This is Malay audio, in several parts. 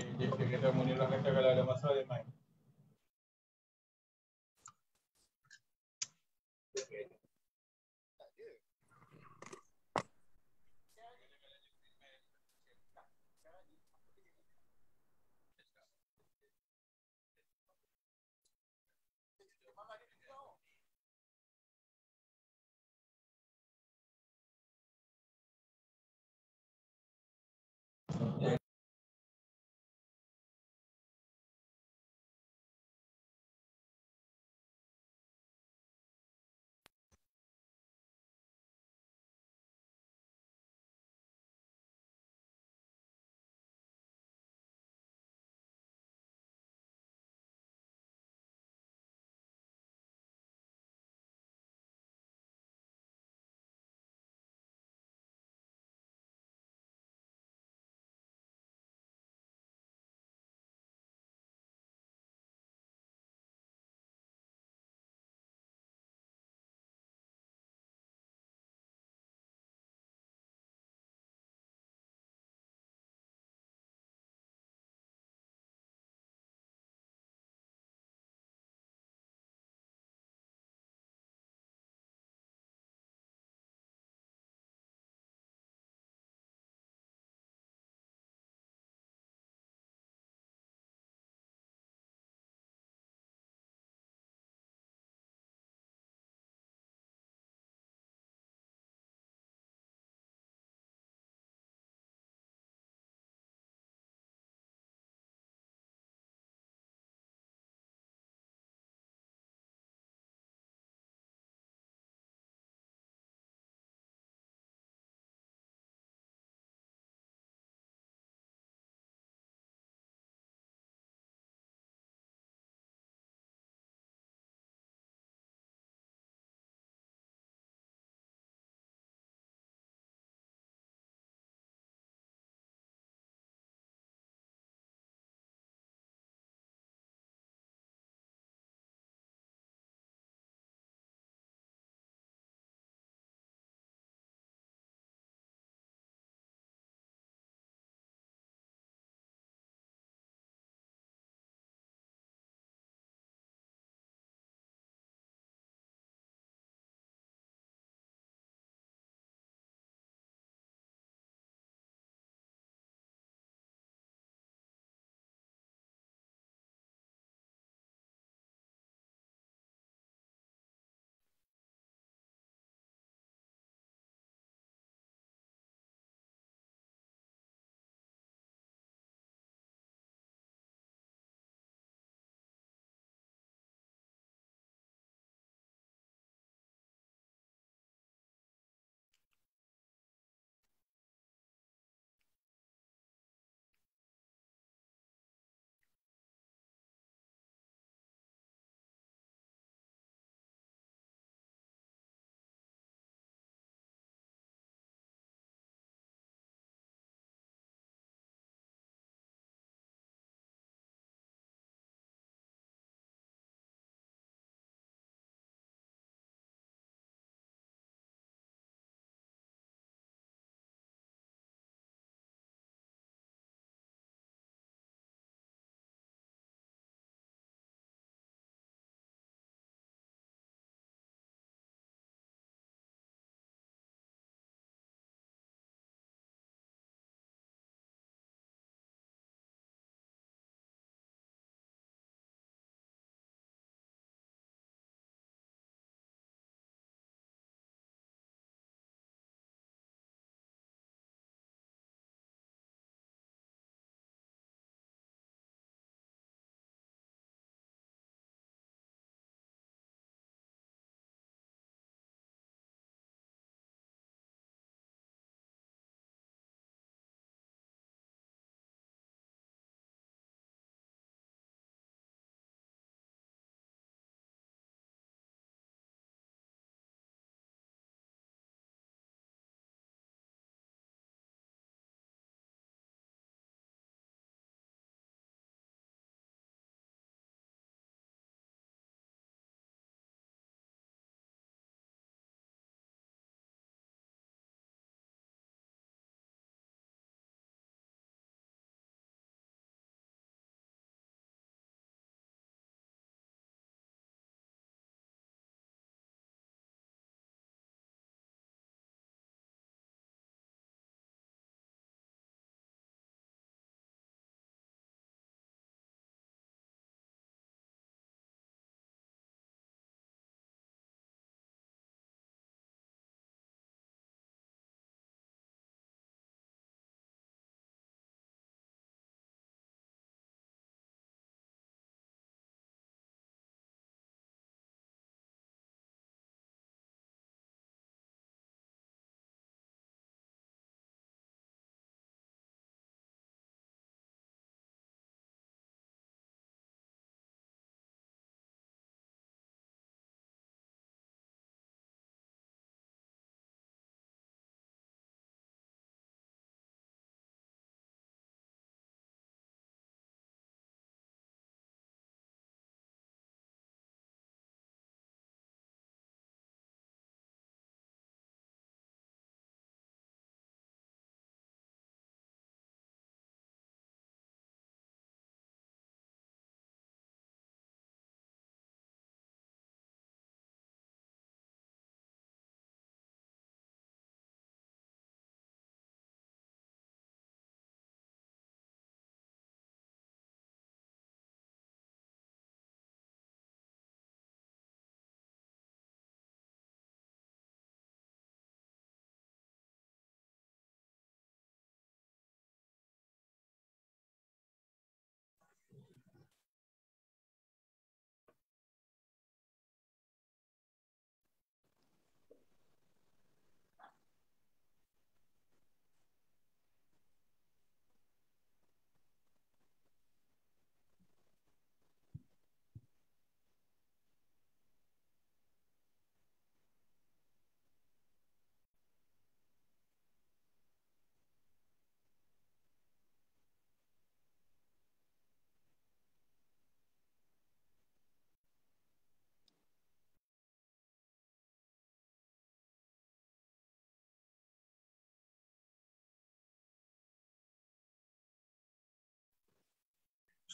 Okay, dia kata Munirah kata kalau ada masalah dia main.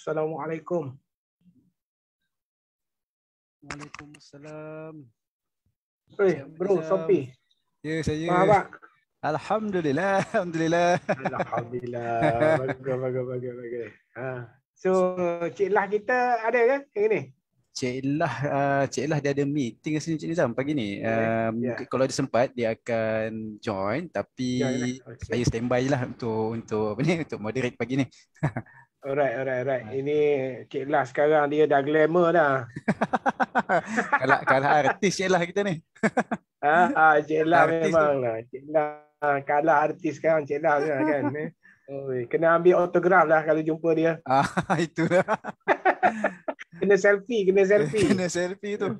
Assalamualaikum. Waalaikumsalam. Hey, bro, Sopi. Ya, saya. Faham tak? Alhamdulillah, alhamdulillah. Alhamdulillah. bagus, bagus, bagus, bagus. Ha. So, Cik Lah kita ada ke yang ni? Cik Ilah, uh, Cik Ilah dia ada meeting sini Cik Nizam pagi ni. Um, Yeah. Kalau dia sempat dia akan join tapi Join lah. Okay. saya standby lah untuk untuk apa ni untuk moderate pagi ni. Alright, alright, alright. Ini Cik Lah sekarang dia dah glamour dah. kalau kalau artis Cik Ilah kita ni. Ha, ha Cik Lah Artis memang lah. Cik Lah kalah artis sekarang Cik Lah kan. kan eh. Oi, kena ambil autograf lah kalau jumpa dia. Ah itulah. Kena selfie, kena selfie. Kena selfie tu.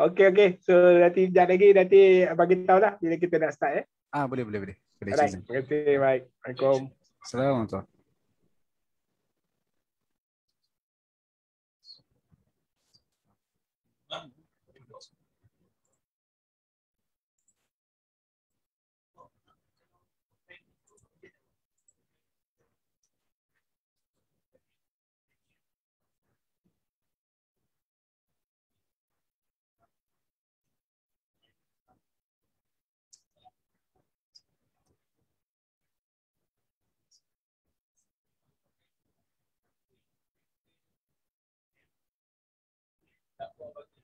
Okey, okey. So nanti sekejap lagi nanti bagi tahu lah bila kita nak start eh. Ah boleh boleh boleh. Boleh Alright, terima kasih. Baik. Assalamualaikum. Assalamualaikum. that love it.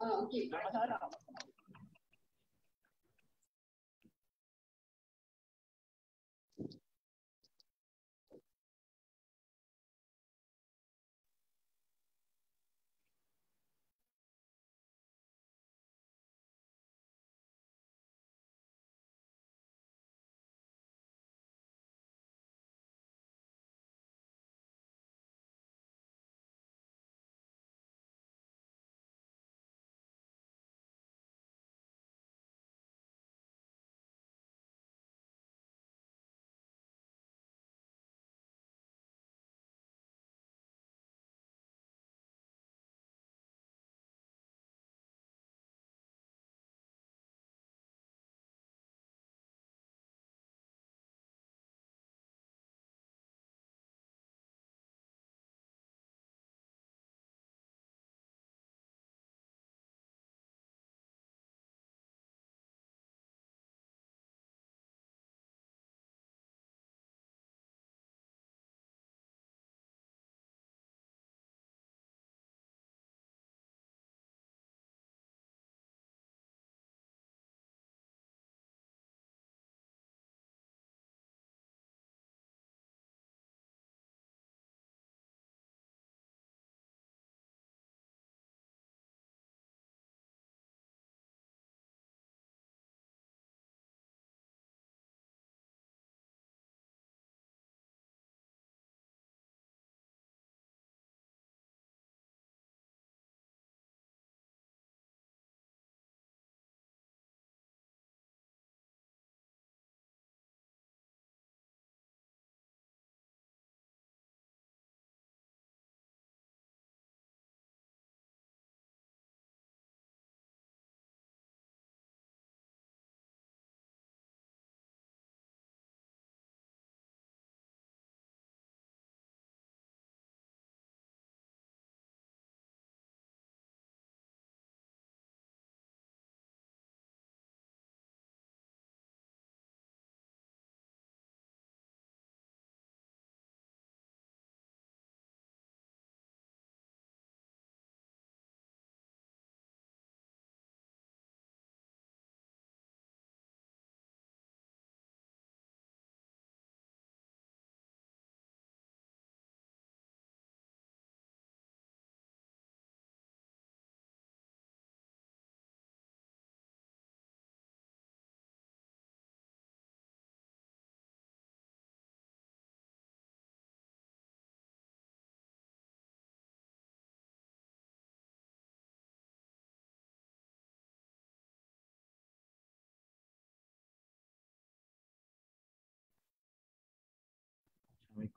Ah, okey. Bahasa Arab.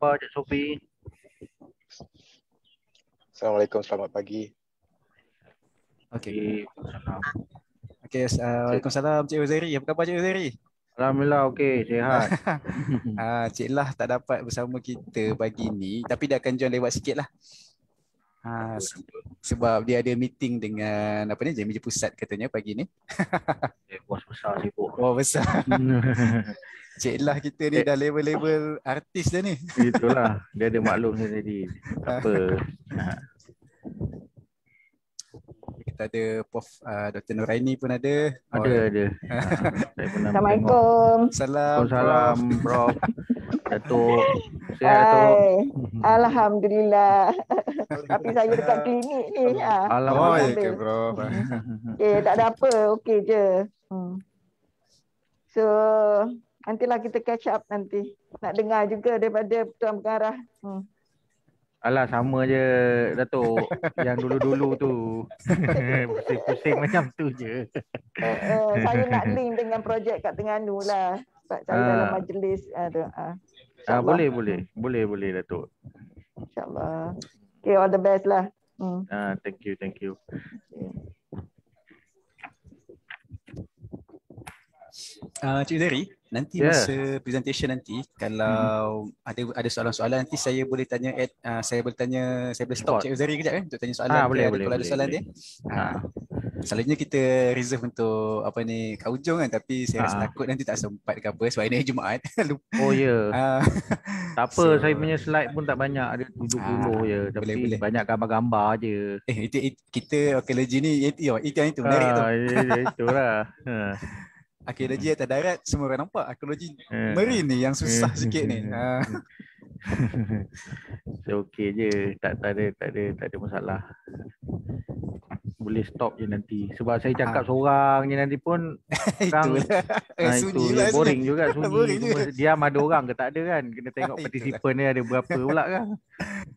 Khabar Cik Sofi? Assalamualaikum, selamat pagi. Okey. Okey, uh, Waalaikumsalam Cik Uzairi. Apa khabar Cik Uzairi? Alhamdulillah okey, sihat. Ah, Cik Lah tak dapat bersama kita pagi ni tapi dia akan join lewat sikit lah. Ha, se- sebab dia ada meeting dengan apa ni Jami Pusat katanya pagi ni. Eh, bos besar sibuk. Oh besar. Cik Lah kita ni dah level-level artis dah ni. Itulah, dia ada maklum sendiri. Tak apa. Kita ada Prof uh, Dr. Nuraini pun ada. Ada Oh, ada. Saya pernah. Assalamualaikum. Salam. Waalaikumsalam, Prof. Datuk. Sihat Datuk. Hai. Alhamdulillah. Tapi saya dekat klinik ni. Ha. Oh, Alamak. ya Ada. ke Prof. Okay, tak ada apa. Okey je. Hmm. So, nantilah kita catch up nanti. Nak dengar juga daripada Tuan Pengarah. Hmm. Alah sama je Datuk. Yang dulu-dulu tu. Pusing-pusing macam tu je. Uh, uh, saya nak link dengan projek kat Terengganu lah. Sebab saya Ah. dalam majlis. Uh, Ah, InsyaAllah. boleh boleh. Boleh boleh Datuk. InsyaAllah. Okay, all the best lah. Hmm. Ah, thank you, thank you. Uh, Cik Uzairi, nanti Ya. masa presentation nanti kalau ada ada soalan-soalan nanti saya boleh tanya at, uh, saya boleh tanya saya boleh stop. Cik Uzairi kejap kan untuk tanya soalan ke boleh, ada, boleh, kalau ada boleh, soalan boleh. dia. Ha. Selalunya kita reserve untuk apa ni kat hujung kan tapi saya rasa Ah. takut nanti tak sempat ke apa sebab ini hari Jumaat. Oh ya. Ah, Tak apa, So- saya punya slide pun tak banyak. Ada 70 Ah, je. Tapi boleh, boleh. banyak gambar-gambar je. eh itu, itu kita arkeologi ni itu itu menarik tu. Ah, ya, itulah. Ha. Arkeologi atas darat semua orang nampak. Arkeologi Ha. marine ni yang susah Eh. sikit ni. Ah. so, okey je. Tak, tak ada tak ada tak ada masalah. Boleh stop je nanti. Sebab saya cakap Ah. seorang je nanti pun Itulah. Eh, ah, itu sunyi je lah boring juga sunyi. Boring diam ada orang ke tak ada kan. Kena tengok participant ni ada berapa pula kan.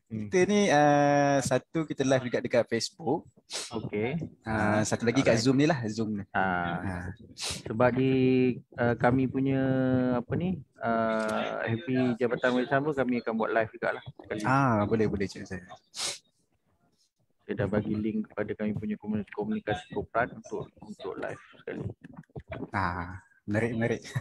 Kita ni uh, satu kita live juga dekat Facebook. Okey. Uh, satu lagi kat. Zoom ni lah, Zoom ni. Ah, Ha. sebab di uh, kami punya apa ni uh, happy jabatan warisan pun kami akan buat live juga lah. Ah, boleh boleh cik saya. Saya dah bagi link kepada kami punya komunikasi, komunikasi korporat untuk untuk live sekali. Ah, menarik menarik.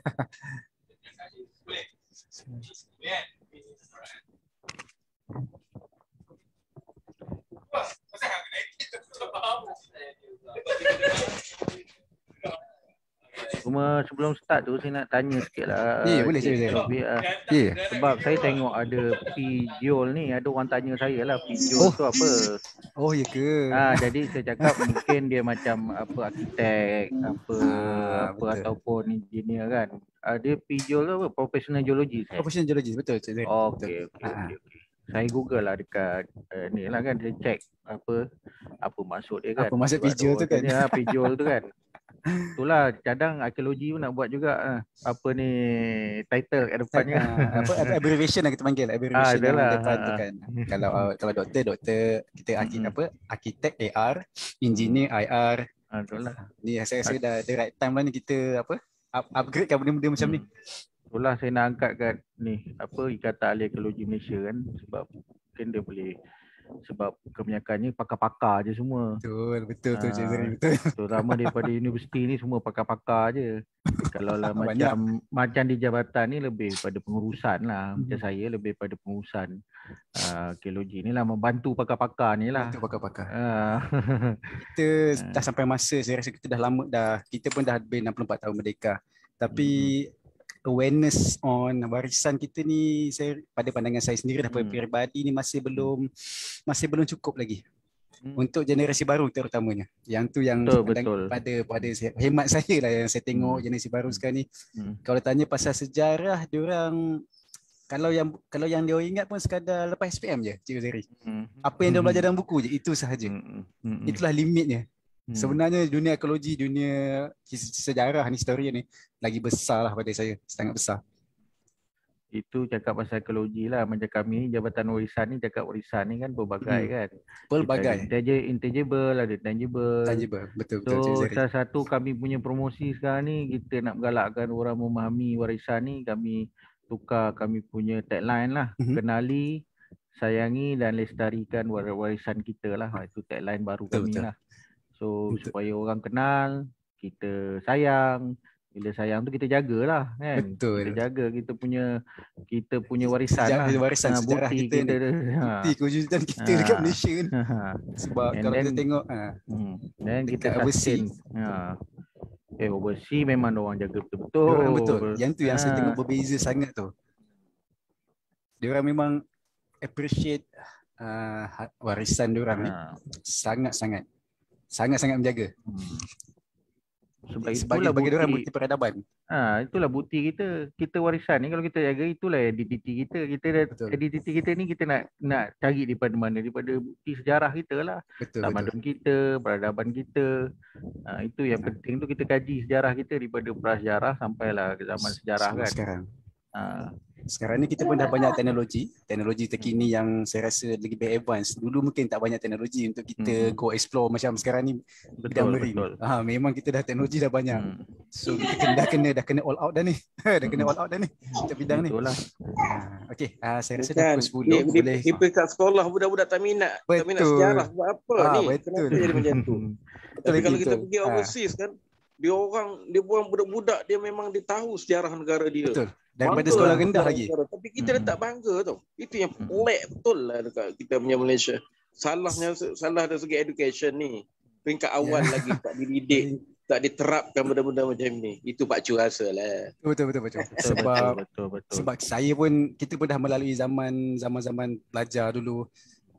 Cuma sebelum start tu saya nak tanya sikit lah. Eh, boleh, Cik boleh, boleh. Sofi, ah, Ya. sebab saya tengok ada pijol ni, ada orang tanya saya lah pijol Oh. tu apa. Oh ya ke? Ah, jadi saya cakap mungkin dia macam apa arkitek, apa Ah, apa betul. ataupun engineer kan. Ah, dia pijol tu apa? Professional geologist. Eh? Professional geologist betul cik saya. Oh, betul. okey okey Ah, okey. okey. Saya Google lah dekat uh, ni lah kan dia check apa apa maksud dia kan. Apa maksud pijol tu kan? Ya, pijol tu kan. Itulah cadang arkeologi pun nak buat juga ah, apa ni title kat depannya. Ah, apa ab- abbreviation lah kita panggil abbreviation yang adalah. depan tu Ah. kan. kalau kalau doktor doktor kita arki, Mm-mm. apa arkitek AR, engineer IR. Ah, itulah. Ni saya rasa dah the right time lah ni kita apa up, upgrade kan benda-benda macam ni. Hmm. Itulah saya nak angkat kat ni apa Ikatan Ahli Arkeologi Malaysia kan sebab mungkin dia boleh sebab kebanyakannya pakar-pakar je semua. Betul, betul tu Cik Ah, Zari, betul. Terutama daripada universiti ni semua pakar-pakar je. Kalau lah macam macam di jabatan ni lebih pada pengurusan lah. Macam Mhm. saya lebih pada pengurusan uh, arkeologi ni lah membantu pakar-pakar ni lah. Betul pakar-pakar. Ah, Kita dah sampai masa saya rasa kita dah lama dah kita pun dah lebih 64 tahun merdeka. Tapi awareness on warisan kita ni saya pada pandangan saya sendiri dah Hmm. peribadi ni masih belum masih belum cukup lagi. Hmm. Untuk generasi baru terutamanya. Yang tu yang Betul, pandang- betul. pada pada hemat saya lah yang saya tengok Hmm. generasi baru sekarang ni. Hmm. Kalau tanya pasal sejarah diorang kalau yang kalau yang dia ingat pun sekadar lepas SPM je Cik Zari. Hmm. Apa yang dia Hmm. belajar dalam buku je itu sahaja. Hmm. Hmm. Itulah limitnya. Hmm. Sebenarnya dunia ekologi, dunia sejarah ni, historia ni lagi besar lah pada saya. Sangat besar. Itu cakap pasal ekologi lah. Macam kami Jabatan Warisan ni cakap warisan ni kan berbagai Hmm. kan. Pelbagai. Kita ada intangible, ada tangible. Tangible. Betul, betul salah satu kami punya promosi sekarang ni kita nak menggalakkan orang memahami warisan ni kami tukar kami punya tagline lah Mhm. kenali sayangi dan lestarikan war- warisan kita lah itu tagline baru Betul, kami betul. lah so Betul. supaya orang kenal kita sayang bila sayang tu kita jagalah kan Betul. kita jaga kita punya kita punya warisan Sejarah- lah warisan Ha, sejarah bukti kita ni. ha. Bukti kewujudan kita dekat Ah. Malaysia ni. Sebab And kalau kita then- tengok ha, Hmm. Dan kita Dekat sustain. Ha. Eh overseas memang orang jaga betul-betul. Diorang betul. Yang tu yang saya Ah. tengok berbeza sangat tu. Diorang memang appreciate uh, warisan diorang ni Ha. sangat-sangat. Sangat-sangat menjaga. Hmm. Sebab Sebagai itulah bagi diorang bukti. bukti peradaban. Ha, itulah bukti kita. Kita warisan ni kalau kita jaga itulah identiti kita. Kita dah, Betul. identiti kita ni kita nak nak cari daripada mana? Daripada bukti sejarah kita lah. Betul, betul. Tamadun kita, peradaban kita. Ha, itu yang penting tu kita kaji sejarah kita daripada prasejarah sampailah ke zaman sejarah Sampai kan. Sekarang. Ha. Sekarang ni kita pun dah banyak teknologi, teknologi terkini yang saya rasa lebih advance. Dulu mungkin tak banyak teknologi untuk kita Mhm. go explore macam sekarang ni bidang Betul, marine. betul. Ha, memang kita dah teknologi dah banyak. Hmm. So kita kena, dah kena dah kena all out dah ni. dah kena all out dah ni untuk bidang ni. Betul lah. Ha, okey, ha, saya rasa dah Bukan. pukul 10 Di, di, boleh. peringkat sekolah budak-budak tak minat. Tak minat Betul. sejarah. Buat apa Ah, ni? betul. Kenapa jadi macam tu? Tapi lagi, kalau kita betul. pergi Ah. overseas kan, dia orang, dia buang budak-budak, dia memang dia tahu sejarah negara dia. Betul. Daripada Bangga sekolah lah rendah lagi. Tapi kita Hmm. tak bangga tau. Itu yang Hmm. pelik betul lah dekat kita punya Malaysia. Salahnya, salah dari segi education ni. Peringkat awal lagi tak dididik, tak diterapkan benda-benda macam ni. Itu Pak Cu rasa lah. Betul betul betul. Betul, Sebab betul, betul. sebab saya pun kita pun dah melalui zaman zaman-zaman belajar dulu.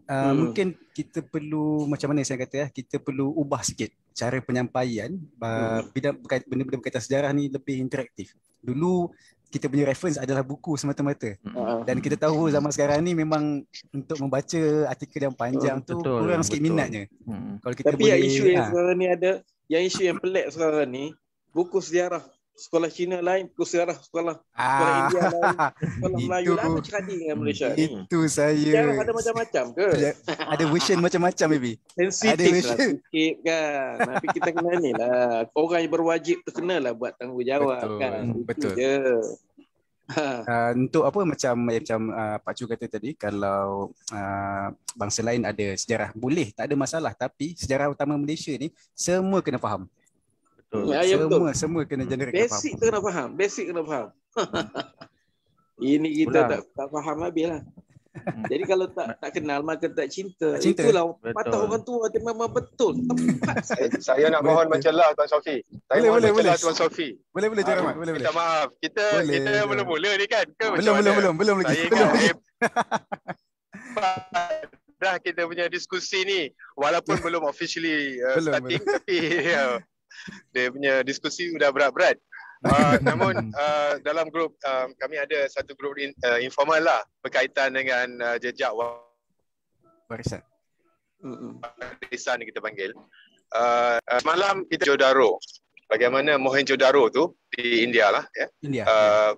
Uh, Hmm. mungkin kita perlu macam mana saya kata ya, kita perlu ubah sikit cara penyampaian uh, Hmm. bidang benda-benda berkaitan sejarah ni lebih interaktif. Dulu kita punya reference adalah buku semata-mata. Dan kita tahu zaman sekarang ni memang untuk membaca artikel yang panjang tu Betul, kurang sikit betul. minatnya. Hmm. Kalau kita Tapi boleh yang isu yang ah, sekarang ni ada, yang isu yang pelik sekarang ni, buku sejarah sekolah Cina lain, buku sejarah sekolah sekolah ah, India lain, sekolah Melayu Itu- lain macam dengan Malaysia ni. itu saya Sejarah ada macam-macam ke? Ada version macam-macam maybe. Sensitif ada lah sikit kan. Tapi kita kena ni lah. Orang yang berwajib tu kena lah buat tanggungjawab Betul, kan. Itu betul. je. Uh, untuk apa macam macam uh, Pak Chu kata tadi kalau uh, bangsa lain ada sejarah boleh tak ada masalah tapi sejarah utama Malaysia ni semua kena faham. Betul. Ya, ya, betul. semua semua kena generate. Basic tu kena faham. Basic kena faham. Ini kita Itulah. tak, tak faham habis lah. Jadi kalau tak tak kenal maka tak cinta. Tak cinta. Itulah Betul. patah orang tua tu memang betul. Saya, sekali. saya nak mohon Betul. mencelah Tuan Sofi. Saya Boleh, mohon boleh, boleh. Tuan Sofi. Boleh boleh Cik Ah, Rahmat, boleh boleh. Minta maaf. Kita Boleh, kita boleh. mula-mula ni kan. Ke macam Belum belum belum belum lagi. Saya Belum lagi. dah kita punya diskusi ni walaupun belum officially uh, Belum, starting tapi uh, dia punya diskusi sudah berat-berat. Uh, namun uh, dalam grup uh, kami ada satu grup in, uh, informal lah berkaitan dengan uh, jejak warisan yang kita panggil. Uh, uh, semalam kita Jodaro. Bagaimana Mohenjo-daro tu di India lah ya. India. Uh,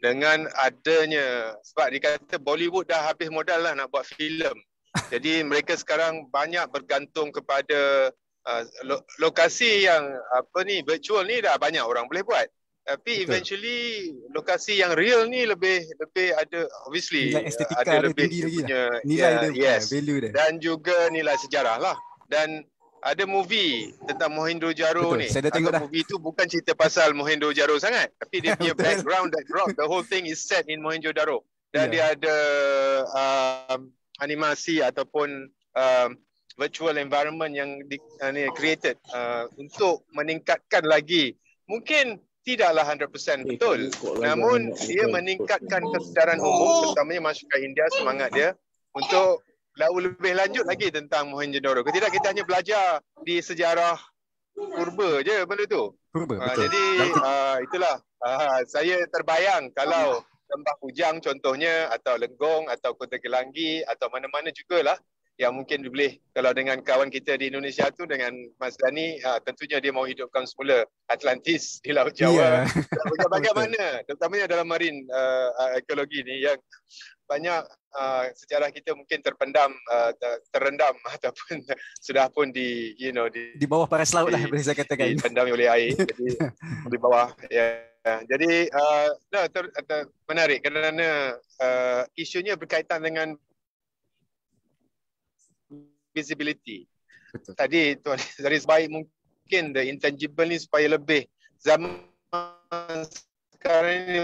dengan adanya sebab dikata Bollywood dah habis modal lah nak buat filem. Jadi mereka sekarang banyak bergantung kepada uh, lo- lokasi yang apa ni virtual ni dah banyak orang boleh buat. Tapi Betul. eventually lokasi yang real ni lebih lebih ada obviously Nilai estetika ada dia lebih tinggi lagi lah. punya Nilai yeah, dia, yes value dia. dan juga nilai sejarah lah dan ada movie tentang Mohenjo-Daro Betul, ni. saya dah tengok dah. movie tu bukan cerita pasal Mohenjo-Daro sangat, tapi dia punya background background the whole thing is set in Mohenjo-Daro. Dan Ya. dia ada um, animasi ataupun um, virtual environment yang di, uh, ni created uh, untuk meningkatkan lagi. Mungkin tidaklah 100% Eh, betul. Namun dia meningkatkan kesedaran umum terutamanya masyarakat India semangat dia untuk lebih lanjut lagi tentang Mohenjo-Daro. Kalau tidak kita hanya belajar di sejarah purba je benda tu. Purba, Uh, betul. jadi Dan- uh, itulah uh, saya terbayang kalau Lembah Pujang contohnya atau Lenggong atau Kota Gelanggi atau mana-mana jugalah yang mungkin boleh kalau dengan kawan kita di Indonesia tu dengan Mas Dani uh, tentunya dia mau hidupkan semula Atlantis di Laut Jawa. Yeah. Bagaimana terutamanya dalam marin uh, ekologi ni yang banyak uh, sejarah kita mungkin terpendam uh, ter- terendam ataupun sudah pun di you know di Di bawah paras laut lah boleh saya katakan. dipendam oleh air jadi di bawah ya jadi uh, nah, ter, ter, menarik kerana uh, isunya berkaitan dengan visibility Betul. tadi tuan dari sebaik mungkin the intangible ni supaya lebih zaman sekarang ni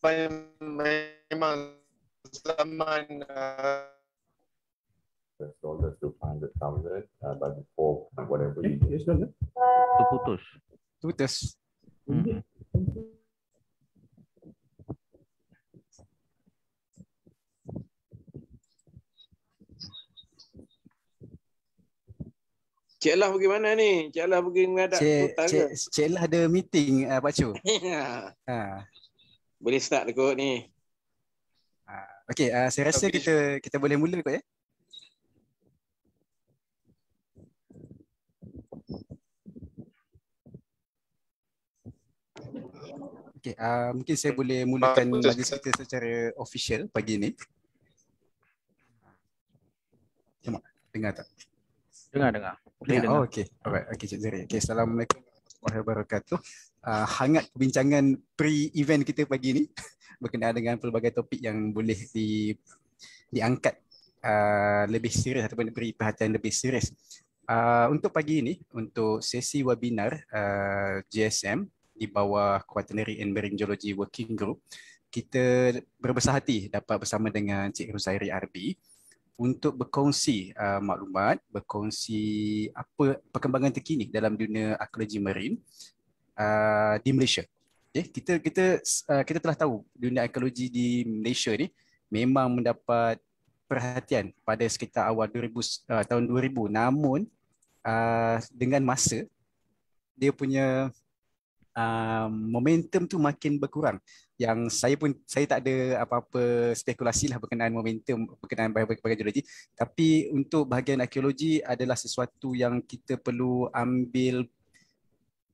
memang zaman uh, dollars to 500,000 uh, but before whatever you do. Terputus. Putus. Hmm. Cik Lah pergi mana ni? Cik Lah pergi menghadap Cik, cik, ke? cik lah ada meeting uh, Pak Chu. Ha. Boleh start kot ni. Okey, uh, saya rasa Okey. kita kita boleh mula kot ya. Okey, uh, mungkin saya boleh mulakan majlis kita secara official pagi ni. Cuma dengar tak? Dengar dengar. Boleh Ya, dengar. oh, okey. Alright, okey Cik Zari. Okey, Assalamualaikum warahmatullahi wabarakatuh. Uh, hangat perbincangan pre-event kita pagi ni berkenaan dengan pelbagai topik yang boleh di diangkat uh, lebih serius ataupun diberi perhatian lebih serius. Uh, untuk pagi ini, untuk sesi webinar uh, GSM di bawah Quaternary and Marine Geology Working Group, kita berbesar hati dapat bersama dengan Cik Rosairi Arbi untuk berkongsi uh, maklumat, berkongsi apa perkembangan terkini dalam dunia arkeologi marine uh, di Malaysia. Okay, kita kita uh, kita telah tahu dunia arkeologi di Malaysia ni memang mendapat perhatian pada sekitar awal 2000 uh, tahun 2000 namun uh, dengan masa dia punya uh, momentum tu makin berkurang yang saya pun saya tak ada apa-apa spekulasi lah berkenaan momentum berkenaan bahagian geologi. Tapi untuk bahagian arkeologi adalah sesuatu yang kita perlu ambil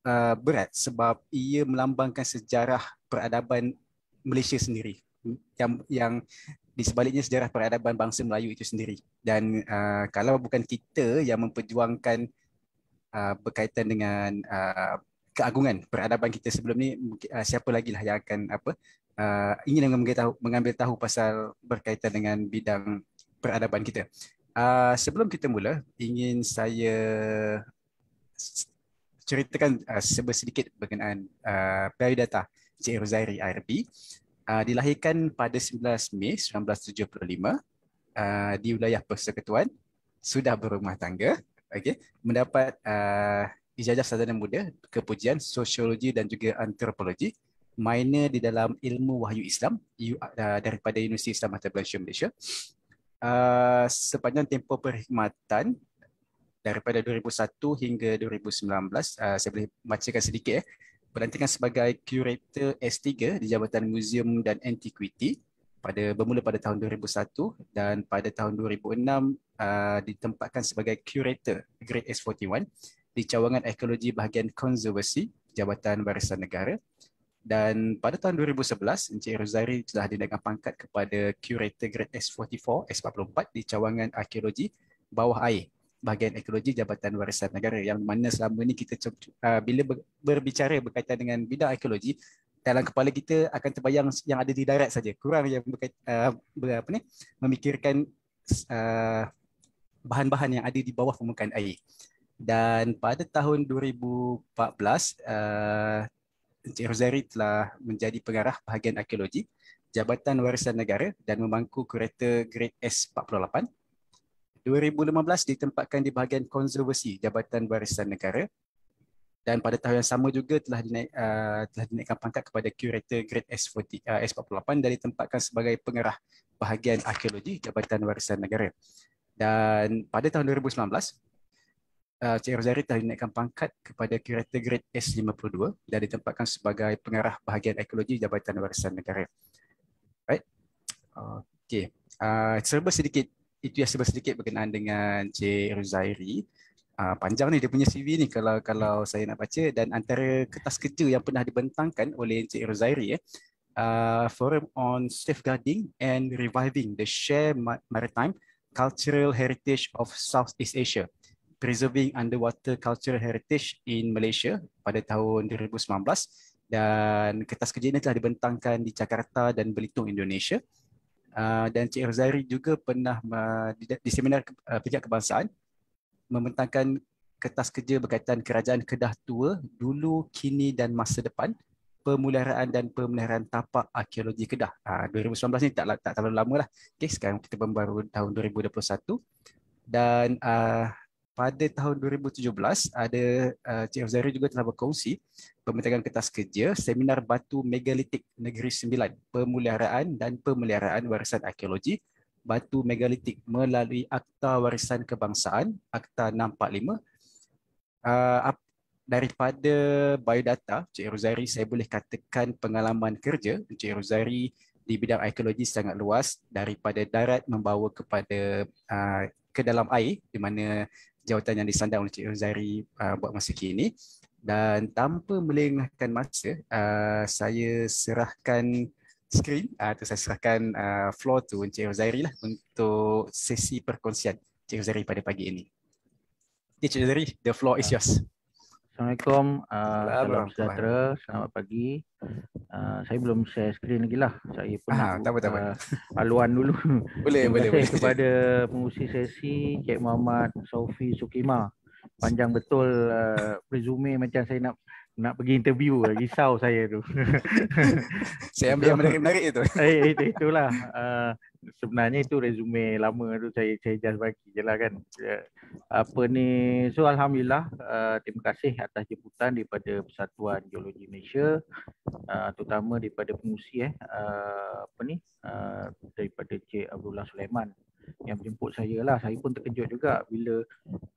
uh, berat sebab ia melambangkan sejarah peradaban Malaysia sendiri. Yang yang di sebaliknya sejarah peradaban bangsa Melayu itu sendiri. Dan uh, kalau bukan kita yang memperjuangkan uh, berkaitan dengan uh, keagungan peradaban kita sebelum ni uh, siapa lagi lah yang akan apa uh, ingin mengambil tahu mengambil tahu pasal berkaitan dengan bidang peradaban kita. Uh, sebelum kita mula ingin saya ceritakan uh, sedikit berkenaan uh, biodata Cik IRB uh, dilahirkan pada 19 Mei 1975 uh, di wilayah Persekutuan sudah berumah tangga okey mendapat uh, ijazah sarjana muda kepujian sosiologi dan juga antropologi minor di dalam ilmu wahyu Islam uh, daripada Universiti Islam Mata Malaysia Malaysia. Uh, sepanjang tempoh perkhidmatan daripada 2001 hingga 2019 uh, saya boleh bacakan sedikit eh. Berlantikan sebagai curator S3 di Jabatan Museum dan Antiquity pada bermula pada tahun 2001 dan pada tahun 2006 uh, ditempatkan sebagai curator grade S41 di cawangan ekologi bahagian konservasi Jabatan Warisan Negara. Dan pada tahun 2011 Encik Rozari telah dinaikkan pangkat kepada curator grade S44 S44 di cawangan arkeologi bawah air bahagian ekologi Jabatan Warisan Negara yang mana selama ni kita uh, bila ber, berbicara berkaitan dengan bidang ekologi dalam kepala kita akan terbayang yang ada di darat saja. Kurang yang berkait, uh, apa ni? Memikirkan uh, bahan-bahan yang ada di bawah permukaan air dan pada tahun 2014 uh, Encik Rosari telah menjadi pengarah bahagian arkeologi Jabatan Warisan Negara dan memangku kereta Grade S48. 2015 ditempatkan di bahagian konservasi Jabatan Warisan Negara dan pada tahun yang sama juga telah dinaik uh, telah dinaikkan pangkat kepada kurator grade S40 uh, S48 dan ditempatkan sebagai pengarah bahagian arkeologi Jabatan Warisan Negara. Dan pada tahun 2019 uh, Cik Rosari telah dinaikkan pangkat kepada kurator grade S52 dan ditempatkan sebagai pengarah bahagian ekologi Jabatan Warisan Negara. Right? Okey. Uh, serba sedikit itu yang serba sedikit berkenaan dengan Cik Rosairi. Uh, panjang ni dia punya CV ni kalau kalau saya nak baca dan antara kertas kerja yang pernah dibentangkan oleh Cik Rosairi eh uh, Forum on Safeguarding and Reviving the Share Maritime Cultural Heritage of Southeast Asia Preserving Underwater Cultural Heritage in Malaysia pada tahun 2019 dan kertas kerja ini telah dibentangkan di Jakarta dan Belitung, Indonesia. Uh, dan Cik Rozari juga pernah uh, di, seminar uh, pihak kebangsaan membentangkan kertas kerja berkaitan kerajaan Kedah Tua dulu, kini dan masa depan pemeliharaan dan pemeliharaan tapak arkeologi Kedah. Uh, 2019 ni tak, tak terlalu lama lah. Okay, sekarang kita baru tahun 2021 dan uh, pada tahun 2017 ada uh, Cik Zahri juga telah berkongsi pembentangan kertas kerja seminar batu megalitik Negeri Sembilan pemeliharaan dan pemeliharaan warisan arkeologi batu megalitik melalui Akta Warisan Kebangsaan Akta 645 uh, daripada biodata Cik Rozari saya boleh katakan pengalaman kerja Cik Rozari di bidang arkeologi sangat luas daripada darat membawa kepada uh, ke dalam air di mana jawatan yang disandang oleh Cik Rozari uh, buat masa kini dan tanpa melengahkan masa uh, saya serahkan skrin uh, atau saya serahkan uh, floor tu Encik Rozari lah untuk sesi perkongsian Encik Rozari pada pagi ini. Encik Rozari, the floor is yours. Assalamualaikum, uh, salam sejahtera, selamat pagi. Uh, saya belum share skrin lagi lah. Saya pun ah, tak apa, tak apa. Uh, aluan dulu. boleh, Terima boleh, kasih boleh. kepada pengurusi sesi Cik Muhammad Saufi Sukima. Panjang betul uh, resume macam saya nak nak pergi interview risau saya tu saya ambil yang menarik-menarik itu eh itu itulah uh, sebenarnya itu resume lama tu saya saya just bagi je lah kan. Ya, apa ni so alhamdulillah uh, terima kasih atas jemputan daripada Persatuan Geologi Malaysia uh, terutama daripada pengusi eh. Uh, apa ni uh, daripada Cik Abdullah Sulaiman yang menjemput saya lah. Saya pun terkejut juga bila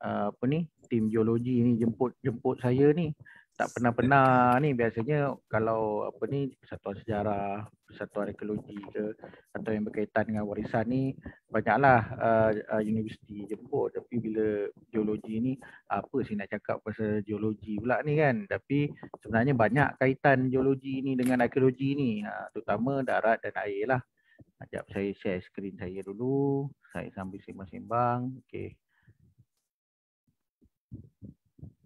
uh, apa ni tim geologi ni jemput jemput saya ni tak pernah-pernah ni biasanya kalau apa ni persatuan sejarah, persatuan ekologi ke atau yang berkaitan dengan warisan ni banyaklah uh, uh, universiti jemput tapi bila geologi ni apa sih nak cakap pasal geologi pula ni kan tapi sebenarnya banyak kaitan geologi ni dengan arkeologi ni uh, terutama darat dan air lah Sekejap saya share skrin saya dulu. Saya sambil sembang-sembang. Okey.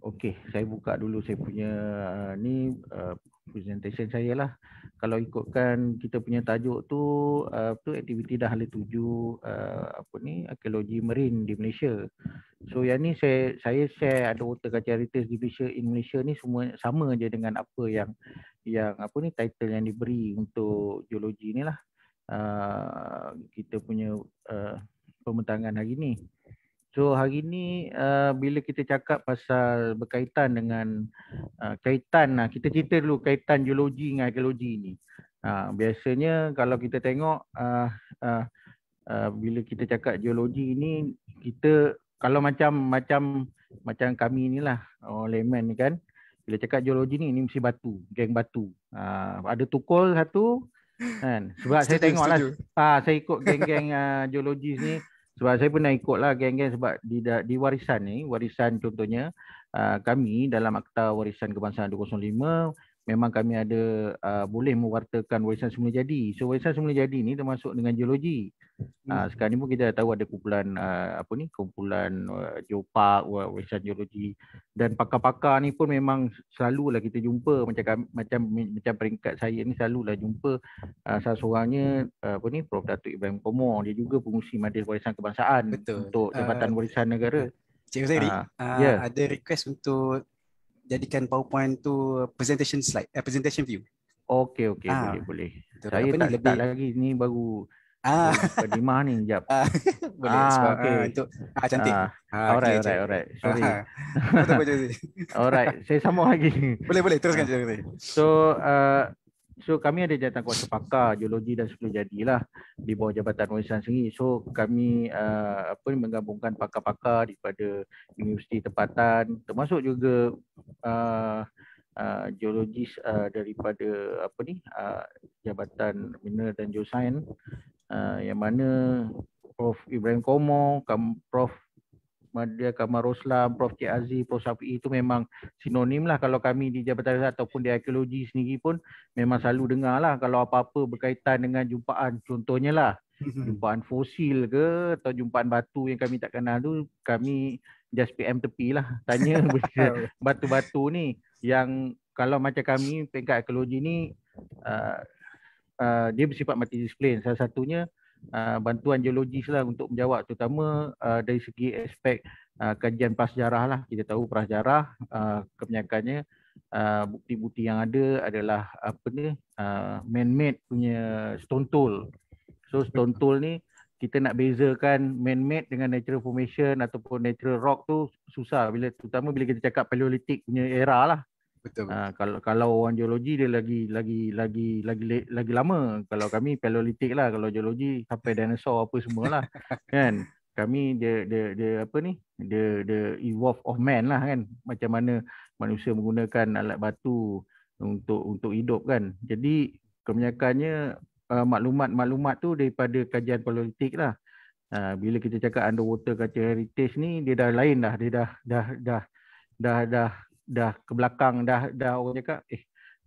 Okey, saya buka dulu saya punya uh, ni uh, presentation saya lah. Kalau ikutkan kita punya tajuk tu uh, tu aktiviti dah hala tuju uh, apa ni arkeologi marine di Malaysia. So yang ni saya saya share ada water culture heritage di Malaysia in Malaysia ni semua sama je dengan apa yang yang apa ni title yang diberi untuk geologi ni lah uh, kita punya uh, pembentangan hari ni. So hari ni uh, bila kita cakap pasal berkaitan dengan uh, kaitan lah, kita cerita dulu kaitan geologi dengan arkeologi ni. Uh, biasanya kalau kita tengok uh, uh, uh, bila kita cakap geologi ni kita kalau macam macam macam kami ni lah orang layman ni kan bila cakap geologi ni ni mesti batu, geng batu. Uh, ada tukul satu, kan sebab saya tengok lah ah saya ikut geng-geng uh, geologis ni sebab saya pernah ikut lah geng-geng sebab di di warisan ni warisan contohnya uh, kami dalam akta warisan kebangsaan 205 memang kami ada uh, boleh mewartakan warisan semula jadi. So warisan semula jadi ni termasuk dengan geologi. Uh, sekarang ni pun kita dah tahu ada kumpulan uh, apa ni kumpulan uh, geopark, wa- warisan geologi dan pakar-pakar ni pun memang selalulah kita jumpa macam kami- macam macam peringkat saya ni selalulah jumpa uh, salah seorangnya uh, apa ni Prof Datuk Ibrahim Komo dia juga pengurusi majlis warisan kebangsaan Betul. untuk Jabatan Uh, Warisan Negara. Cik Huzairi, Ah, uh, ya. ada request untuk jadikan PowerPoint tu presentation slide, eh, presentation view. Okey okey Ah, boleh boleh. Betul. Saya Apa tak ni lebih... lebih lagi ni baru ah Pedimah ni sekejap. boleh Ah, sebab okey. ah, untuk ah cantik. Ah, Ah, alright, okey, alright, Cik. alright. Sorry. Ah. Alright, saya sambung lagi. Boleh boleh teruskan Ah. Huzairi. So, uh, so kami ada jawatan kuasa pakar geologi dan sebelum jadilah di bawah Jabatan Warisan sendiri. So, kami uh, apa ni menggabungkan pakar-pakar daripada universiti tempatan termasuk juga uh, uh, geologis uh, daripada apa ni uh, Jabatan Mineral dan Geosains uh, yang mana Prof. Ibrahim Komo, Prof Madia Kamal Roslam, Prof. Cik Aziz, Prof. Syafi'i itu memang sinonim lah. Kalau kami di Jabatan Warisan ataupun di arkeologi sendiri pun memang selalu dengar lah kalau apa-apa berkaitan dengan jumpaan. Contohnya lah jumpaan fosil ke atau jumpaan batu yang kami tak kenal tu kami just PM tepi lah. Tanya batu-batu ni yang kalau macam kami peringkat arkeologi ni uh, uh, dia bersifat multidisiplin. Salah satunya uh, bantuan geologis lah untuk menjawab terutama uh, dari segi aspek uh, kajian prasejarah lah. Kita tahu prasejarah uh, kebanyakannya uh, bukti-bukti yang ada adalah apa ni? Uh, man-made punya stone tool. So stone tool ni kita nak bezakan man-made dengan natural formation ataupun natural rock tu susah. Bila terutama bila kita cakap paleolitik punya era lah. Betul. Uh, kalau kalau orang geologi dia lagi lagi lagi lagi lagi, lagi lama. Kalau kami paleolitik lah, kalau geologi sampai dinosaur apa semualah kan. Kami dia dia dia apa ni? Dia dia evolve of man lah kan. Macam mana manusia menggunakan alat batu untuk untuk hidup kan. Jadi kebanyakannya uh, maklumat-maklumat tu daripada kajian paleolitik lah. Uh, bila kita cakap underwater culture heritage ni dia dah lain dah. Dia dah dah dah dah dah dah ke belakang dah dah orang cakap eh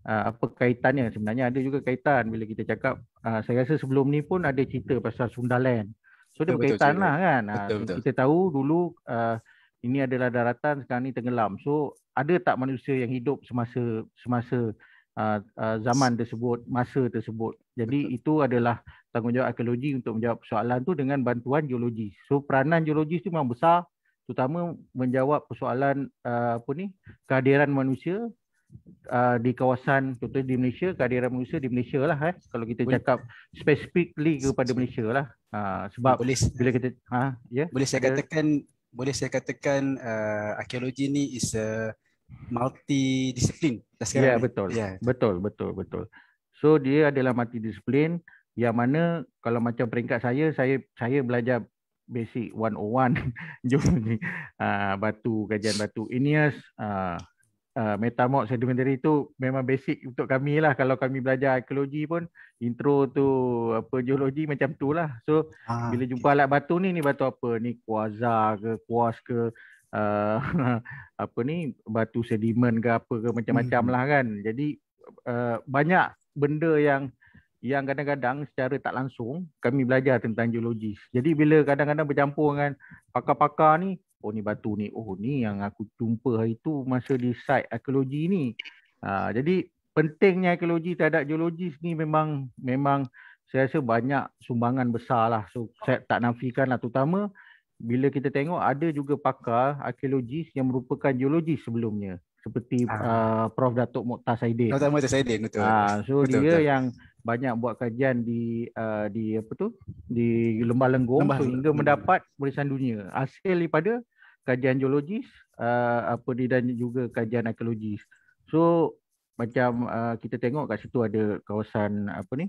uh, apa kaitannya sebenarnya ada juga kaitan bila kita cakap uh, saya rasa sebelum ni pun ada cerita pasal Sundaland. So dia Betul, betul, berkaitan Cik lah kan. Uh, Betul, betul. Kita tahu dulu uh, ini adalah daratan sekarang ni tenggelam. So ada tak manusia yang hidup semasa semasa uh, uh, zaman tersebut, masa tersebut. Jadi Betul. itu adalah tanggungjawab arkeologi untuk menjawab persoalan tu dengan bantuan geologis. So peranan geologis tu memang besar terutama menjawab persoalan uh, apa ni kehadiran manusia uh, di kawasan contohnya di Malaysia kehadiran manusia di Malaysia lah eh kalau kita Boleh. cakap specifically kepada Malaysia lah uh, sebab boleh bila kita ha ya boleh saya ada- katakan boleh saya katakan uh, arkeologi ni is a multidisiplin sekarang Ya ni. betul. Ya. Betul betul betul. So dia adalah multidisiplin yang mana kalau macam peringkat saya saya saya belajar basic 101 geologi uh, batu kajian batu. Ineos uh, uh, metamorph sedimentary itu memang basic untuk kami lah. Kalau kami belajar arkeologi pun intro tu apa geologi macam tu lah. So Ah, bila jumpa alat batu ni ni batu apa? Ni kuarza ke kuas ke? Uh, apa ni? Batu sedimen ke apa ke? Macam-macam Mhm. lah kan. Jadi uh, banyak benda yang yang kadang-kadang secara tak langsung kami belajar tentang geologis. Jadi bila kadang-kadang bercampur dengan pakar-pakar ni, oh ni batu ni, oh ni yang aku jumpa hari tu masa di site arkeologi ni. Ha, jadi pentingnya arkeologi terhadap geologis ni memang memang saya rasa banyak sumbangan besar lah. So saya tak nafikan lah terutama bila kita tengok ada juga pakar arkeologis yang merupakan geologis sebelumnya seperti Ah. uh, Prof Datuk Mokhtar Saidin. Tak Muhammad Saidin betul. Ah, so Betul, dia betul. yang banyak buat kajian di uh, di apa tu di Lembah Lenggong Lembah- so, hingga mendapat warisan dunia hasil daripada kajian geologis uh, apa dia dan juga kajian arkeologis. So macam uh, kita tengok kat situ ada kawasan apa ni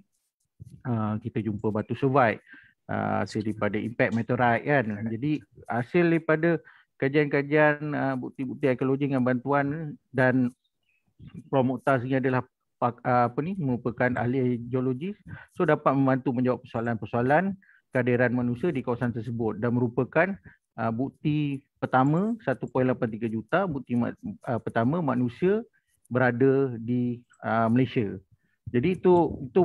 uh, kita jumpa batu survite uh, hasil daripada impact meteorite kan. Jadi hasil daripada kajian-kajian uh, bukti-bukti arkeologi dengan bantuan dan Prof Mukhtar sendiri adalah uh, apa ni merupakan ahli geologis so dapat membantu menjawab persoalan-persoalan kehadiran manusia di kawasan tersebut dan merupakan uh, bukti pertama 1.83 juta bukti uh, pertama manusia berada di uh, Malaysia. Jadi itu itu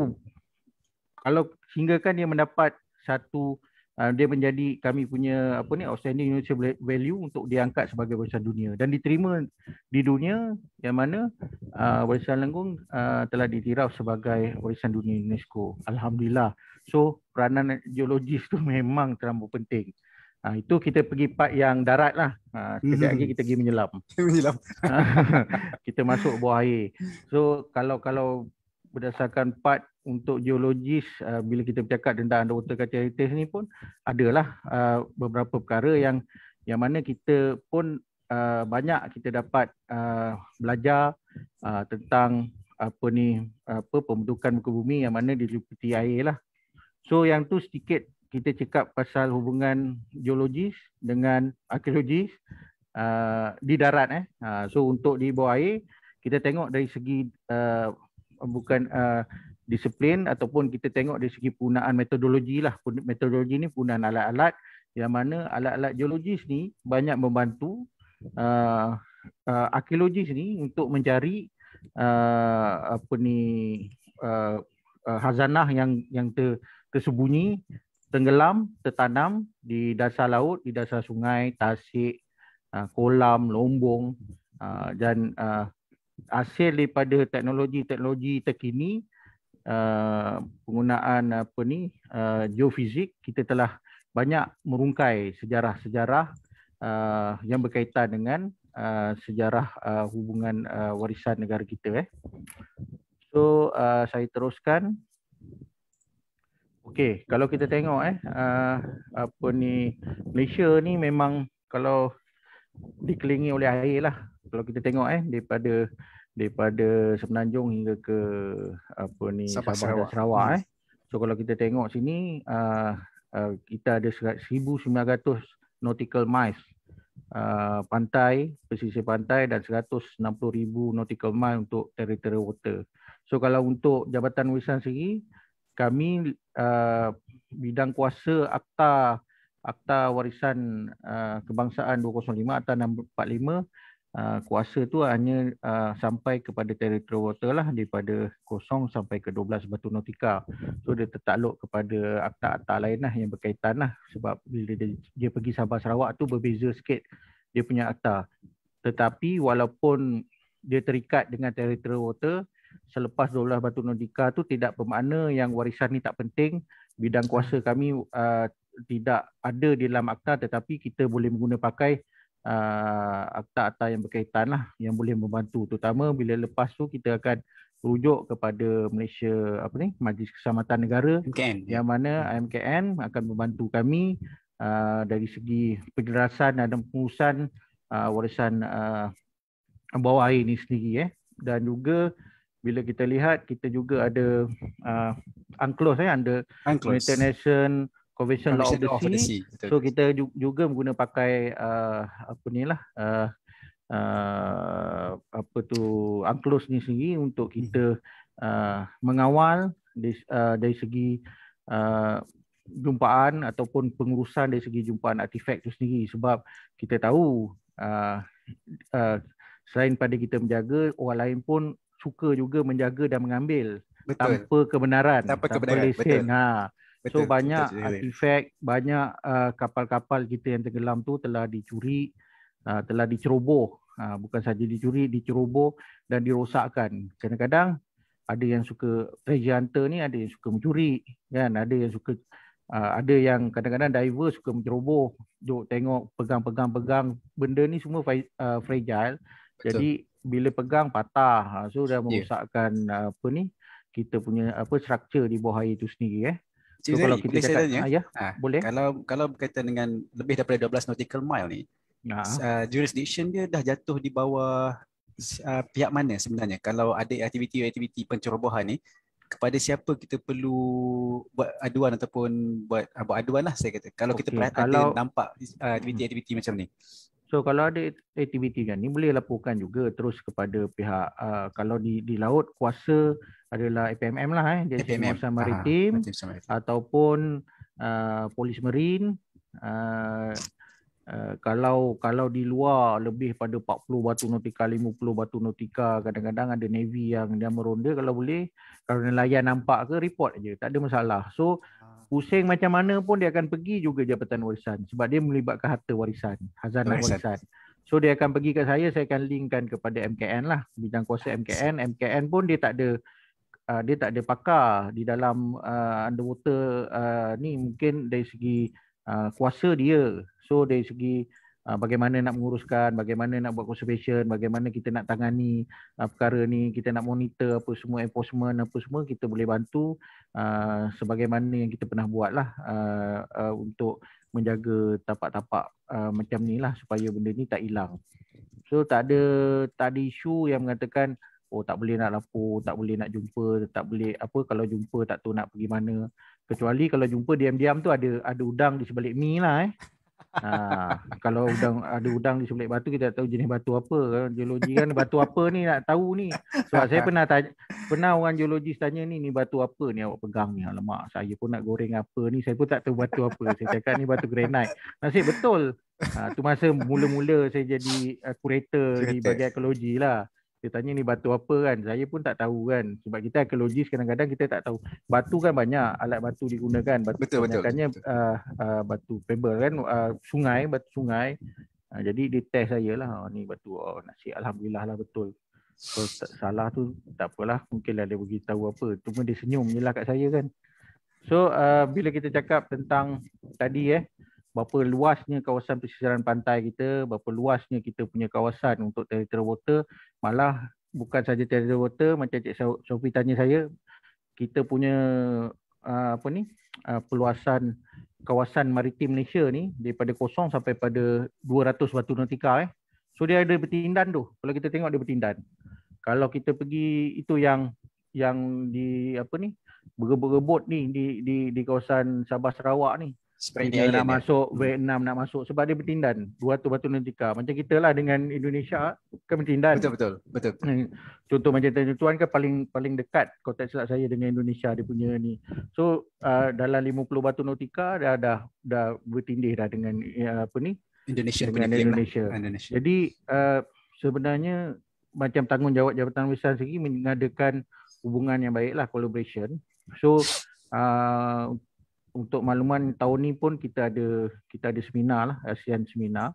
kalau sehinggakan dia mendapat satu uh, dia menjadi kami punya apa ni outstanding Indonesia value untuk diangkat sebagai warisan dunia dan diterima di dunia yang mana uh, warisan Lengkung uh, telah ditiraf sebagai warisan dunia UNESCO. Alhamdulillah. So peranan geologis tu memang terlalu penting. Ha, itu kita pergi part yang darat lah. Ha, sekejap lagi kita pergi menyelam. Menyelam. kita masuk bawah air. So kalau kalau berdasarkan part untuk geologis uh, bila kita bercakap tentang underwater culture heritage ni pun adalah uh, beberapa perkara yang yang mana kita pun uh, banyak kita dapat uh, belajar uh, tentang apa ni apa pembentukan muka bumi yang mana diliputi air lah. So yang tu sedikit kita cakap pasal hubungan geologis dengan arkeologis uh, di darat eh. Uh, so untuk di bawah air kita tengok dari segi uh, bukan uh, disiplin ataupun kita tengok dari segi penggunaan metodologi lah. Metodologi ni penggunaan alat-alat yang mana alat-alat geologis ni banyak membantu uh, uh, arkeologis ni untuk mencari uh, apa ni uh, uh, hazanah yang yang ter, tersembunyi tenggelam, tertanam di dasar laut, di dasar sungai, tasik, uh, kolam, lombong uh, dan uh, hasil daripada teknologi-teknologi terkini penggunaan apa ni geofizik kita telah banyak merungkai sejarah-sejarah yang berkaitan dengan sejarah hubungan warisan negara kita eh. So saya teruskan Okey, kalau kita tengok eh uh, apa ni Malaysia ni memang kalau dikelilingi oleh air lah. Kalau kita tengok eh daripada daripada Semenanjung hingga ke apa ni Sabah, Sabah Sarawak, Sarawak hmm. eh. So kalau kita tengok sini uh, uh, kita ada 1900 nautical miles uh, pantai, pesisir pantai dan 160,000 nautical mile untuk territorial water. So kalau untuk Jabatan Warisan sendiri kami uh, bidang kuasa akta akta warisan uh, kebangsaan 205 atau 645 uh, kuasa tu hanya uh, sampai kepada teritori water lah daripada kosong sampai ke 12 batu nautika. So dia tertakluk kepada akta-akta lain lah yang berkaitan lah sebab bila dia, dia pergi Sabah Sarawak tu berbeza sikit dia punya akta. Tetapi walaupun dia terikat dengan teritori water, selepas 12 batu nautika tu tidak bermakna yang warisan ni tak penting bidang kuasa kami uh, tidak ada di dalam akta tetapi kita boleh menggunakan pakai uh, akta-akta yang berkaitan lah yang boleh membantu. Terutama bila lepas tu kita akan rujuk kepada Malaysia apa ni Majlis Keselamatan Negara MKN. yang mana MKN akan membantu kami uh, dari segi penjelasan dan pengurusan uh, warisan uh, bawah air ni sendiri eh. Dan juga bila kita lihat kita juga ada uh, UNCLOS eh under United Nations Convention Law of the, of the Sea. Sea. So kita juga menggunakan pakai uh, apa ni lah uh, uh, apa tu UNCLOS ni sendiri untuk kita uh, mengawal dari, uh, dari segi uh, jumpaan ataupun pengurusan dari segi jumpaan artifak itu sendiri sebab kita tahu uh, uh, selain pada kita menjaga orang lain pun suka juga menjaga dan mengambil betul. tanpa kebenaran tanpa, tanpa kebenaran lesen. betul ha so betul. banyak betul. artifak banyak uh, kapal-kapal kita yang tenggelam tu telah dicuri uh, telah diceroboh uh, bukan saja dicuri diceroboh dan dirosakkan kadang-kadang ada yang suka treasure hunter ni ada yang suka mencuri kan ada yang suka Uh, ada yang kadang-kadang diver suka menceroboh, duk tengok pegang-pegang-pegang benda ni semua uh, fragile. Betul. Jadi bila pegang patah. Ha, so dah ya. merosakkan yeah. apa ni kita punya apa struktur di bawah air itu sendiri eh. So, Cik kalau kita cakap tanya, ah, ya, ha, boleh. Kalau kalau berkaitan dengan lebih daripada 12 nautical mile ni, ha. uh, jurisdiction dia dah jatuh di bawah uh, pihak mana sebenarnya? Kalau ada aktiviti-aktiviti pencerobohan ni, kepada siapa kita perlu buat aduan ataupun buat uh, buat aduan lah saya kata. Kalau okay. kita perhatikan kalau, nampak uh, aktiviti-aktiviti macam ni. So kalau ada aktiviti kan ni boleh laporkan juga terus kepada pihak uh, kalau di di laut kuasa adalah APMM lah eh. Jadi penguasaan maritim Aha, ataupun uh, polis marin uh, Uh, kalau kalau di luar lebih pada 40 batu nautika, 50 batu nautika, kadang-kadang ada navy yang dia meronda kalau boleh. Kalau nelayan nampak ke report aja, tak ada masalah. So pusing macam mana pun dia akan pergi juga Jabatan Warisan sebab dia melibatkan harta warisan, khazanah Warisan. warisan. So dia akan pergi ke saya, saya akan linkkan kepada MKN lah, bidang kuasa MKN. MKN pun dia tak ada uh, dia tak ada pakar di dalam uh, underwater uh, ni mungkin dari segi uh, kuasa dia. So dari segi uh, bagaimana nak menguruskan, bagaimana nak buat conservation, bagaimana kita nak tangani uh, perkara ni, kita nak monitor apa semua enforcement apa semua kita boleh bantu uh, sebagaimana yang kita pernah buat lah uh, uh, untuk menjaga tapak-tapak uh, macam ni lah supaya benda ni tak hilang. So tak ada tak ada isu yang mengatakan oh tak boleh nak lapor, tak boleh nak jumpa, tak boleh apa kalau jumpa tak tahu nak pergi mana. Kecuali kalau jumpa diam-diam tu ada ada udang di sebalik mi lah eh. Ha, kalau udang ada udang di sebalik batu kita tak tahu jenis batu apa. Geologi kan batu apa ni nak tahu ni. Sebab saya pernah tanya, pernah orang geologis tanya ni ni batu apa ni awak pegang ni. Alamak saya pun nak goreng apa ni. Saya pun tak tahu batu apa. Saya cakap ni batu granite. Nasib betul. Ha, tu masa mula-mula saya jadi uh, curator di Curator. bahagian ekologi lah. Dia tanya ni batu apa kan. Saya pun tak tahu kan. Sebab kita ekologis kadang-kadang kita tak tahu. Batu kan banyak alat batu digunakan. Batu Betul, betul, kebanyakannya Uh, uh, batu pebble kan. Uh, sungai, batu sungai. Uh, jadi dia test saya lah. Oh, ni batu. Oh, nasib Alhamdulillah lah betul. Kalau tak salah tu tak apalah. Mungkinlah dia beritahu apa. Cuma dia senyum je lah kat saya kan. So uh, bila kita cakap tentang tadi eh. Berapa luasnya kawasan pesisiran pantai kita, berapa luasnya kita punya kawasan untuk territorial water, malah bukan saja territorial water macam Cik Sophie tanya saya, kita punya uh, apa ni uh, peluasan kawasan maritim Malaysia ni daripada kosong sampai pada 200 batu nautika eh. So dia ada bertindan tu. Kalau kita tengok dia bertindan. Kalau kita pergi itu yang yang di apa ni berebut-rebut ni di di di kawasan Sabah Sarawak ni. Spratly China nak ya? masuk, Vietnam nak masuk sebab dia bertindan 200 batu nautika. Macam kita lah dengan Indonesia kan bertindan. Betul betul betul. Hmm, Contoh macam Tanjung Tuan kan paling paling dekat tak silap saya dengan Indonesia dia punya ni. So uh, dalam 50 batu nautika dah dah dah bertindih dah dengan uh, apa ni Indonesia dengan claim lah. Indonesia. Indonesia. Jadi uh, sebenarnya macam tanggungjawab Jabatan Warisan sendiri mengadakan hubungan yang baiklah collaboration. So uh, untuk makluman tahun ni pun kita ada kita ada seminar lah ASEAN seminar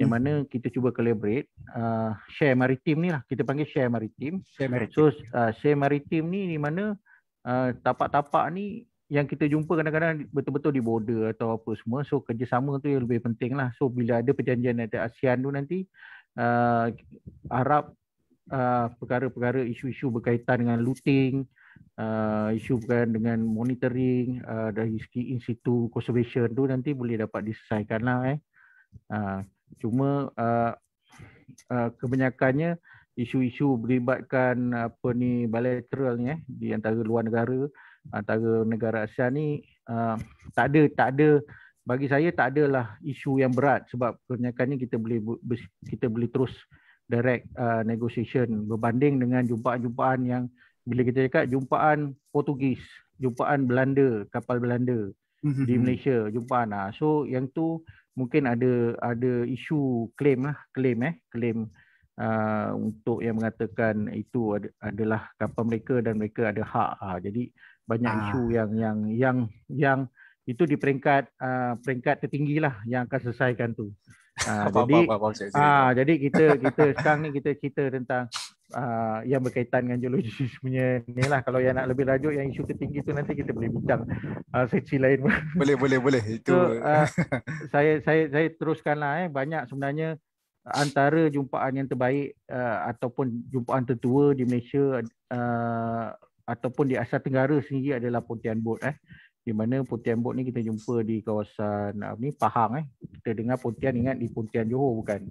yang mana kita cuba collaborate uh, share maritim ni lah kita panggil share maritim Share merit. So uh, share maritim ni di mana uh, tapak-tapak ni yang kita jumpa kadang-kadang betul-betul di border atau apa semua. So kerjasama tu yang lebih penting lah. So bila ada perjanjian antara ASEAN tu nanti uh, harap uh, perkara-perkara isu-isu berkaitan dengan looting, uh, isu berkaitan dengan monitoring uh, dari segi institu conservation tu nanti boleh dapat diselesaikan lah eh. Uh, cuma uh, uh, kebanyakannya isu-isu melibatkan apa ni bilateral ni eh di antara luar negara antara negara ASEAN ni uh, tak ada tak ada bagi saya tak adalah isu yang berat sebab kebanyakannya kita boleh kita boleh terus direct uh, negotiation berbanding dengan jumpaan-jumpaan yang bila kita cakap jumpaan Portugis, jumpaan Belanda, kapal Belanda Mhm. di Malaysia jumpaan ah. So yang tu mungkin ada ada isu claim lah, claim eh, claim uh, untuk yang mengatakan itu ad, adalah kapal mereka dan mereka ada hak. Ah. Jadi banyak Ah. isu yang yang yang yang itu di peringkat uh, peringkat tertinggi lah yang akan selesaikan tu. Uh, Faham, jadi faham, faham, Cik Zuri. ah jadi kita kita sekarang ni kita cerita tentang uh, yang berkaitan dengan geologis punya ni lah. Kalau yang nak lebih lanjut yang isu tertinggi tu nanti kita boleh bincang. Uh, sesi lain. Boleh boleh boleh. Itu So uh, saya saya saya teruskanlah eh. Banyak sebenarnya antara jumpaan yang terbaik uh, ataupun jumpaan tertua di Malaysia uh, ataupun di Asia Tenggara sendiri adalah Pontian Boat eh. Di mana Pontian Boat ni kita jumpa di kawasan uh, ni Pahang eh. Kita dengar Pontian ingat di Pontian Johor bukan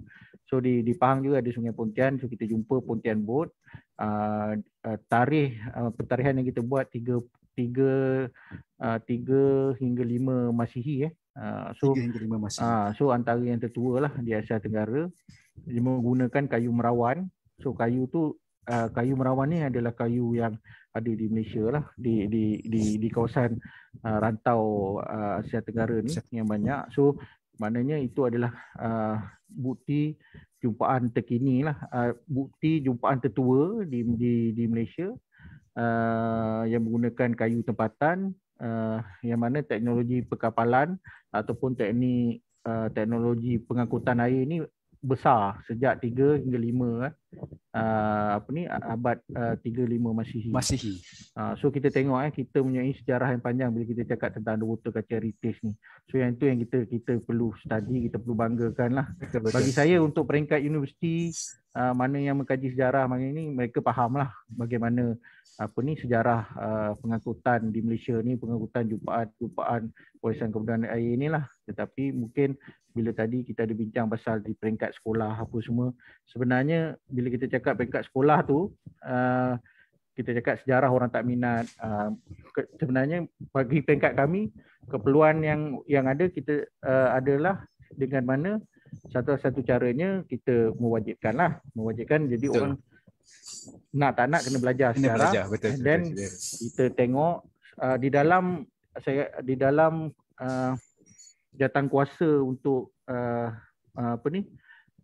so di di Pahang juga ada Sungai Pontian so kita jumpa Pontian Boat uh, uh, tarikh uh, pentarihan yang kita buat tiga tiga uh, tiga hingga lima Masihi eh uh, so tiga hingga lima masih. Ah, so antara yang tertua lah di Asia Tenggara. Dia menggunakan kayu merawan. So kayu tu uh, kayu merawan ni adalah kayu yang ada di Malaysia lah di di di di kawasan uh, rantau uh, Asia Tenggara ni yang banyak. So maknanya itu adalah uh, bukti jumpaan terkini lah uh, bukti jumpaan tertua di di di Malaysia uh, yang menggunakan kayu tempatan uh, yang mana teknologi perkapalan ataupun teknik uh, teknologi pengangkutan air ni besar sejak 3 hingga 5 eh. Uh, apa ni abad uh, 3 5 Masihi. Masihi. Uh, so kita tengok eh kita mempunyai sejarah yang panjang bila kita cakap tentang underwater culture heritage ni. So yang itu yang kita kita perlu study, kita perlu banggakan lah. Betul, betul. Bagi saya untuk peringkat universiti uh, mana yang mengkaji sejarah mana ini mereka faham lah bagaimana apa ni sejarah uh, pengangkutan di Malaysia ni pengangkutan jumpaan jumpaan warisan kebudayaan air inilah tetapi mungkin bila tadi kita ada bincang pasal di peringkat sekolah apa semua sebenarnya bila kita cakap peringkat sekolah tu uh, kita cakap sejarah orang tak minat uh, ke, sebenarnya bagi peringkat kami keperluan yang yang ada kita uh, adalah dengan mana satu-satu caranya kita mewajibkan lah mewajibkan jadi Betul. orang nak tak nak kena belajar Kena sejarah belajar betul. and then betul, betul. kita tengok uh, di dalam saya di dalam uh, jawatan kuasa untuk uh, uh, apa ni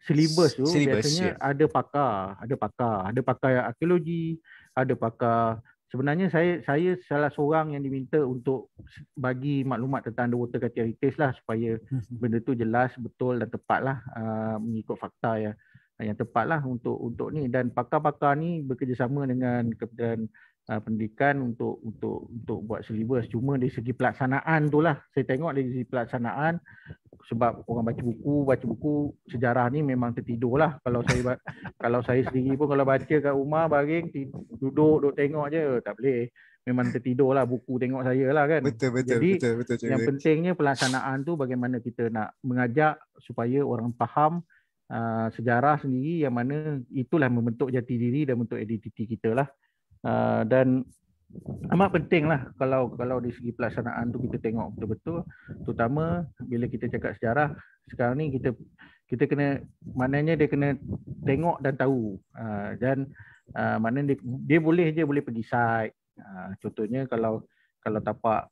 silibus tu Syllabus, biasanya ya. ada pakar, ada pakar, ada pakar arkeologi, ada pakar. Sebenarnya saya saya salah seorang yang diminta untuk bagi maklumat tentang underwater culture heritage lah supaya benda tu jelas, betul dan tepat lah uh, mengikut fakta yang yang tepat lah untuk untuk ni. Dan pakar-pakar ni bekerjasama dengan Kementerian uh, Pendidikan untuk untuk untuk buat silibus. Cuma dari segi pelaksanaan tu lah saya tengok dari segi pelaksanaan sebab orang baca buku, baca buku sejarah ni memang tertidur lah. Kalau saya kalau saya sendiri pun kalau baca kat rumah baring duduk duduk tengok je tak boleh. Memang tertidur lah buku tengok saya lah kan. Betul betul Jadi, betul betul. Yang cikgu. pentingnya pelaksanaan tu bagaimana kita nak mengajak supaya orang faham uh, sejarah sendiri yang mana itulah membentuk jati diri dan bentuk identiti kita lah. Uh, dan amat penting lah kalau kalau di segi pelaksanaan tu kita tengok betul-betul. Terutama bila kita cakap sejarah sekarang ni kita kita kena maknanya dia kena tengok dan tahu. Uh, dan uh, maknanya dia, dia boleh je boleh pergi site. Contohnya kalau kalau tapak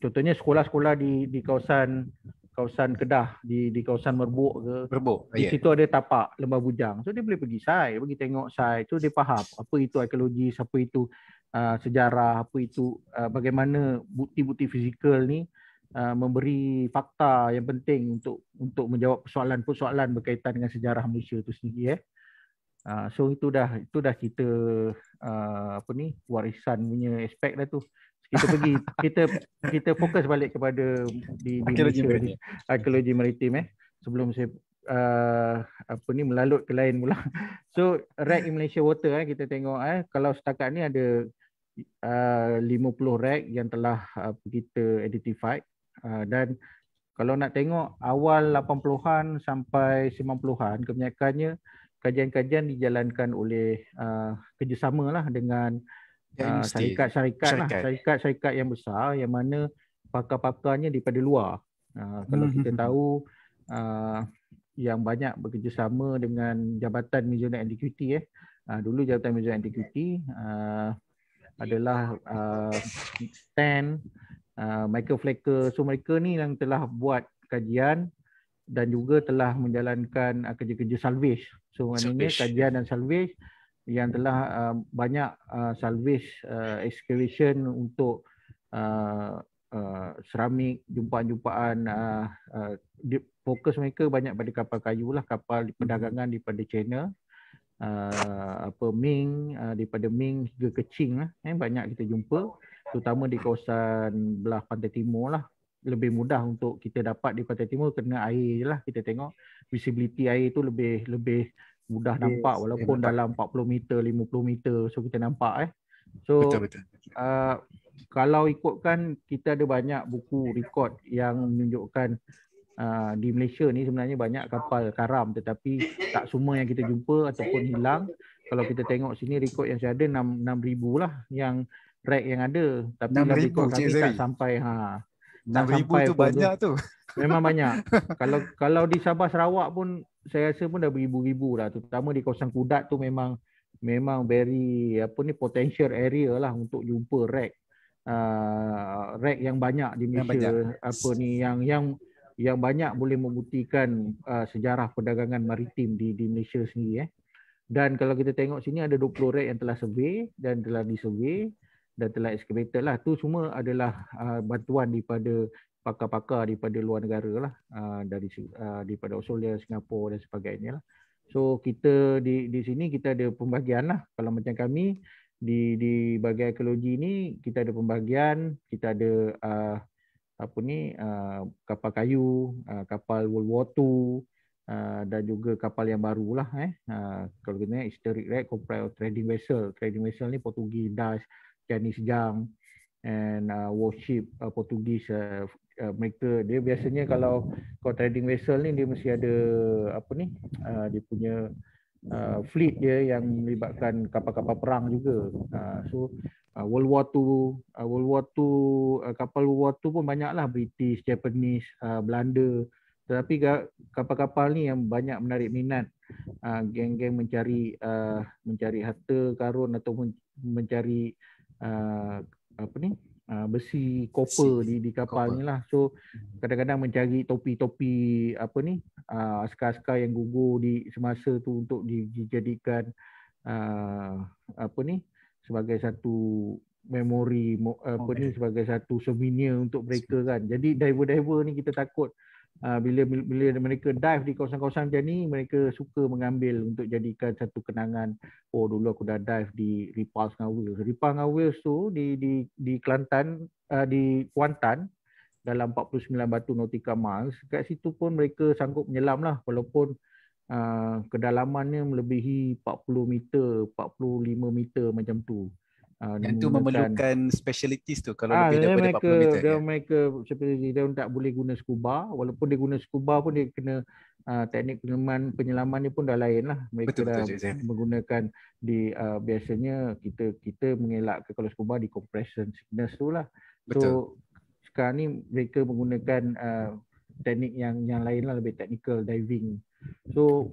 contohnya sekolah-sekolah di di kawasan kawasan Kedah di di kawasan Merbuk ke Berbuk. di Ya. situ ada tapak lembah bujang. So dia boleh pergi site, pergi tengok site. So dia faham apa itu arkeologi, apa itu uh, sejarah, apa itu uh, bagaimana bukti-bukti fizikal ni uh, memberi fakta yang penting untuk untuk menjawab persoalan-persoalan berkaitan dengan sejarah Malaysia itu sendiri eh. Uh, so itu dah itu dah kita uh, apa ni warisan punya aspek dah tu. Kita pergi kita kita fokus balik kepada di, di Arkeologi Malaysia maritim. ni arkeologi maritim eh sebelum saya uh, apa ni melalut ke lain pula. So rag in Malaysia Water eh kita tengok eh kalau setakat ni ada uh, 50 rag yang telah uh, kita identified uh, dan kalau nak tengok awal 80-an sampai 90-an kebanyakannya kajian-kajian dijalankan oleh uh, kerjasama lah dengan Uh, universiti. syarikat-syarikat lah, Syarikat. syarikat-syarikat yang besar yang mana pakar-pakarnya daripada luar. Uh, kalau Hmm, kita hmm, hmm. tahu uh, yang banyak bekerjasama dengan Jabatan dan Antiquity eh. Uh, dulu Jabatan dan Antiquity uh, adalah uh, Stan, uh, Michael Flecker. So mereka ni yang telah buat kajian dan juga telah menjalankan uh, kerja-kerja salvage. So maknanya Salvage. kajian dan salvage yang telah uh, banyak uh, salvage uh, excavation untuk uh, uh, seramik jumpaan-jumpaan uh, uh, fokus mereka banyak pada kapal kayu lah kapal perdagangan daripada China uh, apa Ming uh, daripada Ming hingga ke Qing lah eh, banyak kita jumpa terutama di kawasan belah pantai timur lah. Lebih mudah untuk kita dapat di pantai timur kena air je lah kita tengok visibility air tu lebih lebih mudah Yes, nampak walaupun nampak. dalam 40 meter 50 meter so kita nampak eh so Betul betul. uh, kalau ikutkan kita ada banyak buku rekod yang menunjukkan uh, di Malaysia ni sebenarnya banyak kapal karam tetapi tak semua yang kita jumpa ataupun hilang. Kalau kita tengok sini rekod yang saya ada 6 6000 lah yang rek yang ada tapi dalam 6,000, rekod kami tak sampai ha 6000 sampai tu banyak tu. memang banyak. kalau kalau di Sabah Sarawak pun saya rasa pun dah beribu-ribu lah terutama di kawasan Kudat tu memang memang very apa ni potential area lah untuk jumpa rek uh, rek yang banyak di Yang Malaysia apa ni yang yang yang banyak boleh membuktikan uh, sejarah perdagangan maritim di di Malaysia sendiri eh. Dan kalau kita tengok sini ada 20 rek yang telah survey dan telah disurvey dan telah excavated lah. Tu semua adalah uh, bantuan daripada pakar-pakar daripada luar negara lah. Uh, dari uh, daripada Australia, Singapura dan sebagainya lah. So kita di di sini kita ada pembagian lah. Kalau macam kami di di bahagian ekologi ni kita ada pembagian, kita ada uh, apa ni uh, kapal kayu, uh, kapal World War II uh, dan juga kapal yang baru lah eh. Uh, kalau kita historic wreck, comprised trading vessel. Trading vessel ni Portugis, Dutch, Chinese junk and uh, warship uh, Portugis uh, uh, mereka. Dia biasanya kalau kalau trading vessel ni dia mesti ada apa ni uh, dia punya uh, fleet dia yang melibatkan kapal-kapal perang juga. Uh, so uh, World War II uh, World War II uh, kapal World War II pun banyaklah. British Japanese uh, Belanda. Tetapi kapal-kapal ni yang banyak menarik minat. Uh, geng-geng mencari uh, mencari harta karun ataupun mencari uh, apa ni uh, besi copper di di kapal ni lah. So kadang-kadang mencari topi-topi apa ni uh, askar-askar yang gugur di semasa tu untuk dijadikan uh, apa ni sebagai satu memori apa ni sebagai satu souvenir untuk mereka kan. Jadi diver-diver ni kita takut uh, bila bila mereka dive di kawasan-kawasan macam ni mereka suka mengambil untuk jadikan satu kenangan oh dulu aku dah dive di Repulse dengan Wheels Repulse dengan Wheels tu di di di Kelantan uh, di Kuantan dalam 49 batu nautica miles kat situ pun mereka sanggup menyelam lah walaupun uh, kedalamannya melebihi 40 meter 45 meter macam tu Uh, yang tu memerlukan specialities tu kalau ah, lebih daripada mereka, 40 meter. Dia kan? mereka seperti dia tak boleh guna scuba walaupun dia guna scuba pun dia kena uh, teknik penyelaman penyelaman ni pun dah lain lah. Mereka betul, dah betul, menggunakan di uh, biasanya kita kita mengelak ke kalau scuba di compression sickness tu lah. So betul. sekarang ni mereka menggunakan uh, teknik yang yang lain lah lebih technical diving. So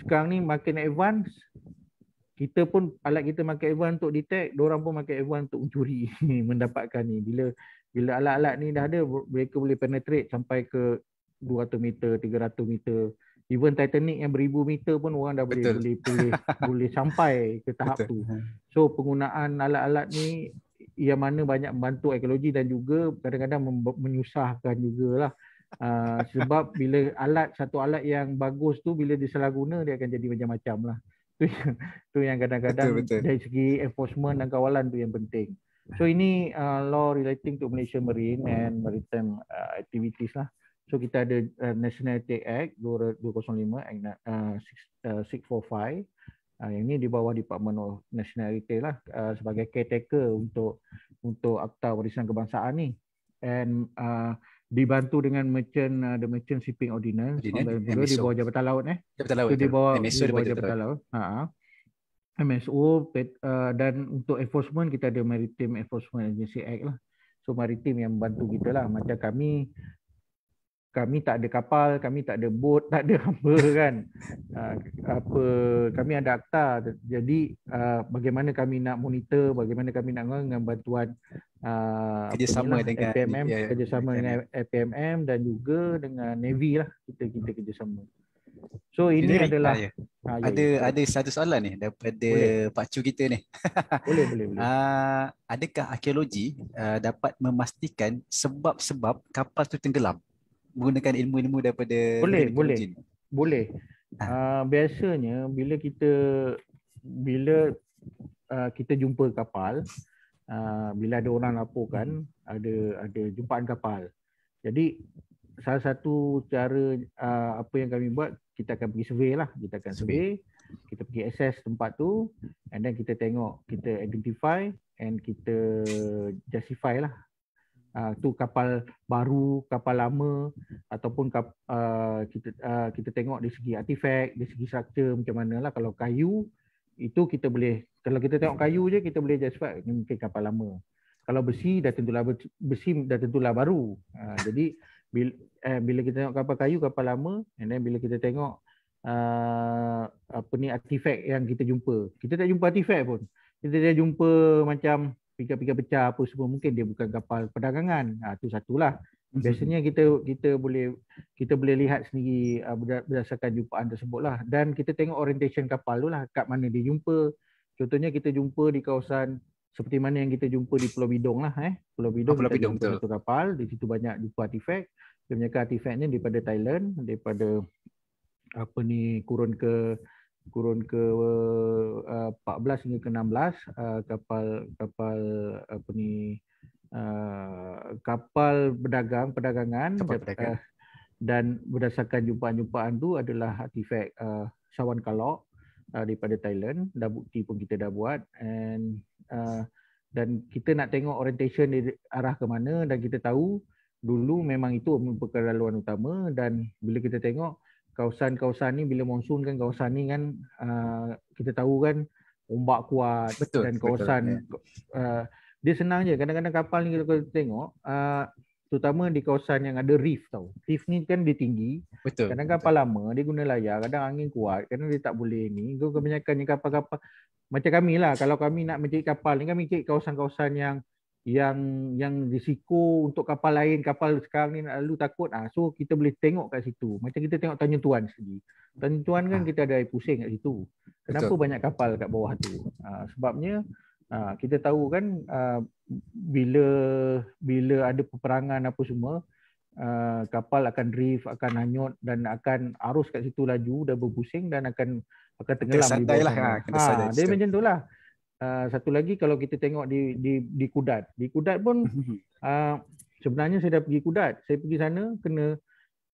sekarang ni makin advance kita pun alat kita makan advance untuk detect, orang pun makan advance untuk mencuri mendapatkan ni. Bila bila alat-alat ni dah ada, mereka boleh penetrate sampai ke 200 meter, 300 meter. Even Titanic yang beribu meter pun orang dah boleh boleh boleh boleh sampai ke tahap Betul. tu. So penggunaan alat-alat ni yang mana banyak membantu ekologi dan juga kadang-kadang menyusahkan jugalah. Uh, sebab bila alat satu alat yang bagus tu bila disalah guna dia akan jadi macam-macam lah tu yang, tu yang kadang-kadang dari segi enforcement dan kawalan tu yang penting. So ini uh, law relating to Malaysia Marine and Maritime uh, activities lah. So kita ada uh, Nationality Act 205 Act uh, 6, uh, 645 uh, yang ini di bawah Department of Nationality lah uh, sebagai caretaker untuk untuk akta warisan kebangsaan ni. And uh, dibantu dengan merchant uh, the merchant shipping ordinance. Juga di bawah jabatan laut eh? Jabatan Laut. Itu di bawah MSO di bawah Jabatan laut. Ha MSO pet, uh, dan untuk enforcement kita ada Maritime Enforcement Agency Act lah. So maritime yang membantu kita lah. Macam kami kami tak ada kapal, kami tak ada boat, tak ada apa kan. Uh, apa kami ada akta. Jadi uh, bagaimana kami nak monitor, bagaimana kami nak dengan bantuan uh, kerjasama dengan APMM, ya, ya, kerjasama ya, dengan APMM dan juga dengan Navy lah kita kita kerjasama. So ini Jadi, adalah ya. Ha, ada ya, ada satu soalan ni daripada boleh. Pak Cu kita ni. boleh boleh boleh. Uh, adakah arkeologi uh, dapat memastikan sebab-sebab kapal tu tenggelam? menggunakan ilmu-ilmu daripada boleh boleh ni? boleh uh, biasanya bila kita bila uh, kita jumpa kapal uh, bila ada orang laporkan ada ada jumpaan kapal. Jadi salah satu cara uh, apa yang kami buat kita akan pergi survey lah. Kita akan survey. kita pergi assess tempat tu and then kita tengok kita identify and kita justify lah. Uh, tu kapal baru, kapal lama ataupun kap, uh, kita uh, kita tengok dari segi artifact, dari segi struktur macam mana lah. Kalau kayu itu kita boleh kalau kita tengok kayu je kita boleh justify ini mungkin kapal lama. Kalau besi dah tentulah besi dah tentulah baru. Uh, jadi bila, eh, bila kita tengok kapal kayu kapal lama and then bila kita tengok uh, apa ni artifact yang kita jumpa. Kita tak jumpa artifact pun. Kita dah jumpa macam pikat-pikat pecah apa semua mungkin dia bukan kapal perdagangan. Ha tu satulah. Biasanya kita kita boleh kita boleh lihat sendiri berda- berdasarkan jumpaan tersebut lah. Dan kita tengok orientation kapal tu lah kat mana dia jumpa. Contohnya kita jumpa di kawasan seperti mana yang kita jumpa di Pulau Bidong lah eh. Pulau Bidong, Oh, Pulau kita Bidong, jumpa betul. satu kapal, di situ banyak jumpa artifak. Dia punya artifaknya daripada Thailand, daripada apa ni kurun ke kurun ke uh, 14 hingga ke 16 uh, kapal kapal apa ni uh, kapal berdagang perdagangan Kapal uh, dan berdasarkan jumpaan-jumpaan tu adalah artifak uh, sawan kalok uh, daripada Thailand. Dah bukti pun kita dah buat. And uh, dan kita nak tengok orientation di arah ke mana dan kita tahu dulu memang itu merupakan laluan utama. Dan bila kita tengok kawasan-kawasan ni bila monsun kan kawasan ni kan uh, kita tahu kan ombak kuat Betul, dan betul, kawasan uh, dia senang je. Kadang-kadang kapal ni kalau kita tengok uh, terutama di kawasan yang ada reef tau. Reef ni kan dia tinggi. Betul. kadang kapal lama dia guna layar. Kadang angin kuat kadang dia tak boleh ni. Kau kebanyakannya kapal-kapal. Macam kami lah kalau kami nak mencari kapal ni kami cari kawasan-kawasan yang yang yang risiko untuk kapal lain. Kapal sekarang ni nak lalu takut. Ah so kita boleh tengok kat situ. Macam kita tengok Tanjung Tuan sendiri. Tanjung Tuan kan Ah. kita ada air pusing kat situ. Kenapa Betul. banyak kapal kat bawah tu? Ah, sebabnya ah, kita tahu kan ah, bila bila ada peperangan apa semua uh, kapal akan drift akan hanyut dan akan arus kat situ laju dan berpusing dan akan akan tenggelam di sadai bawah lah, ha, kena sadai Ha, di dia situ. macam tu lah. Uh, satu lagi kalau kita tengok di di di Kudat. Di Kudat pun uh, sebenarnya saya dah pergi Kudat. Saya pergi sana kena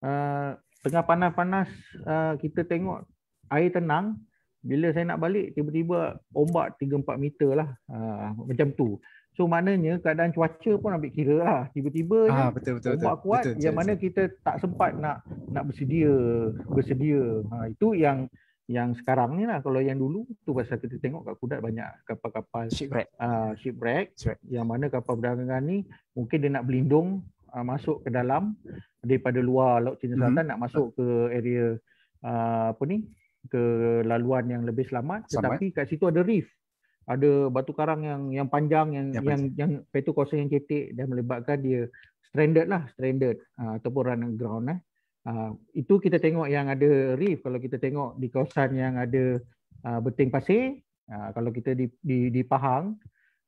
uh, tengah panas-panas uh, kita tengok air tenang. Bila saya nak balik tiba-tiba ombak 3-4 meter lah. Uh, macam tu. So maknanya keadaan cuaca pun ambil kira lah. Tiba-tiba Ah, betul betul betul. ombak kuat betul, yang betul, mana kita tak sempat nak nak bersedia bersedia ha, itu yang yang sekarang ni lah kalau yang dulu tu pasal kita tengok kat Kudat banyak kapal-kapal Shipwreck. uh, shipwreck Shipwreck. yang mana kapal perdagangan ni mungkin dia nak berlindung uh, masuk ke dalam daripada luar Laut Cina. Selatan nak masuk ke area uh, apa ni ke laluan yang lebih selamat. Selamat. tetapi kat situ ada reef ada batu karang yang yang panjang yang Yang yang yang petu kawasan yang cetek dan melibatkan dia. Stranded lah stranded. Uh, ataupun run aground eh. Uh, itu kita tengok yang ada reef kalau kita tengok di kawasan yang ada uh, beting pasir uh, kalau kita di, di di Pahang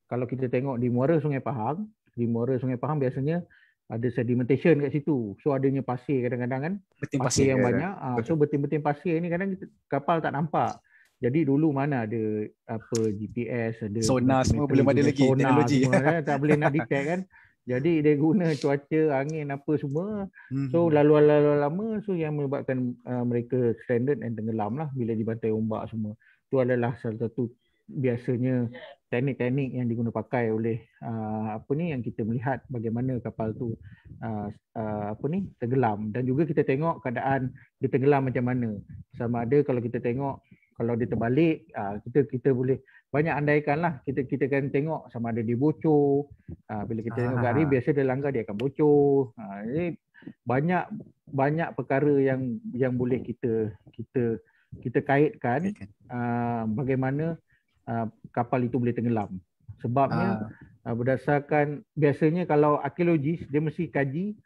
kalau kita tengok di muara Sungai Pahang di muara Sungai Pahang biasanya ada sedimentation kat situ. So adanya pasir kadang-kadang kan? Beting pasir, pasir yang ya, banyak. Ah, so beting-beting pasir ni kadang kita, kapal tak nampak. Jadi dulu mana ada apa GPS ada Sonar semua belum ada lagi, sonar teknologi. semua, kan, tak boleh nak detect kan? Jadi dia guna cuaca angin apa semua. Mhm. So laluan-laluan lama so yang menyebabkan uh, mereka stranded dan tenggelam lah bila dibantai ombak semua. Itu adalah salah satu biasanya teknik-teknik yang diguna pakai oleh uh, apa ni yang kita melihat bagaimana kapal tu uh, uh, apa ni tenggelam. Dan juga kita tengok keadaan dia tenggelam macam mana. Sama ada kalau kita tengok kalau dia terbalik uh, kita kita boleh banyak andaikan lah. Kita kita kan tengok sama ada dia bocor. Uh, bila kita tengok reef biasa dia langgar dia akan bocor. Uh, jadi banyak banyak perkara yang yang boleh kita kita kita kaitkan Kan? uh, bagaimana uh, kapal itu boleh tenggelam sebabnya Ah, uh, berdasarkan biasanya kalau arkeologis dia mesti kaji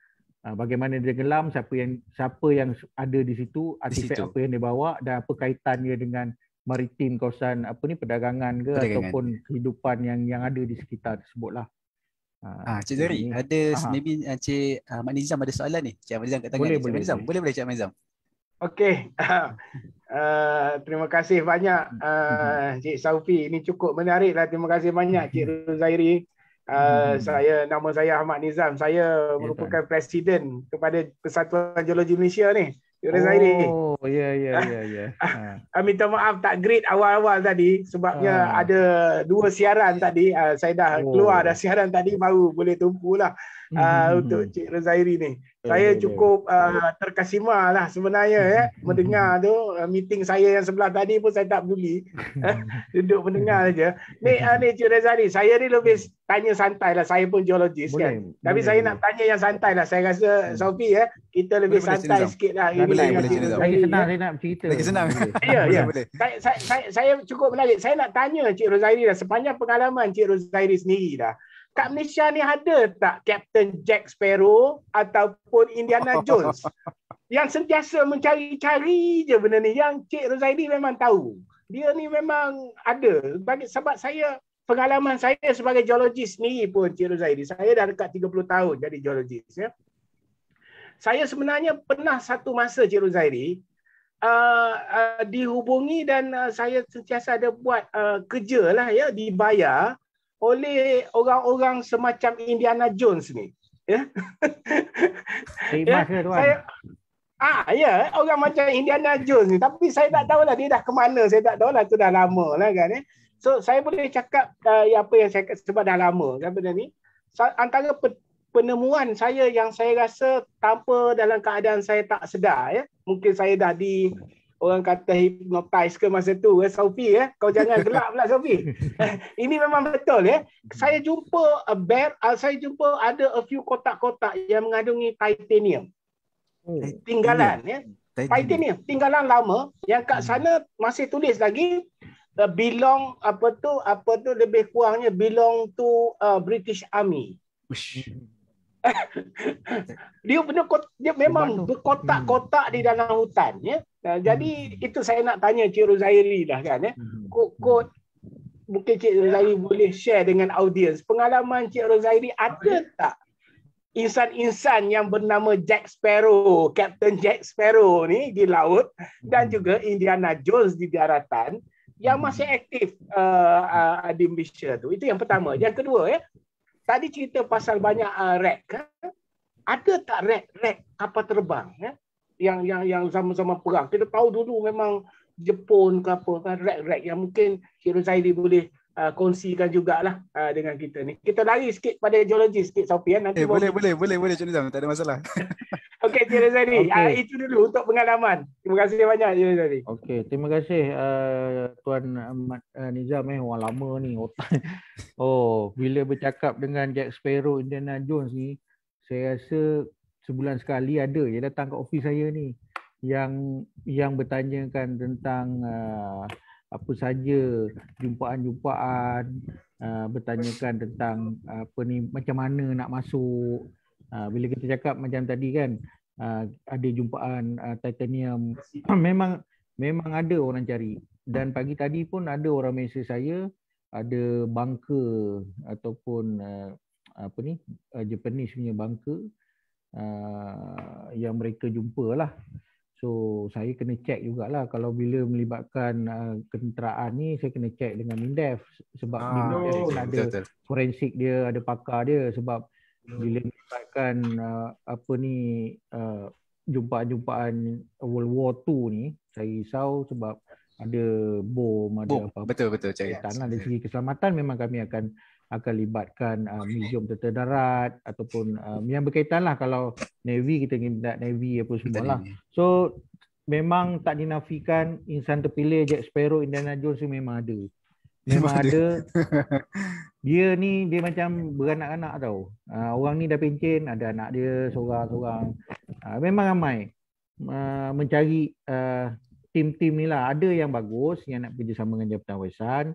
uh, bagaimana dia tenggelam siapa yang siapa yang ada di situ artifak apa yang dia bawa dan apa kaitannya dengan maritim kawasan apa ni perdagangan ke Perdagangan. ataupun kehidupan yang yang ada di sekitar tersebut lah. Ah, Cik Zari, ini- ada Aha. maybe uh, Cik uh, Mak Nizam ada soalan ni. Cik Mak Nizam kat tangan Boleh. Cik boleh, Mak Nizam, boleh. boleh boleh Cik Mak Nizam. Okey. Uh, terima kasih banyak uh, Cik Saufi. Ini cukup menarik lah. Terima kasih banyak Cik Ruzairi. Uh, Mhm. saya nama saya Ahmad Nizam. Saya merupakan presiden kepada Persatuan Geologi Malaysia ni. Cik Ruzairi. Oh, ya ya ya ya. Ha. Uh, minta maaf tak great awal-awal tadi sebabnya Ah. ada dua siaran tadi. Uh, saya dah Oh. keluar dah siaran tadi baru boleh tumpu lah uh, untuk Cik Rezairi ni. Saya Betul, betul. cukup uh, terkesima lah sebenarnya ya mendengar tu uh, meeting saya yang sebelah tadi pun saya tak peduli duduk mendengar aja. Ni uh, ni Cik Rezairi, saya ni lebih tanya santai lah. Saya pun geologis Boleh, kan. Tapi boleh, saya boleh. nak tanya yang santai lah. Saya rasa Sofi ya, kita lebih Boleh, boleh, santai Cik sikit lah. Lagi, ini boleh, boleh, lagi Rezairi, senang ya. saya nak bercerita. Lagi senang. Boleh. Ya, Boleh, ya. boleh. Saya, saya, saya, saya cukup menarik. Saya nak tanya Cik Rozairi dah sepanjang pengalaman Cik Rozairi sendiri dah. Kat Malaysia ni ada tak Captain Jack Sparrow ataupun Indiana Jones yang sentiasa mencari-cari je benda ni. Yang Cik Rozaidi memang tahu. Dia ni memang ada. Bagi sebab saya pengalaman saya sebagai geologis ni pun Cik Rozaidi. Saya dah dekat 30 tahun jadi geologis ya. Saya sebenarnya pernah satu masa Cik Rozaidi uh, uh, dihubungi dan uh, saya sentiasa ada buat uh, kerja lah ya dibayar oleh orang-orang semacam Indiana Jones ni. Ya. Terima kasih tuan. Saya Ah ya, orang macam Indiana Jones ni. Tapi saya tak tahulah dia dah ke mana. Saya tak tahulah tu dah lama lah kan. Eh. So saya boleh cakap uh, apa yang saya sebab dah lama kan benda ni. Antara penemuan saya yang saya rasa tanpa dalam keadaan saya tak sedar ya. Mungkin saya dah di orang kata hypnotize ke masa tu eh Sophie eh. Kau jangan gelap pula Sophie. Ini memang betul ya saya jumpa a bear uh, saya jumpa ada a few kotak-kotak yang mengandungi titanium. Tinggalan ya titanium. Tinggalan lama yang kat sana masih tulis lagi uh, belong apa tu apa tu lebih kurangnya belong to uh, British Army dia benar dia memang berkotak-kotak di dalam hutan ya. Uh, jadi itu saya nak tanya Cik Rozairi dah kan ya. Kod mungkin Cik Rozairi boleh share dengan audiens pengalaman Cik Rozairi ada tak insan-insan yang bernama Jack Sparrow, Captain Jack Sparrow ni di laut dan juga Indiana Jones di daratan yang masih aktif uh, uh, di Malaysia tu. Itu yang pertama. Yang kedua ya, tadi cerita pasal banyak uh, rek kan? ada tak rek rek kapal terbang ya yang yang yang sama-sama perang kita tahu dulu memang Jepun ke apa kan rek-rek yang mungkin Cik Zaidi boleh uh, kongsikan jugalah uh, dengan kita ni. Kita lari sikit pada geologi sikit Sophie ya. Nanti eh, boleh, boleh, boleh, boleh Cik Nizam. Tak ada masalah. Okey Cik Zaidi. Okay. Uh, itu dulu untuk pengalaman. Terima kasih banyak Cik Zaidi. Okey, terima kasih uh, Tuan Ahmad uh, Nizam eh. Orang lama ni. oh, bila bercakap dengan Jack Sparrow, Indiana Jones ni, saya rasa sebulan sekali ada je datang ke ofis saya ni yang yang bertanyakan tentang uh, apa saja jumpaan-jumpaan uh, bertanyakan tentang uh, apa ni macam mana nak masuk. Uh, bila kita cakap macam tadi kan uh, ada jumpaan uh, titanium. Memang memang ada orang cari. Dan pagi tadi pun ada orang mesej saya ada bunker ataupun uh, apa ni uh, Japanese punya bunker uh, yang mereka jumpa lah. So saya kena check jugalah kalau bila melibatkan uh, kenteraan ni saya kena check dengan Mindef sebab ah, Mindef oh, ada betul, forensik dia, ada pakar dia sebab bila melibatkan uh, apa ni uh, jumpaan-jumpaan World War II ni saya risau sebab ada bom, ada bom. apa-apa. Betul betul cakap. Tanah dari segi keselamatan memang kami akan akan libatkan uh, museum tentera darat ataupun uh, yang berkaitan lah kalau Navy kita ingin minta Navy apa semua lah. So memang tak dinafikan insan terpilih Jack Sparrow Indiana Jones memang ada. Memang ada. dia ni dia macam beranak-anak tau. Uh, orang ni dah pencen ada anak dia seorang-seorang. Uh, memang ramai uh, mencari uh, tim-tim ni lah. Ada yang bagus yang nak kerjasama dengan Jabatan Warisan.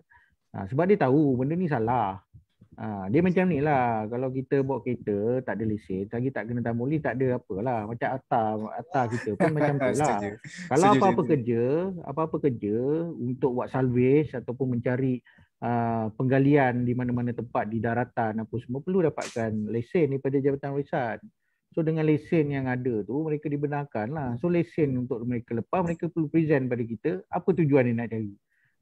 Uh, sebab dia tahu benda ni salah. Ha, dia macam ni lah. Kalau kita bawa kereta, tak ada lesen. Lagi tak kena tamuli, tak ada apalah. Macam atas, atas kita pun macam tu lah. Kalau apa-apa kerja, apa-apa kerja untuk buat salvage ataupun mencari uh, penggalian di mana-mana tempat di daratan apa semua, perlu dapatkan lesen daripada Jabatan Warisan. So dengan lesen yang ada tu, mereka dibenarkan lah. So lesen untuk mereka lepas, mereka perlu present pada kita apa tujuan dia nak cari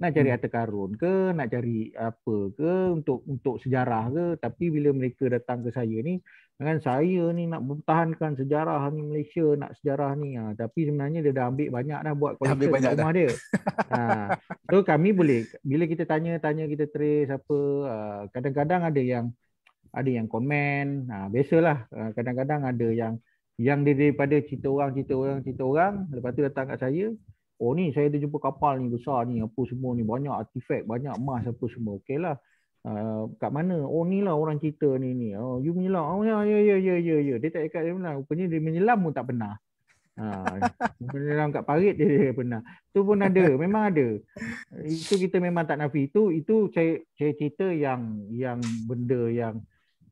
nak cari hmm. harta karun ke nak cari apa ke untuk untuk sejarah ke. Tapi bila mereka datang ke saya ni dengan saya ni nak mempertahankan sejarah ni Malaysia nak sejarah ni. Ha, tapi sebenarnya dia dah ambil banyak dah buat banyak rumah dah. dia. Ha, so kami boleh bila kita tanya tanya kita trace apa ha, kadang-kadang ada yang ada yang komen. Ha, biasalah ha, kadang-kadang ada yang yang daripada cerita orang cerita orang cerita orang. Lepas tu datang kat saya oh ni saya ada jumpa kapal ni besar ni apa semua ni banyak artifak banyak emas apa semua okey lah uh, kat mana oh ni lah orang cerita ni ni oh you menyelam oh ya ya ya ya ya, ya. dia tak ikat dia menyelam rupanya dia menyelam pun tak pernah Ha, menyelam kat parit dia, dia pernah. Tu pun ada, memang ada. Itu kita memang tak nafi. Itu itu saya saya cerita yang yang benda yang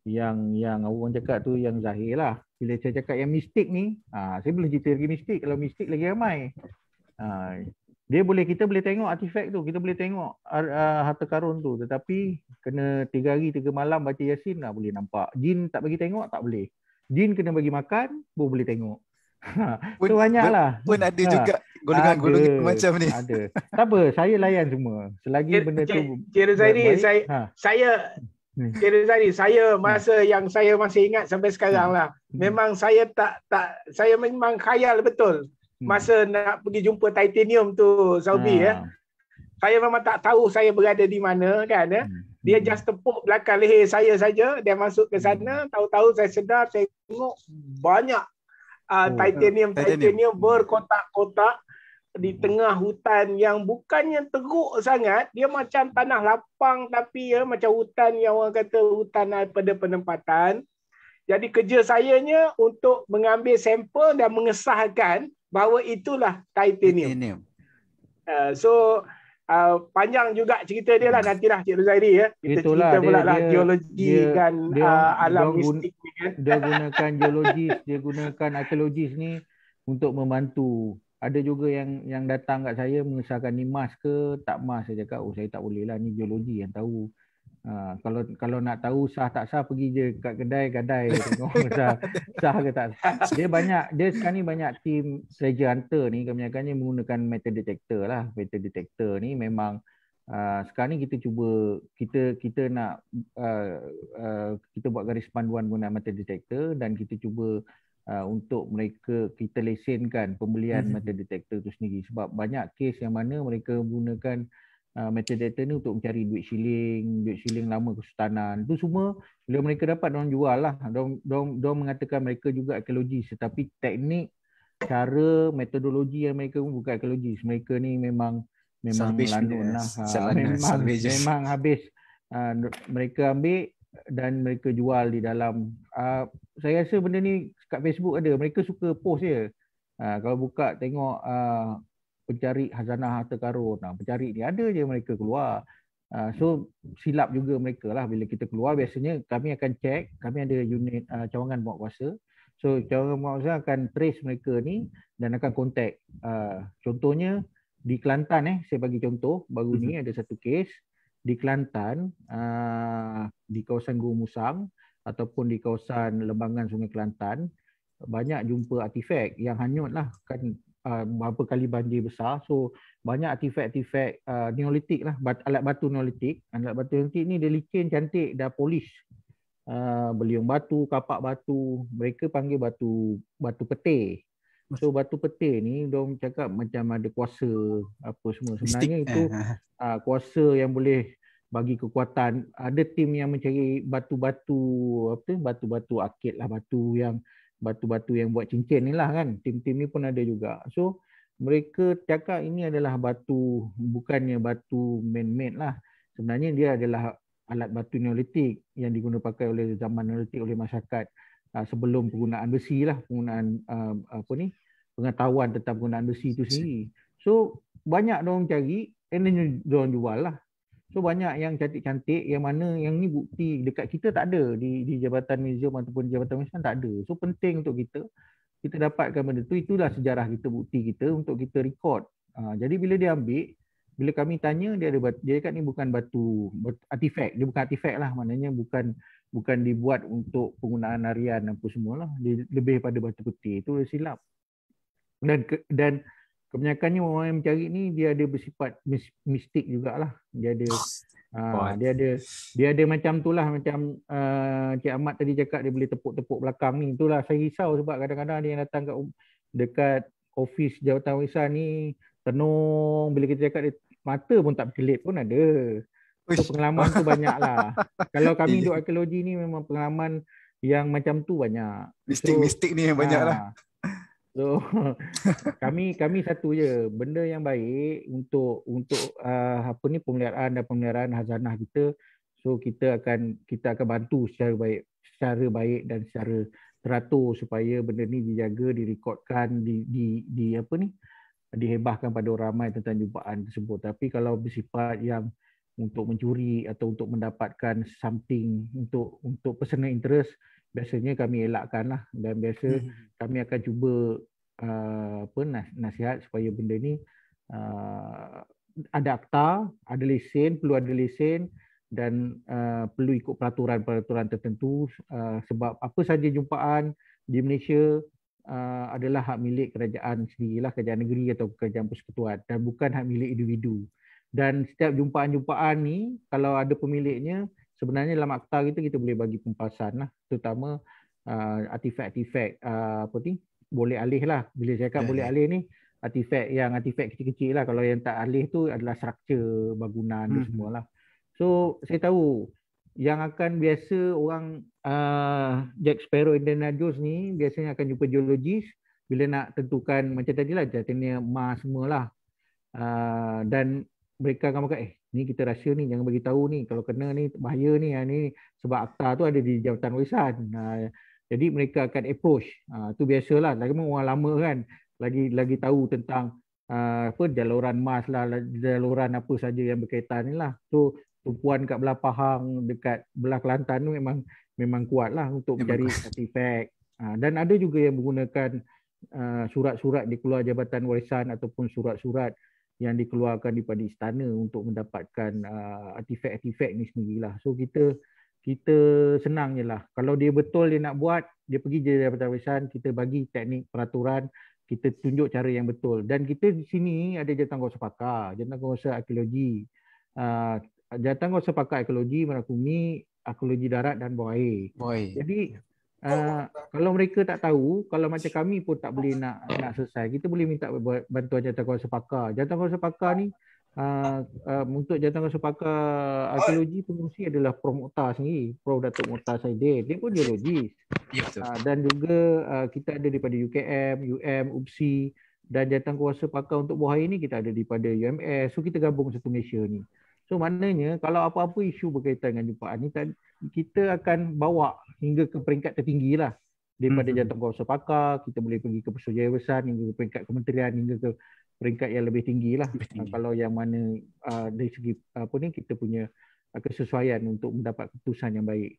yang yang orang cakap tu yang zahir lah. Bila saya cakap yang mistik ni, ha, saya boleh cerita lagi mistik. Kalau mistik lagi ramai. Ha, dia boleh kita boleh tengok artifak tu, kita boleh tengok uh, harta karun tu. Tetapi kena tiga hari tiga malam baca yasin lah boleh nampak. Jin tak bagi tengok tak boleh. Jin kena bagi makan baru boleh tengok. Pun, so banyak lah. Pun ada Ha. juga golongan-golongan Ada, macam ni. Ada. Tak apa, saya layan semua. Selagi Cik- benda tu Rozairi, baik, saya ha. saya Hmm. Cik Rozairi, saya masa yang saya masih ingat sampai sekarang lah. Hmm. Memang saya tak tak saya memang khayal betul Hmm. masa nak pergi jumpa titanium tu Saubi ya. Ha. Saya memang tak tahu saya berada di mana kan ya. Hmm. Dia just tepuk belakang leher saya saja dia masuk ke sana tahu-tahu saya sedar saya tengok banyak uh, Oh, titanium titanium. titanium berkotak-kotak di tengah hutan yang bukannya teruk sangat dia macam tanah lapang tapi ya macam hutan yang orang kata hutan pada penempatan jadi kerja sayanya untuk mengambil sampel dan mengesahkan bahawa itulah titanium Titanium. Uh, so uh, panjang juga cerita dia lah nantilah Cik Rozairi ya. Kita Itulah, cerita dia- pula lah dia- geologi dia- dan dia- uh, alam dia gun- mistik ni kan. dia gunakan geologis, dia gunakan arkeologis ni untuk membantu. Ada juga yang yang datang kat saya mengesahkan ni mas ke tak mas saya cakap oh saya tak boleh lah ni geologi yang tahu. Ha, kalau kalau nak tahu sah tak sah pergi je kat kedai gadai tengok sah, sah ke tak. Dia banyak dia sekarang ni banyak team treasure hunter ni kebanyakannya menggunakan metal detector lah. Metal detector ni memang uh, sekarang ni kita cuba kita kita nak uh, uh, kita buat garis panduan guna metal detector dan kita cuba uh, untuk mereka kita lesenkan pembelian Mhm. metal detector tu sendiri sebab banyak kes yang mana mereka gunakan uh, metal detector ni untuk mencari duit shilling, duit shilling lama kesultanan. Tu semua bila mereka dapat orang jual lah. Diorang, diorang mengatakan mereka juga arkeologis tetapi teknik cara metodologi yang mereka pun bukan arkeologis. Mereka ni memang memang Salvage lanun punya, lah. Ha, salana, memang salvages. memang habis uh, mereka ambil dan mereka jual di dalam uh, saya rasa benda ni kat Facebook ada mereka suka post je uh, kalau buka tengok uh, pencari hazanah harta karun. Uh, pencari ni ada je mereka keluar. Uh, so silap juga mereka lah bila kita keluar. Biasanya kami akan check kami ada unit uh, cawangan buat kuasa. So cawangan buat kuasa akan trace mereka ni dan akan contact. Uh, contohnya di Kelantan eh saya bagi contoh baru ni ada satu kes di Kelantan uh, di kawasan Gua Musang ataupun di kawasan lembangan Sungai Kelantan. Banyak jumpa artifak yang hanyut lah kan uh, beberapa kali banjir besar so banyak artifak-artifak uh, neolitik lah bat, alat batu neolitik alat batu neolitik ni dia licin cantik dah polish uh, beliung batu kapak batu mereka panggil batu batu petir so batu petir ni dia cakap macam ada kuasa apa semua sebenarnya Mistik. itu Eh, uh, kuasa yang boleh bagi kekuatan. Ada tim yang mencari batu-batu apa tu? batu-batu akid lah, batu yang batu-batu yang buat cincin ni lah kan. Tim-tim ni pun ada juga. So mereka cakap ini adalah batu bukannya batu man-made lah. Sebenarnya dia adalah alat batu neolitik yang digunakan pakai oleh zaman neolitik oleh masyarakat uh, sebelum penggunaan besi lah, penggunaan uh, apa ni pengetahuan tentang penggunaan besi itu sendiri. So banyak orang cari and then diorang jual lah. So banyak yang cantik-cantik yang mana yang ni bukti dekat kita tak ada di di Jabatan Museum ataupun Jabatan Museum tak ada. So penting untuk kita kita dapatkan benda tu itulah sejarah kita bukti kita untuk kita record. Uh, jadi bila dia ambil bila kami tanya dia ada batu, dia cakap ni bukan batu, artifak, dia bukan artifak lah maknanya bukan bukan dibuat untuk penggunaan harian apa semualah. Dia lebih pada batu putih itu silap. Dan dan kebanyakannya orang yang mencari ni dia ada bersifat mis, mistik jugalah. Dia ada uh, dia ada dia ada macam tu lah macam uh, Cik Ahmad tadi cakap dia boleh tepuk-tepuk belakang ni. Itulah saya risau sebab kadang-kadang ada yang datang kat dekat office jawatan warisan ni tenung bila kita cakap dia mata pun tak berkelip pun ada. So pengalaman tu banyak lah. Kalau kami duduk arkeologi ni memang pengalaman yang macam tu banyak. Mistik-mistik ni yang banyak lah. So kami kami satu je. Benda yang baik untuk untuk uh, apa ni pemeliharaan dan pemeliharaan hazanah kita. So kita akan kita akan bantu secara baik secara baik dan secara teratur supaya benda ni dijaga direkodkan di di di apa ni dihebahkan pada orang ramai tentang jumpaan tersebut. Tapi kalau bersifat yang untuk mencuri atau untuk mendapatkan something untuk untuk personal interest biasanya kami elakkan lah dan biasa kami akan cuba uh, apa nas- nasihat supaya benda ni uh, ada akta, ada lesen, perlu ada lesen dan uh, perlu ikut peraturan-peraturan tertentu uh, sebab apa saja jumpaan di Malaysia uh, adalah hak milik kerajaan sendirilah kerajaan negeri atau kerajaan persekutuan dan bukan hak milik individu. Dan setiap jumpaan-jumpaan ni kalau ada pemiliknya sebenarnya dalam akta kita kita boleh bagi pempasan lah. Terutama uh, artifak-artifak uh, apa ni boleh alih lah. Bila saya cakap Ya, boleh ya. alih ni artifak yang artifak kecil-kecil lah. Kalau yang tak alih tu adalah struktur bangunan Hmm. semua lah so saya tahu yang akan biasa orang uh, Jack Sparrow Indiana Jones ni biasanya akan jumpa geologis bila nak tentukan macam tadi lah jatuhnya Mars semualah. Uh, dan mereka akan makan eh ni kita rahsia ni jangan bagi tahu ni. Kalau kena ni bahaya ni ha, ni sebab akta tu ada di jabatan warisan. Uh, jadi mereka akan approach. Uh, tu biasalah. Lagi orang lama kan lagi lagi tahu tentang uh, apa jaluran Mars lah jaluran apa saja yang berkaitan ni lah. So tumpuan kat belah Pahang dekat belah Kelantan tu memang memang kuat lah untuk Memang mencari artifak uh, dan ada juga yang menggunakan uh, surat-surat dikeluar Jabatan Warisan ataupun surat-surat yang dikeluarkan daripada istana untuk mendapatkan uh, artifak-artifak ni sendirilah. So kita kita senang je lah. Kalau dia betul dia nak buat, dia pergi je Jabatan Warisan, kita bagi teknik peraturan, kita tunjuk cara yang betul. Dan kita di sini ada jawatankuasa pakar, jawatankuasa arkeologi. Uh, jawatankuasa pakar arkeologi merakumi arkeologi darat dan bawah air. Boy. Jadi uh, kalau mereka tak tahu, kalau macam kami pun tak boleh nak nak selesai, kita boleh minta ba- bantuan jawatankuasa pakar. Jawatankuasa pakar ni uh, uh, untuk jawatankuasa pakar arkeologi pengurusi adalah Prof Mukhtar sendiri, Prof Datuk Mukhtar Saidin. Dia pun geologis. Ya betul. Uh, dan juga uh, kita ada daripada UKM, UM, UPSI dan jawatankuasa pakar untuk bawah air ni kita ada daripada UMS. So kita gabung satu Malaysia ni. So maknanya kalau apa-apa isu berkaitan dengan jumpaan ni kita akan bawa hingga ke peringkat tertinggi lah. Daripada Mhm. jawatankuasa pakar, kita boleh pergi ke Persujaya Besar hingga ke peringkat kementerian hingga ke peringkat yang lebih tinggi lah. Lebih tinggi. Uh, kalau yang mana uh, dari segi apa ni kita punya uh, kesesuaian untuk mendapat keputusan yang baik.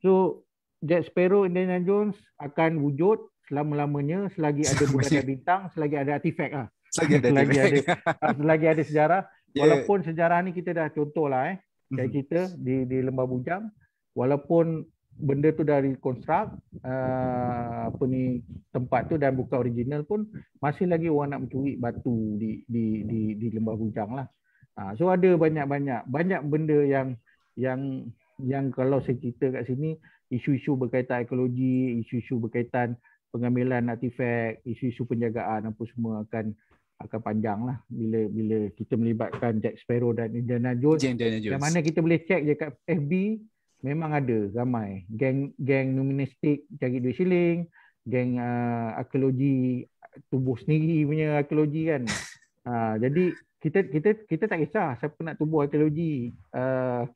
So Jack Sparrow Indiana Jones akan wujud selama-lamanya selagi ada budaya bintang, selagi ada artifak lah. Selagi ada selagi ada ah, selagi ada sejarah. Walaupun sejarah ni kita dah contoh lah eh. Kayak Mhm. kita di di Lembah Bujang walaupun benda tu dah reconstruct uh, apa ni tempat tu dan bukan original pun masih lagi orang nak mencuri batu di di di di Lembah Bujang lah. Uh, so ada banyak-banyak banyak benda yang yang yang kalau saya cerita kat sini isu-isu berkaitan ekologi, isu-isu berkaitan pengambilan artifak, isu-isu penjagaan apa semua akan akan panjang lah bila bila kita melibatkan Jack Sparrow dan Indiana Jones. Indiana yang Jones. mana kita boleh check je kat FB memang ada ramai. Geng geng nominastik cari duit shilling. Geng uh, arkeologi tubuh sendiri punya arkeologi kan. Uh, jadi kita kita kita tak kisah siapa nak tubuh arkeologi. Uh,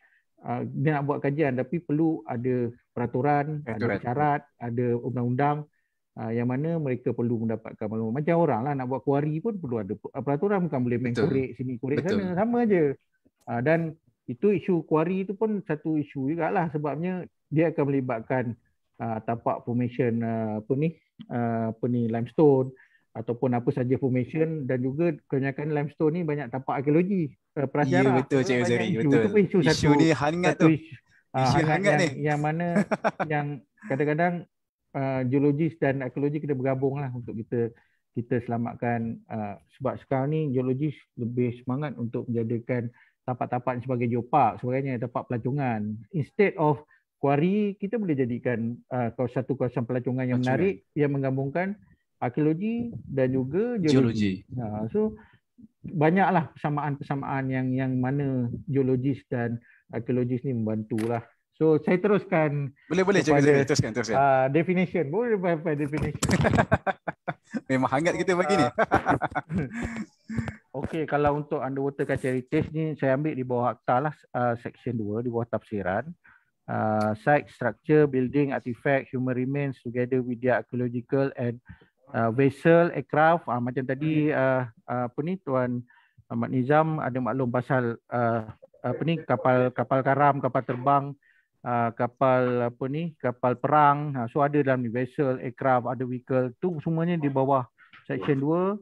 uh, dia nak buat kajian tapi perlu ada peraturan, Peraturan. ada syarat ada undang-undang yang mana mereka perlu mendapatkan maklumat macam orang lah nak buat kuari pun perlu ada uh, peraturan bukan boleh main Betul. korek sini korek Betul. sana sama aja uh, dan itu isu kuari itu pun satu isu jugalah sebabnya dia akan melibatkan uh, tapak formation uh, apa ni uh, apa ni limestone ataupun apa saja formation dan juga kebanyakan limestone ni banyak tapak arkeologi uh, Ya prasejarah. betul Cik isu. betul. Itu pun isu, Isu satu, ni hangat satu tu. isu, ah, Isu hangat, hangat yang, ni. yang mana yang kadang-kadang uh, geologis dan arkeologi kita bergabung lah untuk kita kita selamatkan uh, sebab sekarang ni geologis lebih semangat untuk menjadikan tapak-tapak sebagai geopark sebagainya tapak pelancongan instead of kuari kita boleh jadikan uh, kawasan satu kawasan pelancongan yang Pelancongan. menarik yang menggabungkan arkeologi dan juga geologi. Geologi. Ha, so banyaklah persamaan-persamaan yang yang mana geologis dan arkeologis ni membantulah. So saya teruskan Boleh boleh Cik kepada, Zari, teruskan teruskan. uh, definition. Boleh by definition. Memang hangat kita pagi ni. Okey, kalau untuk underwater culture heritage ni saya ambil di bawah akta lah uh, section 2 di bawah tafsiran. Uh, site, structure, building, artifact, human remains together with their archaeological and uh, vessel, aircraft. Uh, macam tadi uh, uh, apa ni Tuan Ahmad Nizam ada maklum pasal uh, apa ni kapal kapal karam, kapal terbang, uh, kapal apa ni, kapal perang. Uh, so ada dalam ni vessel, aircraft, ada vehicle tu semuanya di bawah section 2 uh,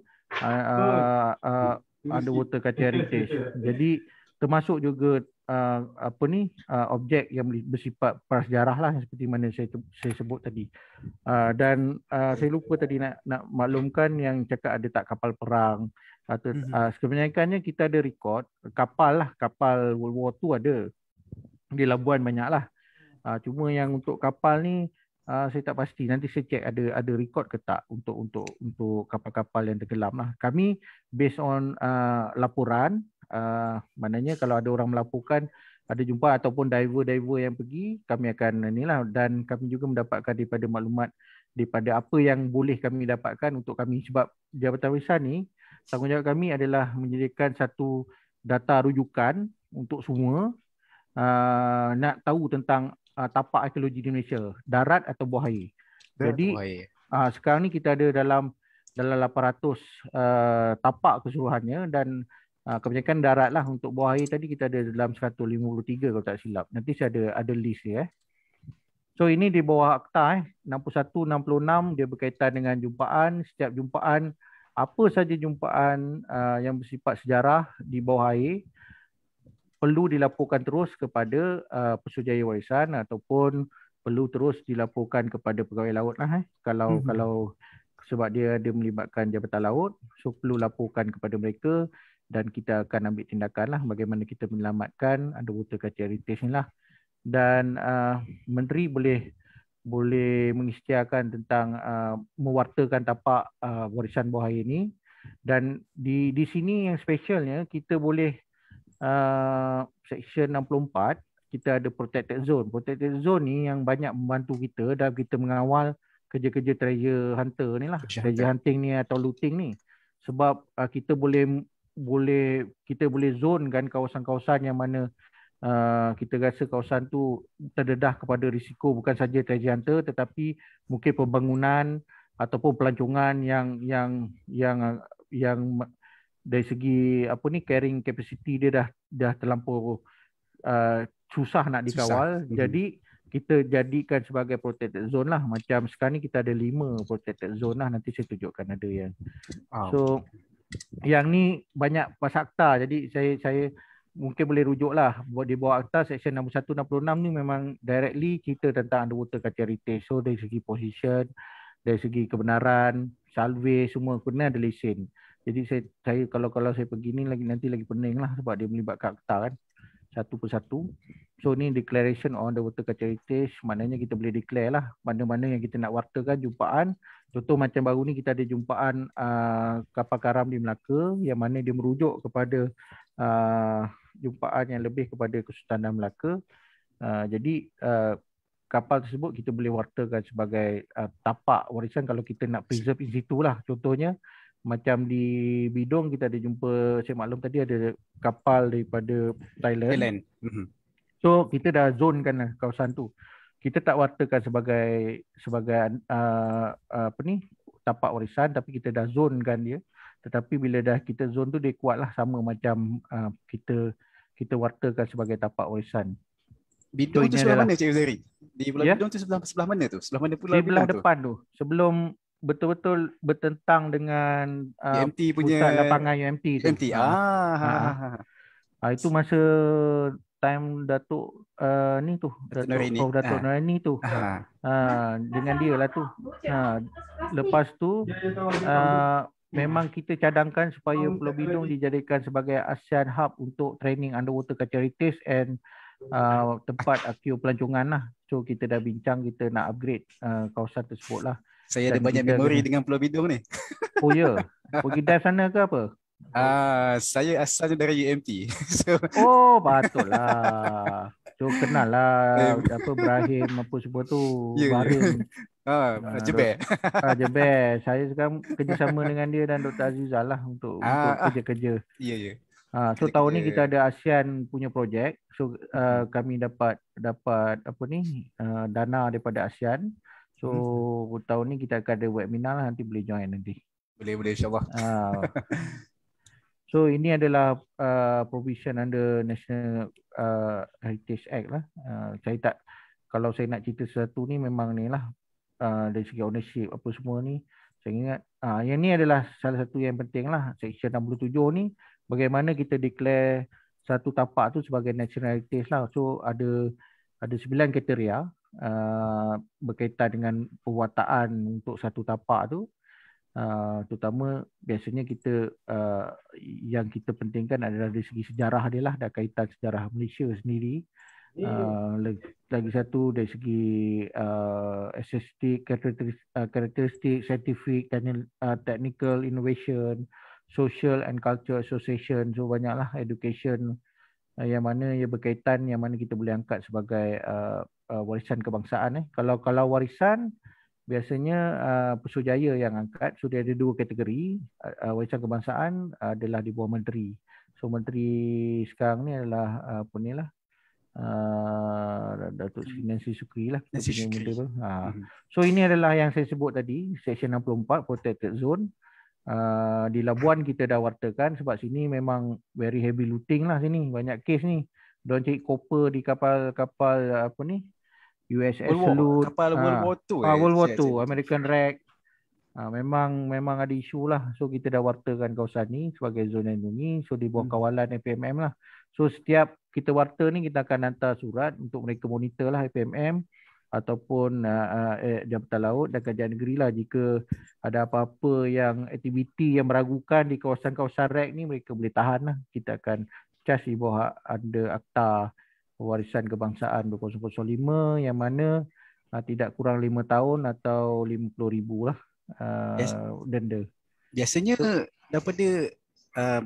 uh, uh, underwater culture heritage. Jadi termasuk juga uh, apa ni uh, objek yang bersifat prasejarah lah seperti mana saya saya sebut tadi. Uh, dan uh, saya lupa tadi nak nak maklumkan yang cakap ada tak kapal perang atau uh, kebanyakannya kita ada rekod kapal lah kapal World War II ada di Labuan banyak lah. Uh, cuma yang untuk kapal ni uh, saya tak pasti. Nanti saya cek ada ada rekod ke tak untuk untuk untuk kapal-kapal yang tenggelam lah. Kami based on uh, laporan uh, maknanya kalau ada orang melaporkan ada jumpa ataupun diver-diver yang pergi kami akan inilah. Dan kami juga mendapatkan daripada maklumat daripada apa yang boleh kami dapatkan untuk kami. Sebab Jabatan Warisan ni tanggungjawab kami adalah menyediakan satu data rujukan untuk semua. Uh, nak tahu tentang uh, tapak arkeologi di Malaysia, darat atau bawah air. Jadi uh, sekarang ni kita ada dalam dalam 800 uh, tapak keseluruhannya dan uh, kebanyakan darat lah untuk bawah air tadi kita ada dalam 153 kalau tak silap. Nanti saya ada ada list ya. Eh. So ini di bawah akta eh 61 66 dia berkaitan dengan jumpaan, setiap jumpaan apa saja jumpaan uh, yang bersifat sejarah di bawah air perlu dilaporkan terus kepada uh, Pesuruhjaya Warisan ataupun perlu terus dilaporkan kepada pegawai laut lah eh. Kalau mm-hmm. kalau sebab dia ada melibatkan jabatan laut, so perlu laporkan kepada mereka dan kita akan ambil tindakan lah bagaimana kita menyelamatkan underwater culture heritage ni lah. Dan uh, menteri boleh boleh mengisytiharkan tentang uh, mewartakan tapak uh, warisan bawah air ni dan di di sini yang specialnya kita boleh uh, section 64 kita ada protected zone. Protected zone ni yang banyak membantu kita dalam kita mengawal kerja-kerja treasure hunter ni lah. Treasure hunting ni atau looting ni. Sebab uh, kita boleh boleh kita boleh zone kan kawasan-kawasan yang mana uh, kita rasa kawasan tu terdedah kepada risiko bukan saja treasure hunter tetapi mungkin pembangunan ataupun pelancongan yang yang yang yang dari segi apa ni carrying capacity dia dah dah terlampau uh, susah nak dikawal. Susah. Hmm. Jadi kita jadikan sebagai protected zone lah. Macam sekarang ni kita ada lima protected zone lah. Nanti saya tunjukkan ada yang. Oh. So yang ni banyak pasal akta. Jadi saya saya mungkin boleh rujuk lah. Di bawah akta section 61-66 ni memang directly cerita tentang underwater culture heritage. So dari segi position, dari segi kebenaran, salvage semua kena ada lesen. Jadi saya, saya kalau kalau saya pergi ni lagi nanti lagi pening lah sebab dia melibatkan akta kan satu persatu. So ni declaration on the water culture heritage maknanya kita boleh declare lah mana-mana yang kita nak wartakan jumpaan. Contoh macam baru ni kita ada jumpaan uh, kapal karam di Melaka yang mana dia merujuk kepada uh, jumpaan yang lebih kepada Kesultanan Melaka. Uh, jadi uh, kapal tersebut kita boleh wartakan sebagai uh, tapak warisan kalau kita nak preserve in situ lah. Contohnya macam di Bidong kita ada jumpa saya maklum tadi ada kapal daripada Thailand. Thailand. Mm-hmm. So kita dah zone kan lah kawasan tu. Kita tak wartakan sebagai sebagai uh, apa ni tapak warisan tapi kita dah zone kan dia. Tetapi bila dah kita zone tu dia kuatlah sama macam uh, kita kita wartakan sebagai tapak warisan. Bidong so, tu sebelah adalah, mana Cik Zari? Di Pulau yeah? Bidong tu sebelah sebelah mana tu? Sebelah mana pulau Di belah depan tu. Sebelum betul-betul bertentang dengan uh, UMT punya pusat lapangan UMT tu. UMT. Ah. Ha. ha. ha. itu masa time Datuk uh, ni tu Datuk Norini, oh, Datuk ha. Norini tu. Ha. ha. dengan dia lah tu. Ha. Lepas tu uh, memang kita cadangkan supaya Pulau Bidung dijadikan sebagai ASEAN hub untuk training underwater culture heritage and uh, tempat akio pelancongan lah. So kita dah bincang kita nak upgrade uh, kawasan tersebut lah. Saya ada banyak memori dengan Pulau Bidung ni. Oh ya. Pergi dive sana ke apa? Ah, uh, saya asalnya dari UMT. so, oh, patutlah. So kenal lah apa Ibrahim apa semua tu yeah. Barim. Ah, uh, Jeber. Ah, Jeber. Saya sekarang kerjasama dengan dia dan Dr. Azizah lah untuk uh, untuk kerja-kerja. Ya, uh, ya. Yeah. Uh, so tahun ni kita ada ASEAN punya projek. So uh, kami dapat dapat apa ni uh, dana daripada ASEAN. So hmm. tahun ni kita akan ada webinar lah nanti boleh join nanti. Boleh boleh insyaAllah. Uh. So ini adalah uh, provision under National uh, Heritage Act lah. Uh, saya tak kalau saya nak cerita sesuatu ni memang ni lah uh, dari segi ownership apa semua ni saya ingat uh, yang ni adalah salah satu yang penting lah section 67 ni bagaimana kita declare satu tapak tu sebagai national heritage lah so ada ada sembilan kriteria uh, berkaitan dengan perwataan untuk satu tapak tu Uh, terutama biasanya kita uh, yang kita pentingkan adalah dari segi sejarah dia lah dan kaitan sejarah Malaysia sendiri. Uh, lagi, lagi satu dari segi uh, estetik karakteristik, uh, karakteristik scientific uh, technical innovation social and culture association so banyaklah education uh, yang mana ia berkaitan yang mana kita boleh angkat sebagai uh, uh, warisan kebangsaan eh kalau kalau warisan biasanya uh, Pesujaya yang angkat. So dia ada dua kategori. Uh, warisan kebangsaan adalah di bawah menteri. So menteri sekarang ni adalah uh, apa ni lah. Uh, Datuk Seri Nancy Sukri lah. Nancy Sukri. Uh. Mm-hmm. So ini adalah yang saya sebut tadi. Section 64 Protected Zone. Uh, di Labuan kita dah wartakan sebab sini memang very heavy looting lah sini. Banyak kes ni. Diorang cari copper di kapal-kapal apa ni USS World War, Salute. kapal World War II, Ah, eh, World War II, American Rag. Ah, memang memang ada isu lah. So kita dah wartakan kawasan ni sebagai zona lindungi. So di Hmm. bawah kawalan FMM lah. So setiap kita warta ni kita akan hantar surat untuk mereka monitor lah FMM ataupun uh, uh, eh, Jabatan Laut dan Kerajaan Negeri lah jika ada apa-apa yang aktiviti yang meragukan di kawasan-kawasan REC ni mereka boleh tahan lah. Kita akan charge di bawah ada akta warisan kebangsaan 2005 yang mana uh, tidak kurang 5 tahun atau 50 ribu lah uh, denda. Biasanya daripada uh,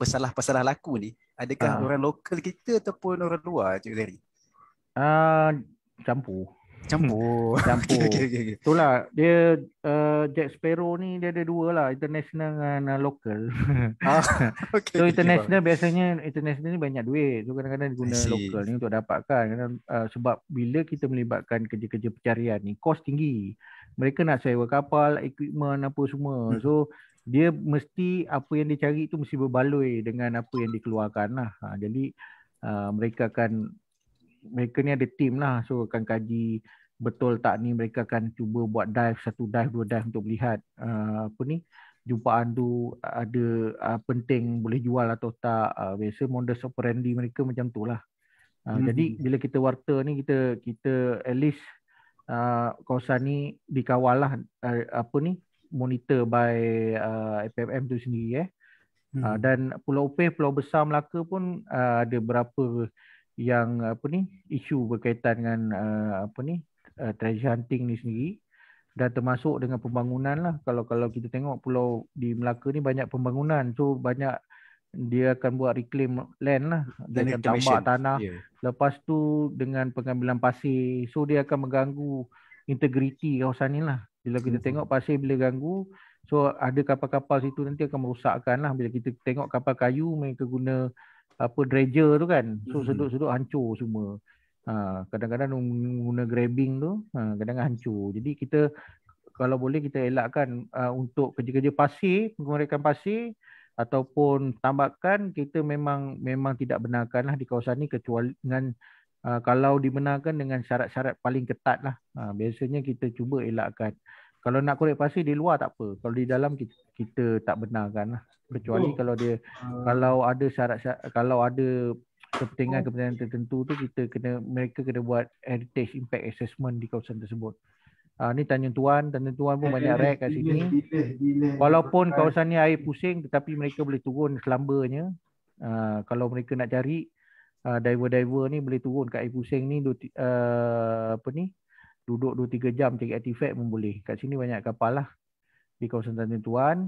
pesalah-pesalah laku ni, adakah Ah. orang lokal kita ataupun orang luar Cik Zari? Uh, campur. Campur. Campur. Okey, okey, okey. Itulah dia uh, Jack Sparrow ni dia ada dua lah, international dengan uh, local. Ah, okey, so international biasanya international ni banyak duit. So kadang-kadang guna local ni untuk dapatkan Kadang, uh, sebab bila kita melibatkan kerja-kerja pencarian ni kos tinggi. Mereka nak sewa kapal, equipment apa semua. Hmm. So dia mesti apa yang dia cari tu mesti berbaloi dengan apa yang dikeluarkan lah. Ha, jadi uh, mereka akan mereka ni ada tim lah so akan kaji betul tak ni mereka akan cuba buat dive satu dive dua dive untuk melihat uh, apa ni jumpaan tu ada uh, penting boleh jual atau tak uh, biasa modus operandi mereka macam tu lah uh, Hmm. jadi bila kita warta ni kita kita at least uh, kawasan ni dikawal lah uh, apa ni monitor by uh, FMM tu sendiri eh Hmm. Uh, dan Pulau Opeh, Pulau Besar Melaka pun uh, ada berapa yang apa ni isu berkaitan dengan uh, apa ni uh, treasure hunting ni sendiri. Dan termasuk dengan pembangunan lah. Kalau kalau kita tengok pulau di Melaka ni banyak pembangunan. So banyak dia akan buat reclaim land lah. Dia akan tambah tanah. Ya. lepas tu dengan pengambilan pasir. So dia akan mengganggu integriti kawasan ni lah. Bila kita Mhm. tengok pasir bila ganggu so ada kapal-kapal situ nanti akan merosakkan lah. Bila kita tengok kapal kayu mereka guna apa dredger tu kan so Mhm. sudut-sudut hancur semua. Ha, kadang-kadang guna grabbing tu ha, kadang-kadang hancur. Jadi kita kalau boleh kita elakkan uh, untuk kerja-kerja pasir menggunakan pasir ataupun tambakan kita memang memang tidak benarkan lah di kawasan ni kecuali dengan uh, kalau dibenarkan dengan syarat-syarat paling ketat lah uh, biasanya kita cuba elakkan kalau nak korek pasir di luar tak apa kalau di dalam kita, kita tak benarkan lah kecuali Oh. kalau dia kalau ada syarat-syarat kalau ada kepentingan-kepentingan tertentu tu kita kena mereka kena buat heritage impact assessment di kawasan tersebut. Ah ni Tanjung Tuan, Tanjung Tuan pun banyak rek kat sini. Walaupun kawasan ni air pusing tetapi mereka boleh turun selambanya. Ah kalau mereka nak cari ah, diver-diver ni boleh turun kat air pusing ni ah, apa ni? Duduk 2 3 jam cari artifact pun boleh. Kat sini banyak kapal lah di kawasan Tanjung Tuan.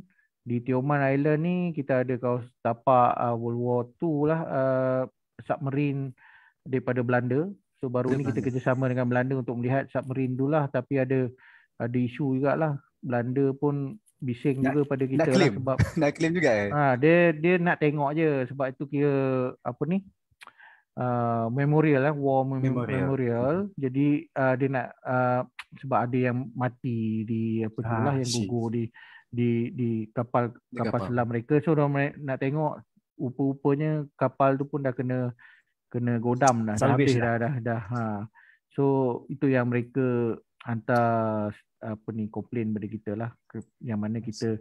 Di Tioman Island ni kita ada kawasan tapak uh, World War II lah uh, submarine daripada Belanda. So baru ni kita kerjasama dengan Belanda untuk melihat submarine tu lah tapi ada ada isu jugalah. Belanda pun bising Nak- juga pada kita nak lah claim? sebab Nak claim juga eh? ha, dia dia nak tengok je sebab itu kira apa ni uh, memorial lah war mem- Memorial. memorial. Jadi uh, dia nak uh, sebab ada yang mati di apa tu Ah, lah yang see. gugur di di di kapal Di kapal kapal. selam mereka so orang nak tengok rupa-rupanya kapal tu pun dah kena kena godam dah dah Salvage habis dah. dah dah dah ha. so itu yang mereka hantar apa ni komplain pada kita lah yang mana kita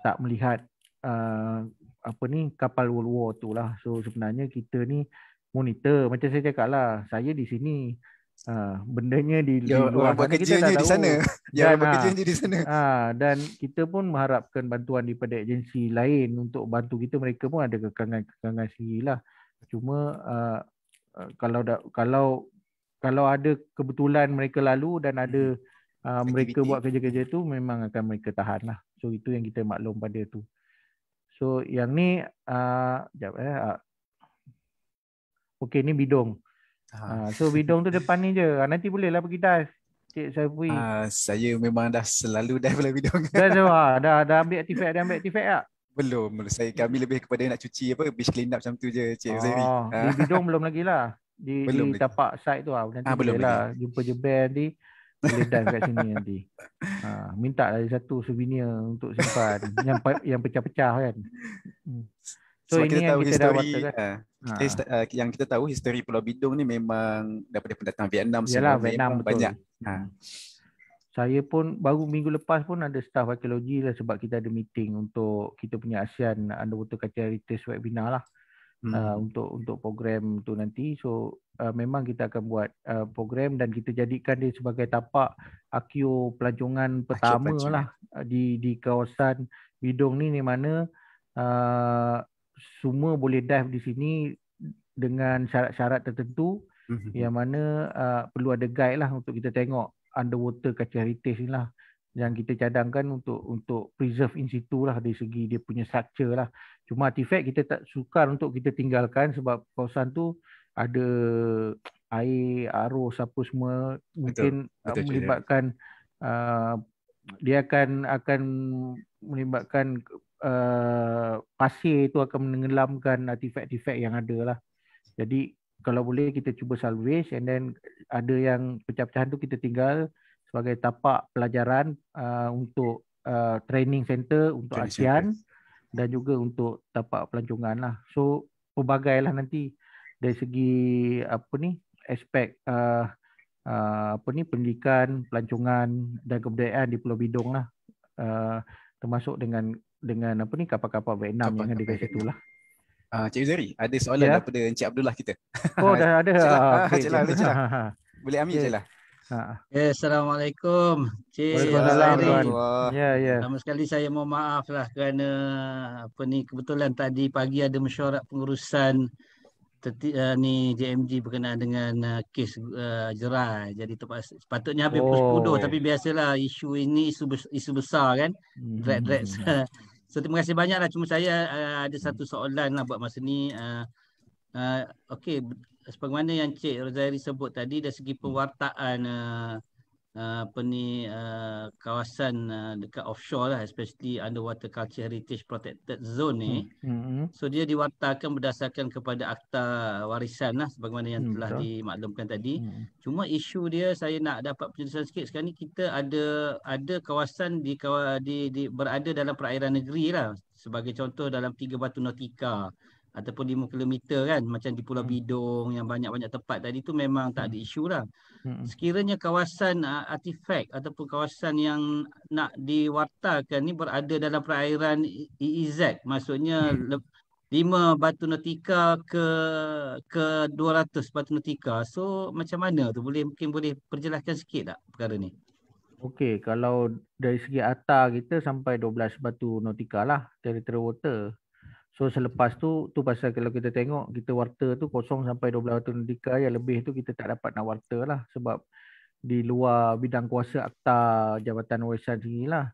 tak melihat uh, apa ni kapal World War tu lah so sebenarnya kita ni monitor macam saya cakap lah saya di sini uh, bendanya di, di Dia luar sana kita kerjanya di sana. Dia Dan, kerjanya di sana. Ah dan kita pun mengharapkan bantuan daripada agensi lain untuk bantu kita mereka pun ada kekangan-kekangan sendiri lah. Cuma uh, kalau da, kalau kalau ada kebetulan mereka lalu dan ada uh, mereka buat kerja-kerja tu memang akan mereka tahan lah. So itu yang kita maklum pada tu. So yang ni uh, jap eh. Uh, Okey ni bidong. Ha. Uh, so bidong tu depan ni je. Ah, Nanti boleh lah pergi dive. Cik Saifui. Ah, saya memang dah selalu dive dalam bidang. Dah dah, ah, dah dah ambil artifact, dah ambil artifact tak? Belum, belum. Saya kami lebih kepada nak cuci apa beach clean up macam tu je Cik Zairi. Oh, di Ah, bidung belum lagi lah. Di, Belum di lagi. tapak side tu lah. Nanti Ah, belum boleh lah. Jumpa Jebel nanti. Boleh dive kat sini nanti. Ha, minta lah satu souvenir untuk simpan. yang yang pecah-pecah kan. So sebab ini kita yang tahu kita history Ha. kita hist- ah, yang kita tahu history Pulau Bidung ni memang daripada pendatang Vietnam Yalah semua Vietnam memang betul. banyak. Ha. Saya pun baru minggu lepas pun ada staff arkeologi lah sebab kita ada meeting untuk kita punya ASEAN Underwater Culture Heritage webinar lah. Hmm. uh, untuk untuk program tu nanti. So uh, memang kita akan buat uh, program dan kita jadikan dia sebagai tapak akio pelancongan pertama pelancongan. lah uh, di di kawasan Bidong ni di mana uh, semua boleh dive di sini dengan syarat-syarat tertentu Mhm. yang mana uh, perlu ada guide lah untuk kita tengok underwater culture heritage ni lah yang kita cadangkan untuk untuk preserve in situ lah dari segi dia punya structure lah. Cuma artifact kita tak sukar untuk kita tinggalkan sebab kawasan tu ada air, arus apa semua mungkin uh, betul, Cik melibatkan uh, dia akan akan melibatkan uh, pasir itu akan menenggelamkan artifak-artifak yang ada lah. Jadi kalau boleh kita cuba salvage and then ada yang pecah-pecahan tu kita tinggal sebagai tapak pelajaran uh, untuk uh, training center untuk Training ASEAN dan juga untuk tapak pelancongan lah. So pelbagai lah nanti dari segi apa ni aspek uh, uh, apa ni pendidikan, pelancongan dan kebudayaan di Pulau Bidong lah. Uh, termasuk dengan dengan apa ni kapal-kapal Vietnam yang ada kat situ lah. Ah, Cik Zairi, ada soalan Ya. daripada Encik Abdullah kita. Oh dah ada. Cik lah, Ah, ah, okey, Cik lah, lah. Boleh ambil je lah. Ha. Ya, Assalamualaikum. Cik Waalaikumsalam. Ya ya. Pertama sekali saya mohon maaf lah kerana apa ni kebetulan tadi pagi ada mesyuarat pengurusan terti, uh, ni JMG berkenaan dengan uh, kes uh, jerai. Jadi terpas, sepatutnya habis pukul Oh. 10 tapi biasalah isu ini isu bes, isu besar kan. Mhm. Drag-drag. so terima kasih banyak lah. Cuma saya uh, ada satu soalan lah buat masa ni. Uh, uh, Okey, sebagaimana yang Cik Rozairi sebut tadi dari segi pewartaan uh, apa ni uh, kawasan uh, dekat offshore lah especially underwater culture heritage protected zone ni Mhm. so dia diwartakan berdasarkan kepada akta warisan lah sebagaimana yang Hmm, telah betul. dimaklumkan tadi Mhm. cuma isu dia saya nak dapat penjelasan sikit sekarang ni kita ada ada kawasan di di, di berada dalam perairan negeri lah sebagai contoh dalam tiga batu nautika ataupun 5 km kan macam di Pulau Hmm. Bidong yang banyak-banyak tempat tadi tu memang tak ada isu lah Mhm. sekiranya kawasan uh, artifak ataupun kawasan yang nak diwartakan ni berada dalam perairan EEZ maksudnya le- lima batu nautika ke ke 200 batu nautika so macam mana tu boleh mungkin boleh perjelaskan sikit tak perkara ni Okey, kalau dari segi ATA kita sampai 12 batu nautika lah territorial water. So selepas tu tu pasal kalau kita tengok kita warta tu kosong sampai 12 batu nautika yang lebih tu kita tak dapat nak warta lah sebab di luar bidang kuasa akta Jabatan Warisan sendiri lah.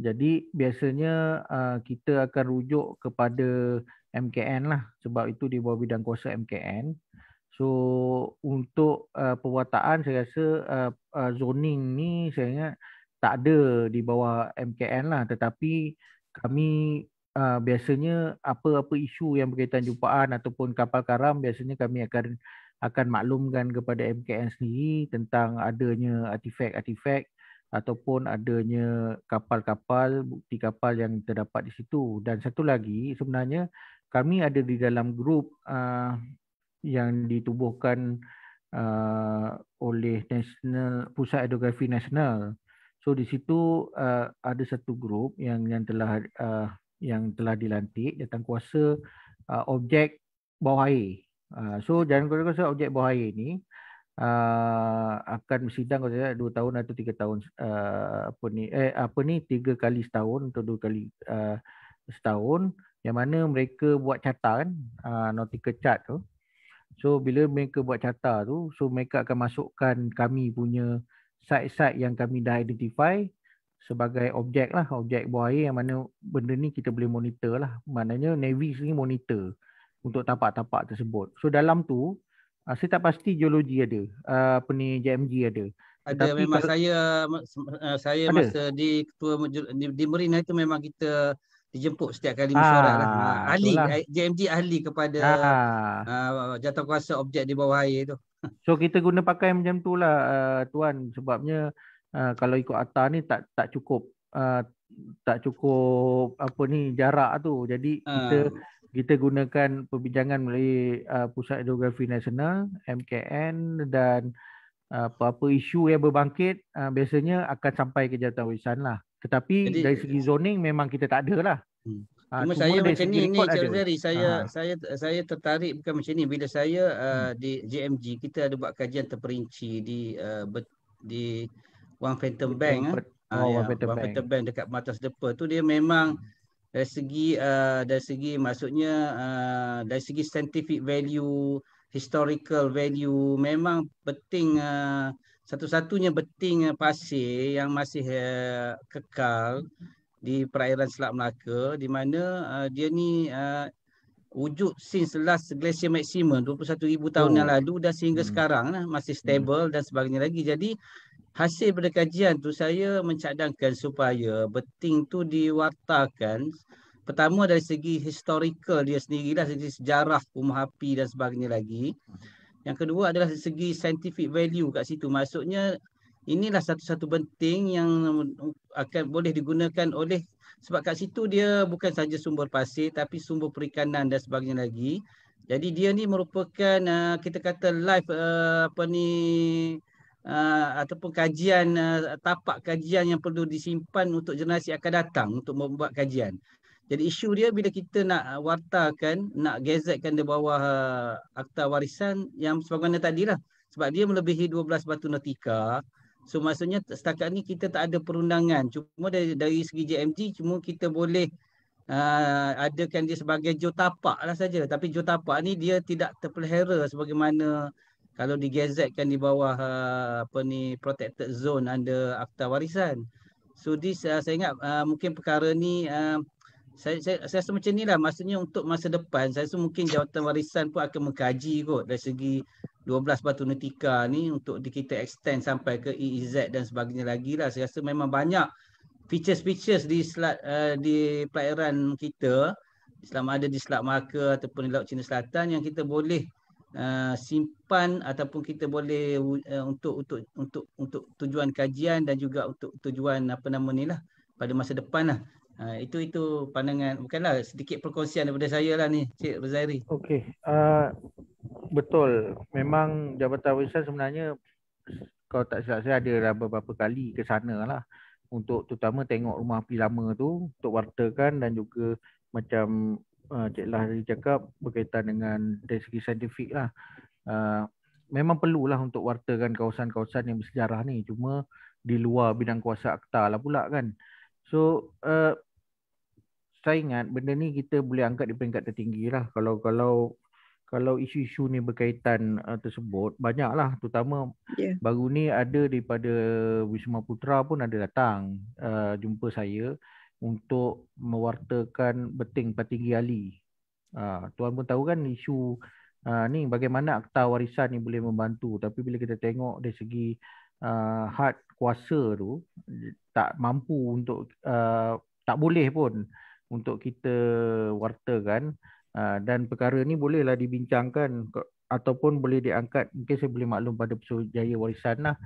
Jadi biasanya uh, kita akan rujuk kepada MKN lah sebab itu di bawah bidang kuasa MKN. So untuk uh, pewartaan saya rasa uh, uh, zoning ni saya ingat tak ada di bawah MKN lah tetapi kami uh, biasanya apa-apa isu yang berkaitan jumpaan ataupun kapal karam biasanya kami akan akan maklumkan kepada MKN sendiri tentang adanya artifak-artifak ataupun adanya kapal-kapal, bukti kapal yang terdapat di situ. Dan satu lagi sebenarnya kami ada di dalam grup uh, yang ditubuhkan uh, oleh National Pusat Hidrografi Nasional. So di situ uh, ada satu grup yang yang telah uh, yang telah dilantik datang kuasa uh, objek bawah air. Uh, so jangan kuasa objek bawah air ni uh, akan bersidang kalau saya dua tahun atau tiga tahun uh, apa ni eh apa ni tiga kali setahun atau dua kali uh, setahun yang mana mereka buat carta kan uh, nautical chart tu so bila mereka buat carta tu so mereka akan masukkan kami punya site-site yang kami dah identify sebagai objek lah objek bawah air yang mana benda ni kita boleh monitor lah maknanya Navy ni monitor untuk tapak-tapak tersebut so dalam tu Uh, saya tak pasti geologi ada. Uh, apa ni JMG ada. Ada Tapi memang kalau, saya uh, saya ada? masa di ketua di, di Merina itu memang kita dijemput setiap kali mesyuarat lah. Ah, ahli itulah. JMG ahli kepada ah. uh, jatuh kuasa objek di bawah air tu. So kita guna pakai macam tu lah uh, tuan sebabnya uh, kalau ikut ATA ni tak tak cukup uh, tak cukup apa ni jarak tu. Jadi kita kita gunakan perbincangan melalui uh, Pusat Hidrografi Nasional MKN dan uh, apa-apa isu yang berbangkit uh, biasanya akan sampai ke jawatan lah. Tetapi Jadi, dari segi zoning memang kita tak ada lah. Hmm. Uh, cuma, saya macam ni ni Cik Zari saya uh. saya saya tertarik bukan macam ni bila saya uh, hmm. di JMG kita ada buat kajian terperinci di uh, di One Phantom Bank ah oh, uh, One Phantom Bank. Bank dekat Matas Depa tu dia memang hmm dari segi uh, dari segi maksudnya uh, dari segi scientific value historical value memang penting uh, satu-satunya penting uh, pasir yang masih uh, kekal di perairan Selat Melaka di mana uh, dia ni uh, wujud since last glacier maximum 21,000 tahun oh. yang lalu dan sehingga hmm. sekarang uh, masih stable hmm. dan sebagainya lagi jadi hasil pada kajian tu saya mencadangkan supaya beting tu diwartakan. Pertama dari segi historical dia sendiri lah segi sejarah rumah api dan sebagainya lagi. Yang kedua adalah dari segi scientific value kat situ. Maksudnya inilah satu-satu penting yang akan boleh digunakan oleh sebab kat situ dia bukan saja sumber pasir tapi sumber perikanan dan sebagainya lagi. Jadi dia ni merupakan uh, kita kata live uh, apa ni uh, ataupun kajian uh, tapak kajian yang perlu disimpan untuk generasi akan datang untuk membuat kajian. Jadi isu dia bila kita nak wartakan, nak gazetkan di bawah uh, akta warisan yang sebagaimana tadi lah. Sebab dia melebihi 12 batu nautika. So maksudnya setakat ni kita tak ada perundangan. Cuma dari, dari segi JMG cuma kita boleh uh, adakan dia sebagai jotapak lah saja. Tapi jotapak ni dia tidak terpelihara sebagaimana kalau digazetkan di bawah uh, apa ni protected zone under akta warisan. So this uh, saya ingat uh, mungkin perkara ni uh, saya, saya, saya rasa macam ni lah maksudnya untuk masa depan saya rasa mungkin jawatan warisan pun akan mengkaji kot dari segi 12 batu netika ni untuk kita extend sampai ke EEZ dan sebagainya lagi lah saya rasa memang banyak features-features di selat, uh, di perairan kita selama ada di Selat Melaka ataupun di Laut Cina Selatan yang kita boleh uh, simpan ataupun kita boleh uh, untuk untuk untuk untuk tujuan kajian dan juga untuk tujuan apa nama ni lah pada masa depan lah. Uh, itu itu pandangan bukanlah sedikit perkongsian daripada saya lah ni Cik Rozairi. Okey. Uh, betul. Memang Jabatan Warisan sebenarnya kalau tak silap saya ada beberapa kali ke sana lah untuk terutama tengok rumah api lama tu untuk wartakan dan juga macam uh, Cik Lahri cakap berkaitan dengan dari segi saintifik lah. Uh, memang perlulah untuk wartakan kawasan-kawasan yang bersejarah ni. Cuma di luar bidang kuasa akta lah pula kan. So uh, saya ingat benda ni kita boleh angkat di peringkat tertinggi lah. Kalau kalau kalau isu-isu ni berkaitan uh, tersebut banyaklah terutama yeah. baru ni ada daripada Wisma Putra pun ada datang uh, jumpa saya untuk mewartakan beting Patinggi Ali. Uh, tuan pun tahu kan isu uh, ni bagaimana akta warisan ni boleh membantu tapi bila kita tengok dari segi uh, had kuasa tu tak mampu untuk tak boleh pun untuk kita wartakan dan perkara ni bolehlah dibincangkan ataupun boleh diangkat mungkin saya boleh maklum pada Pesuruhjaya Warisan lah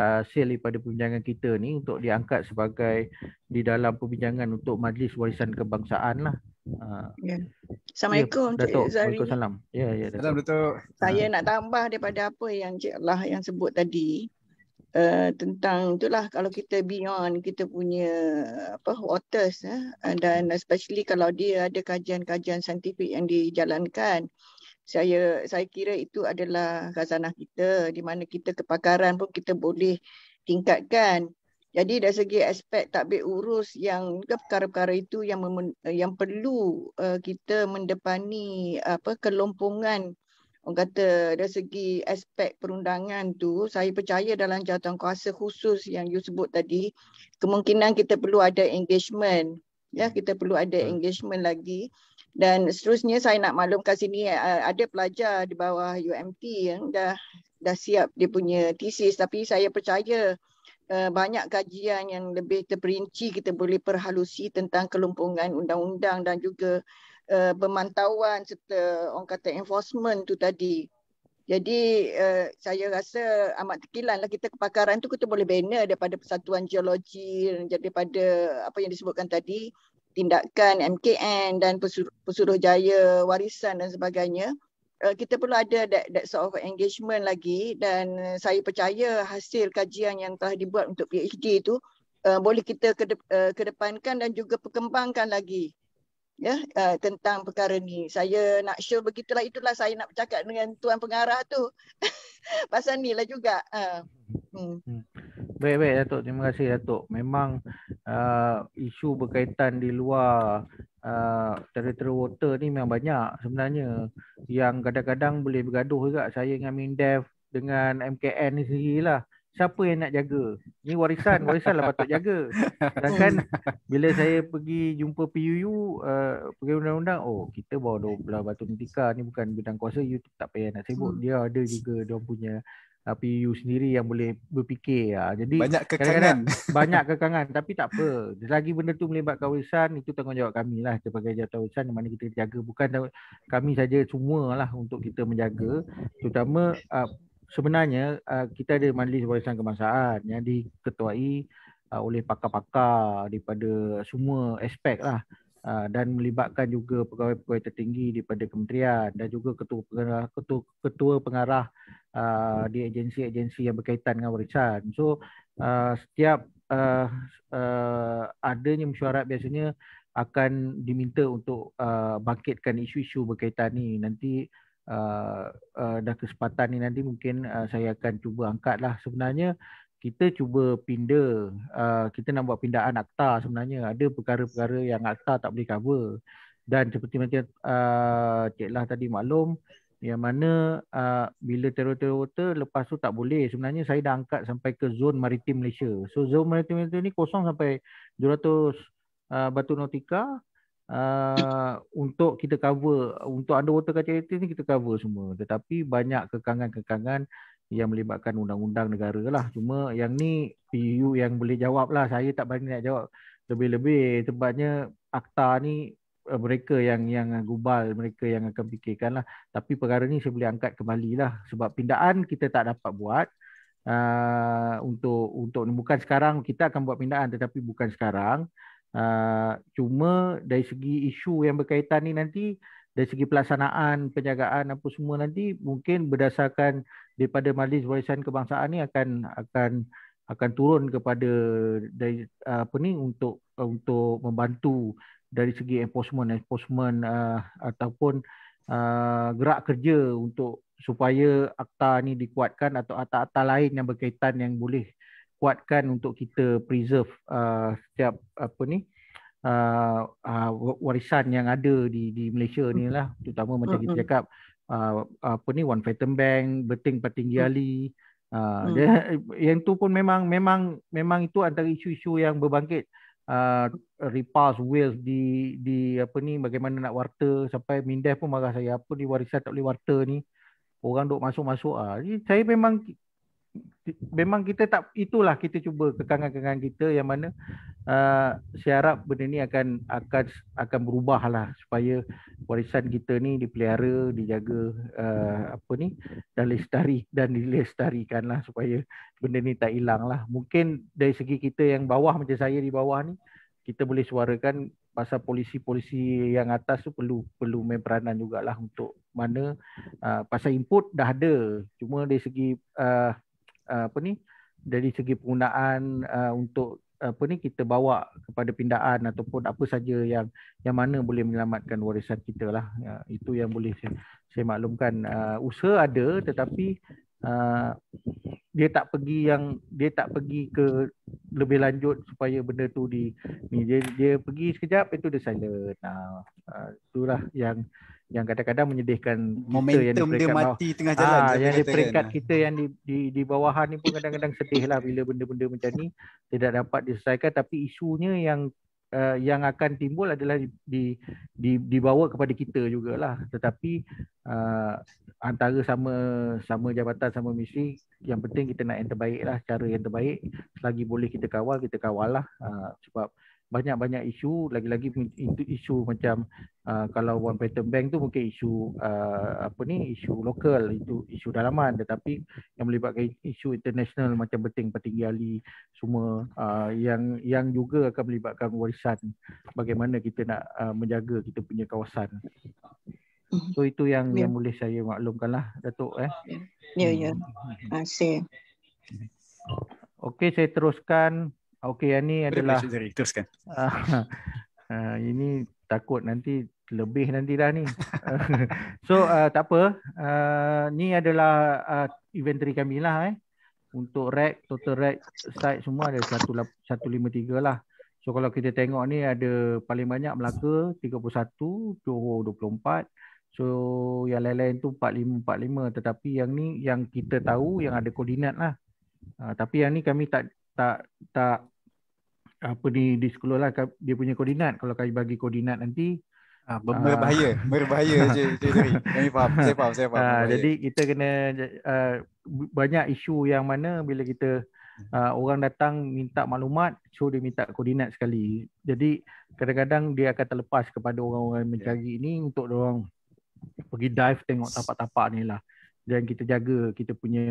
uh, sel daripada perbincangan kita ni untuk diangkat sebagai di dalam perbincangan untuk Majlis Warisan Kebangsaan lah. Uh, Ya. Assalamualaikum ya, Cik Datuk. Zari. Waalaikumsalam. Ya, ya, Datuk. Salam Datuk. Saya nak tambah daripada apa yang Cik Allah yang sebut tadi. Uh, tentang itulah kalau kita beyond kita punya apa waters eh, dan especially kalau dia ada kajian-kajian saintifik yang dijalankan saya saya kira itu adalah khazanah kita di mana kita kepakaran pun kita boleh tingkatkan. Jadi dari segi aspek takbir urus yang perkara-perkara itu yang memen, yang perlu uh, kita mendepani apa kelompongan. Orang kata dari segi aspek perundangan tu saya percaya dalam jawatan kuasa khusus yang you sebut tadi kemungkinan kita perlu ada engagement. Ya kita perlu ada engagement lagi dan seterusnya saya nak maklumkan sini uh, ada pelajar di bawah UMT yang dah dah siap dia punya thesis tapi saya percaya uh, banyak kajian yang lebih terperinci kita boleh perhalusi tentang kelompongan undang-undang dan juga uh, pemantauan serta orang kata enforcement tu tadi. Jadi saya rasa amat tekilan lah kita kepakaran tu kita boleh bina daripada Persatuan Geologi daripada apa yang disebutkan tadi tindakan MKN dan Pesuruh, Pesuruhjaya Warisan dan sebagainya. Uh, kita perlu ada that, that sort of engagement lagi dan saya percaya hasil kajian yang telah dibuat untuk PhD itu uh, boleh kita kedep, uh, kedepankan dan juga perkembangkan lagi ya uh, tentang perkara ni. Saya nak show begitulah itulah saya nak bercakap dengan tuan pengarah tu. Pasal ni lah juga. Uh, hmm. Baik baik Datuk, terima kasih Datuk. Memang uh, isu berkaitan di luar uh, territorial water ni memang banyak sebenarnya yang kadang-kadang boleh bergaduh juga saya dengan Mindef dengan MKN ni sendirilah siapa yang nak jaga? Ni warisan, warisan lah patut jaga. Sedangkan bila saya pergi jumpa PUU, uh, pergi undang-undang, oh kita bawa dua belah batu nitika ni bukan bidang kuasa, you tak payah nak sibuk. Dia ada juga dia punya uh, PUU sendiri yang boleh berfikir. Uh. Jadi banyak kekangan. Banyak kekangan tapi tak apa. Selagi benda tu melibatkan warisan, itu tanggungjawab kami lah sebagai jawatan warisan yang mana kita jaga. Bukan kami saja semua lah untuk kita menjaga. Terutama uh, sebenarnya uh, kita ada majlis warisan kebangsaan yang diketuai uh, oleh pakar-pakar daripada semua aspek lah dan melibatkan juga pegawai-pegawai tertinggi daripada kementerian dan juga ketua pengarah ketua, ketua pengarah uh, di agensi-agensi yang berkaitan dengan warisan. So uh, setiap uh, uh, adanya mesyuarat biasanya akan diminta untuk uh, bangkitkan isu-isu berkaitan ni nanti uh, uh, dah kesempatan ni nanti mungkin uh, saya akan cuba angkat lah sebenarnya kita cuba pindah uh, kita nak buat pindaan akta sebenarnya. Ada perkara-perkara yang akta tak boleh cover. Dan seperti macam uh, Cik Lah tadi maklum yang mana uh, bila teror-teror water lepas tu tak boleh. Sebenarnya saya dah angkat sampai ke zon maritim Malaysia. So zon maritim Malaysia ni kosong sampai 200 uh, batu nautika. Uh, untuk kita cover untuk underwater kaca ni kita cover semua. Tetapi banyak kekangan-kekangan yang melibatkan undang-undang negara lah. Cuma yang ni PU yang boleh jawab lah. Saya tak berani nak jawab lebih-lebih. Sebabnya akta ni uh, mereka yang yang gubal mereka yang akan fikirkan lah. Tapi perkara ni saya boleh angkat kembali lah. Sebab pindaan kita tak dapat buat uh, untuk untuk bukan sekarang kita akan buat pindaan tetapi bukan sekarang. Uh, cuma dari segi isu yang berkaitan ni nanti dari segi pelaksanaan penjagaan apa semua nanti mungkin berdasarkan daripada majlis warisan kebangsaan ni akan akan akan turun kepada dari uh, apa ni untuk uh, untuk membantu dari segi enforcement enforcement uh, ataupun uh, gerak kerja untuk supaya akta ni dikuatkan atau akta-akta lain yang berkaitan yang boleh kuatkan untuk kita preserve uh, setiap apa ni uh, uh, warisan yang ada di di Malaysia ni lah. Terutama macam kita cakap uh, apa ni One Phantom Bank, Beting Patinggi Ali uh, hmm. dia, yang tu pun memang memang memang itu antara isu-isu yang berbangkit. Uh, repulse wills di di apa ni bagaimana nak warta. Sampai Mindef pun marah saya apa ni warisan tak boleh warta ni? Orang duk masuk-masuk ah. Jadi saya memang memang kita tak itulah kita cuba kekangan-kekangan kita yang mana uh, saya harap benda ni akan akan akan berubah lah supaya warisan kita ni dipelihara dijaga uh, apa ni dan lestari dan dilestarikan lah supaya benda ni tak hilang lah mungkin dari segi kita yang bawah macam saya di bawah ni kita boleh suarakan pasal polisi-polisi yang atas tu perlu perlu main peranan jugalah untuk mana uh, pasal input dah ada. Cuma dari segi uh, apa ni dari segi penggunaan uh, untuk apa ni kita bawa kepada pindaan ataupun apa saja yang yang mana boleh menyelamatkan warisan kita lah. Ya, itu yang boleh saya, saya maklumkan. Uh, usaha ada tetapi uh, dia tak pergi yang dia tak pergi ke lebih lanjut supaya benda tu di ni dia dia pergi sekejap itu dia silent. Nah uh, itulah yang yang kadang-kadang menyedihkan Momentum kita yang di dia mati bawah. tengah jalan, Ah, dia yang di peringkat kan. kita yang di di di bawahan ni pun kadang-kadang sedih lah bila benda-benda macam ni tidak dapat diselesaikan tapi isunya yang uh, yang akan timbul adalah di, di, di dibawa kepada kita jugalah tetapi uh, antara sama sama jabatan sama misi yang penting kita nak yang terbaik lah cara yang terbaik selagi boleh kita kawal kita kawal lah uh, sebab banyak-banyak isu lagi-lagi itu isu macam uh, kalau One Pattern Bank tu mungkin isu uh, apa ni isu lokal itu isu dalaman tetapi yang melibatkan isu international macam beting petinggi ali semua uh, yang yang juga akan melibatkan warisan bagaimana kita nak uh, menjaga kita punya kawasan so itu yang Ya. yang boleh saya maklumkan lah Datuk eh Ya, ya. Terima kasih. Okey, saya teruskan. Okey, yang ni Boleh, adalah boleh, Syazari, teruskan. Ah, ah, ini takut nanti lebih nanti dah ni. so uh, tak apa. Uh, ni adalah uh, inventory kami lah eh. Untuk rack, total rack site semua ada 153 lah. So kalau kita tengok ni ada paling banyak Melaka 31, Johor 24. So yang lain-lain tu 45 45 tetapi yang ni yang kita tahu yang ada koordinat lah. Uh, tapi yang ni kami tak tak tak apa ni disclose lah dia punya koordinat. Kalau kami bagi koordinat nanti Ah, ber- berbahaya, berbahaya je Syazari. Kami faham, saya faham, saya faham. Ah, berbahaya. jadi kita kena uh, banyak isu yang mana bila kita uh, orang datang minta maklumat, so dia minta koordinat sekali. Jadi kadang-kadang dia akan terlepas kepada orang-orang yang mencari ini untuk orang pergi dive tengok tapak-tapak ni lah. Dan kita jaga kita punya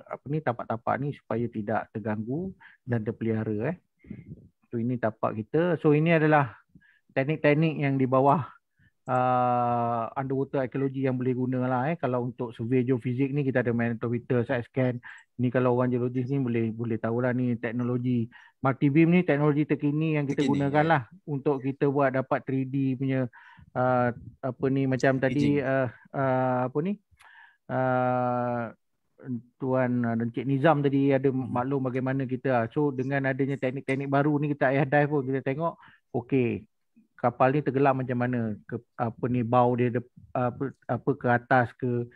apa ni tapak-tapak ni supaya tidak terganggu dan terpelihara eh. So ini tapak kita. So ini adalah teknik-teknik yang di bawah uh, underwater archaeology yang boleh guna lah eh. Kalau untuk survey geofizik ni kita ada magnetometer, side scan. Ni kalau orang geologis ni boleh boleh tahu lah ni teknologi multi beam ni teknologi terkini yang kita Terkini, gunakan ya. lah untuk kita buat dapat 3D punya uh, apa ni macam tadi uh, uh, apa ni uh, Tuan uh, Encik Nizam tadi ada maklum bagaimana kita. So dengan adanya teknik-teknik baru ni kita ayah dive pun kita tengok okey kapal ni tenggelam macam mana ke apa ni bau dia de, apa apa ke atas ke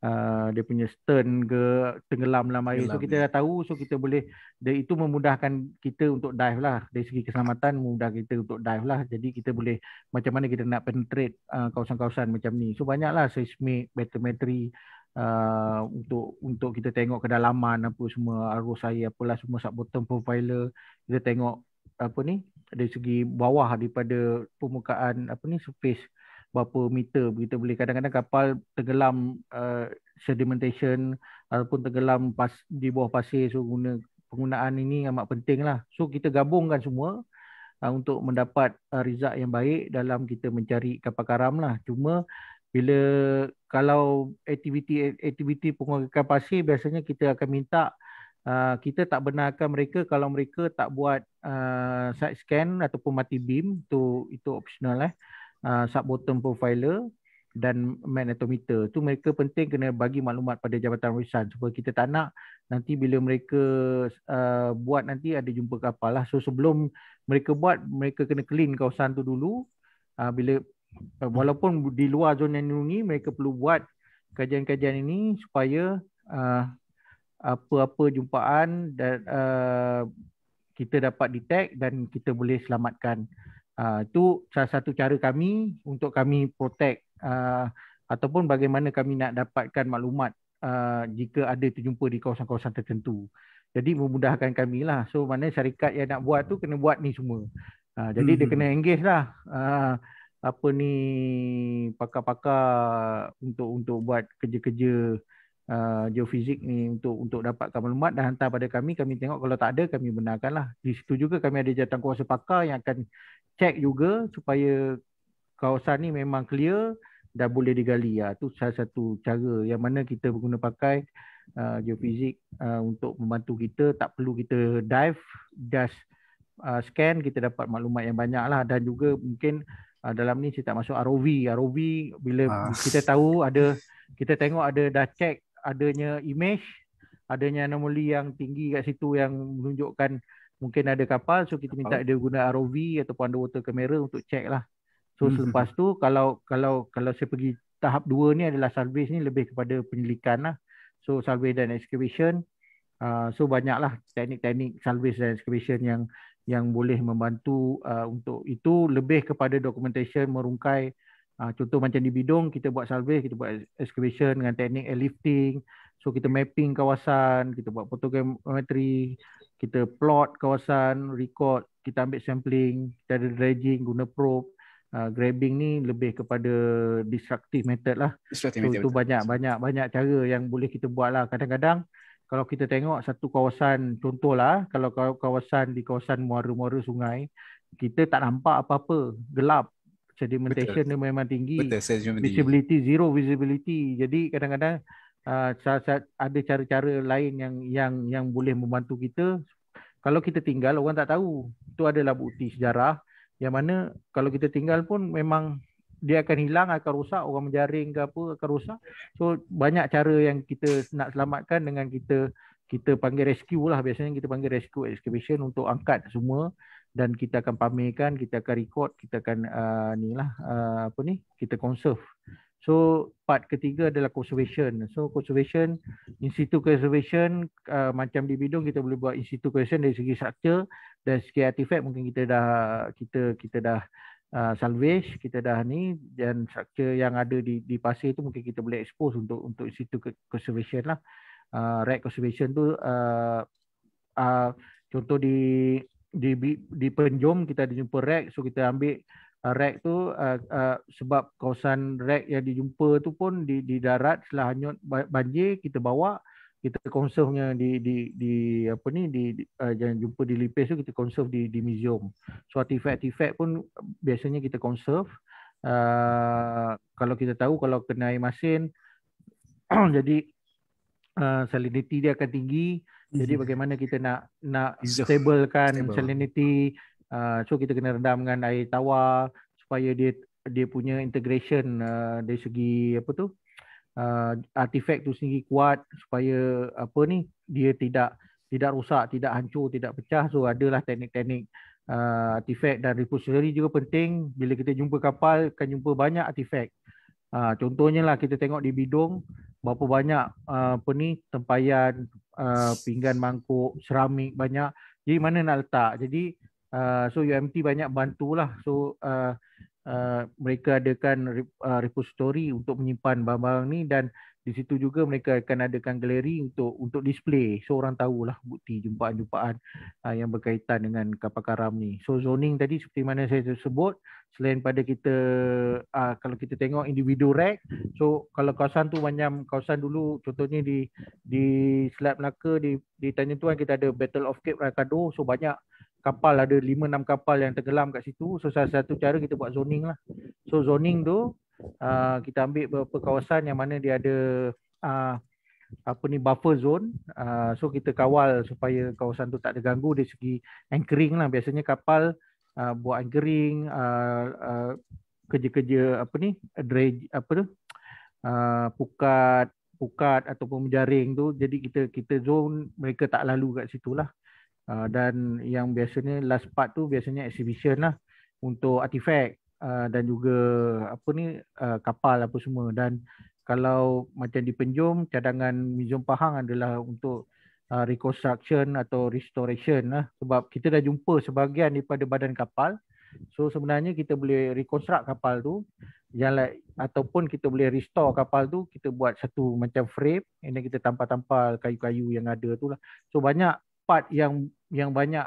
uh, dia punya stern ke tenggelam dalam air. So kita ya. dah tahu so kita boleh dan itu memudahkan kita untuk dive lah dari segi keselamatan mudah kita untuk dive lah. Jadi kita boleh macam mana kita nak penetrate uh, kawasan-kawasan macam ni. So banyaklah seismik, bathymetry uh, untuk untuk kita tengok kedalaman apa semua arus air apalah semua subbottom profiler kita tengok apa ni dari segi bawah daripada permukaan apa ni surface berapa meter kita boleh. Kadang-kadang kapal tenggelam uh, sedimentation ataupun tenggelam pas di bawah pasir so guna penggunaan ini amat penting lah so kita gabungkan semua uh, untuk mendapat uh, result yang baik dalam kita mencari kapal karam lah cuma bila kalau aktiviti aktiviti pengurukan pasir biasanya kita akan minta uh, kita tak benarkan mereka kalau mereka tak buat uh, side scan ataupun mati beam tu itu optional eh. Uh, sub bottom profiler dan magnetometer. Tu mereka penting kena bagi maklumat pada jabatan warisan supaya kita tak nak nanti bila mereka uh, buat nanti ada jumpa kapal lah. So sebelum mereka buat mereka kena clean kawasan tu dulu. Uh, bila walaupun di luar zon yang dilindungi mereka perlu buat kajian-kajian ini supaya uh, apa-apa jumpaan dan uh, kita dapat detect dan kita boleh selamatkan. Uh, itu salah satu cara kami untuk kami protect uh, ataupun bagaimana kami nak dapatkan maklumat uh, jika ada terjumpa di kawasan-kawasan tertentu. Jadi memudahkan kami lah. So mana syarikat yang nak buat tu kena buat ni semua. Uh, jadi hmm. dia kena engage lah. Uh, apa ni pakar-pakar untuk untuk buat kerja-kerja uh, geofizik ni untuk untuk dapatkan maklumat dan hantar pada kami. Kami tengok kalau tak ada kami benarkanlah. Di situ juga kami ada jawatan kuasa pakar yang akan cek juga supaya kawasan ni memang clear dah boleh digali. Ya tu salah satu cara yang mana kita guna pakai uh, geofizik uh, untuk membantu kita. Tak perlu kita dive just uh, scan kita dapat maklumat yang banyak lah dan juga mungkin uh, dalam ni saya tak masuk ROV. ROV bila uh. kita tahu ada kita tengok ada dah check adanya image, adanya anomali yang tinggi kat situ yang menunjukkan mungkin ada kapal so kita minta dia guna ROV ataupun underwater camera untuk check lah. So hmm. selepas tu kalau kalau kalau saya pergi tahap dua ni adalah salvage ni lebih kepada penyelidikan lah. So salvage dan excavation. Uh, so banyaklah teknik-teknik salvage dan excavation yang yang boleh membantu uh, untuk itu lebih kepada documentation merungkai uh, contoh macam di bidung kita buat salvage kita buat excavation dengan teknik airlifting. So kita mapping kawasan kita buat photogrammetry kita plot kawasan record kita ambil sampling kita ada dredging guna probe. Uh, grabbing ni lebih kepada destructive method lah. Destructive so method, itu banyak banyak banyak cara yang boleh kita buat lah. Kadang-kadang kalau kita tengok satu kawasan contohlah kalau kawasan di kawasan muara-muara sungai kita tak nampak apa-apa. Gelap. Sedimentation Betul. dia memang tinggi. Betul, visibility tinggi. zero visibility. Jadi kadang-kadang uh, ada cara-cara lain yang yang yang boleh membantu kita. Kalau kita tinggal orang tak tahu. Itu adalah bukti sejarah. Yang mana kalau kita tinggal pun memang dia akan hilang akan rusak orang menjaring ke apa akan rusak so banyak cara yang kita nak selamatkan dengan kita kita panggil rescue lah. Biasanya kita panggil rescue excavation untuk angkat semua dan kita akan pamerkan kita akan record kita akan uh, ni lah uh, apa ni kita conserve. So part ketiga adalah conservation. So conservation in situ conservation uh, macam di bidung kita boleh buat in situ conservation dari segi structure. Dan segi artifact mungkin kita dah kita kita dah uh, salvage kita dah ni dan structure yang ada di di pasir tu mungkin kita boleh expose untuk untuk situ conservation lah. Uh, rat conservation tu uh, uh, contoh di di di penjom kita ada jumpa rat so kita ambil uh, rat tu uh, uh, sebab kawasan rat yang dijumpa tu pun di di darat setelah hanyut banjir kita bawa kita conserve-nya di di di apa ni di, di uh, yang jumpa di lipis tu kita conserve di di museum. So artifact-artifact pun biasanya kita conserve. Uh, kalau kita tahu kalau kena air masin jadi uh, salinity dia akan tinggi. Jadi mhm. bagaimana kita nak nak stablekan Stable. salinity uh, so kita kena redam dengan air tawar supaya dia dia punya integration uh, dari segi apa tu uh, artifact tu sendiri kuat supaya apa ni dia tidak tidak rosak, tidak hancur, tidak pecah. So adalah teknik-teknik uh, artifact dan repository juga penting. Bila kita jumpa kapal akan jumpa banyak artifact. Uh, contohnya lah kita tengok di bidung berapa banyak uh, apa ni tempayan uh, pinggan mangkuk, seramik banyak. Jadi mana nak letak? Jadi uh, so UMT banyak bantulah. So uh, Uh, mereka adakan uh, repository untuk menyimpan barang-barang ni dan di situ juga mereka akan adakan galeri untuk untuk display so orang tahulah bukti jumpaan-jumpaan uh, yang berkaitan dengan kapal karam ni. So zoning tadi seperti mana saya sebut selain pada kita uh, kalau kita tengok individu rack so kalau kawasan tu macam kawasan dulu contohnya di di Selat Melaka di di Tanjung Tuan kita ada Battle of Cape Rakado so banyak kapal ada 5 6 kapal yang tenggelam kat situ. So salah satu cara kita buat zoning lah. So zoning tu uh, kita ambil beberapa kawasan yang mana dia ada uh, apa ni buffer zone. Uh, so kita kawal supaya kawasan tu tak terganggu dari segi anchoring lah. Biasanya kapal uh, buat anchoring uh, uh, kerja-kerja apa ni dredge apa tu uh, pukat pukat ataupun menjaring tu jadi kita kita zone mereka tak lalu kat situ lah. Uh, dan yang biasanya last part tu biasanya exhibition lah untuk artifact uh, dan juga apa ni uh, kapal apa semua. Dan kalau macam di Penjom cadangan Museum Pahang adalah untuk uh, reconstruction atau restoration lah. Sebab kita dah jumpa sebahagian daripada badan kapal. So sebenarnya kita boleh reconstruct kapal tu. Yang like, ataupun kita boleh restore kapal tu kita buat satu macam frame. And then kita tampal-tampal kayu-kayu yang ada tu lah. So banyak part yang yang banyak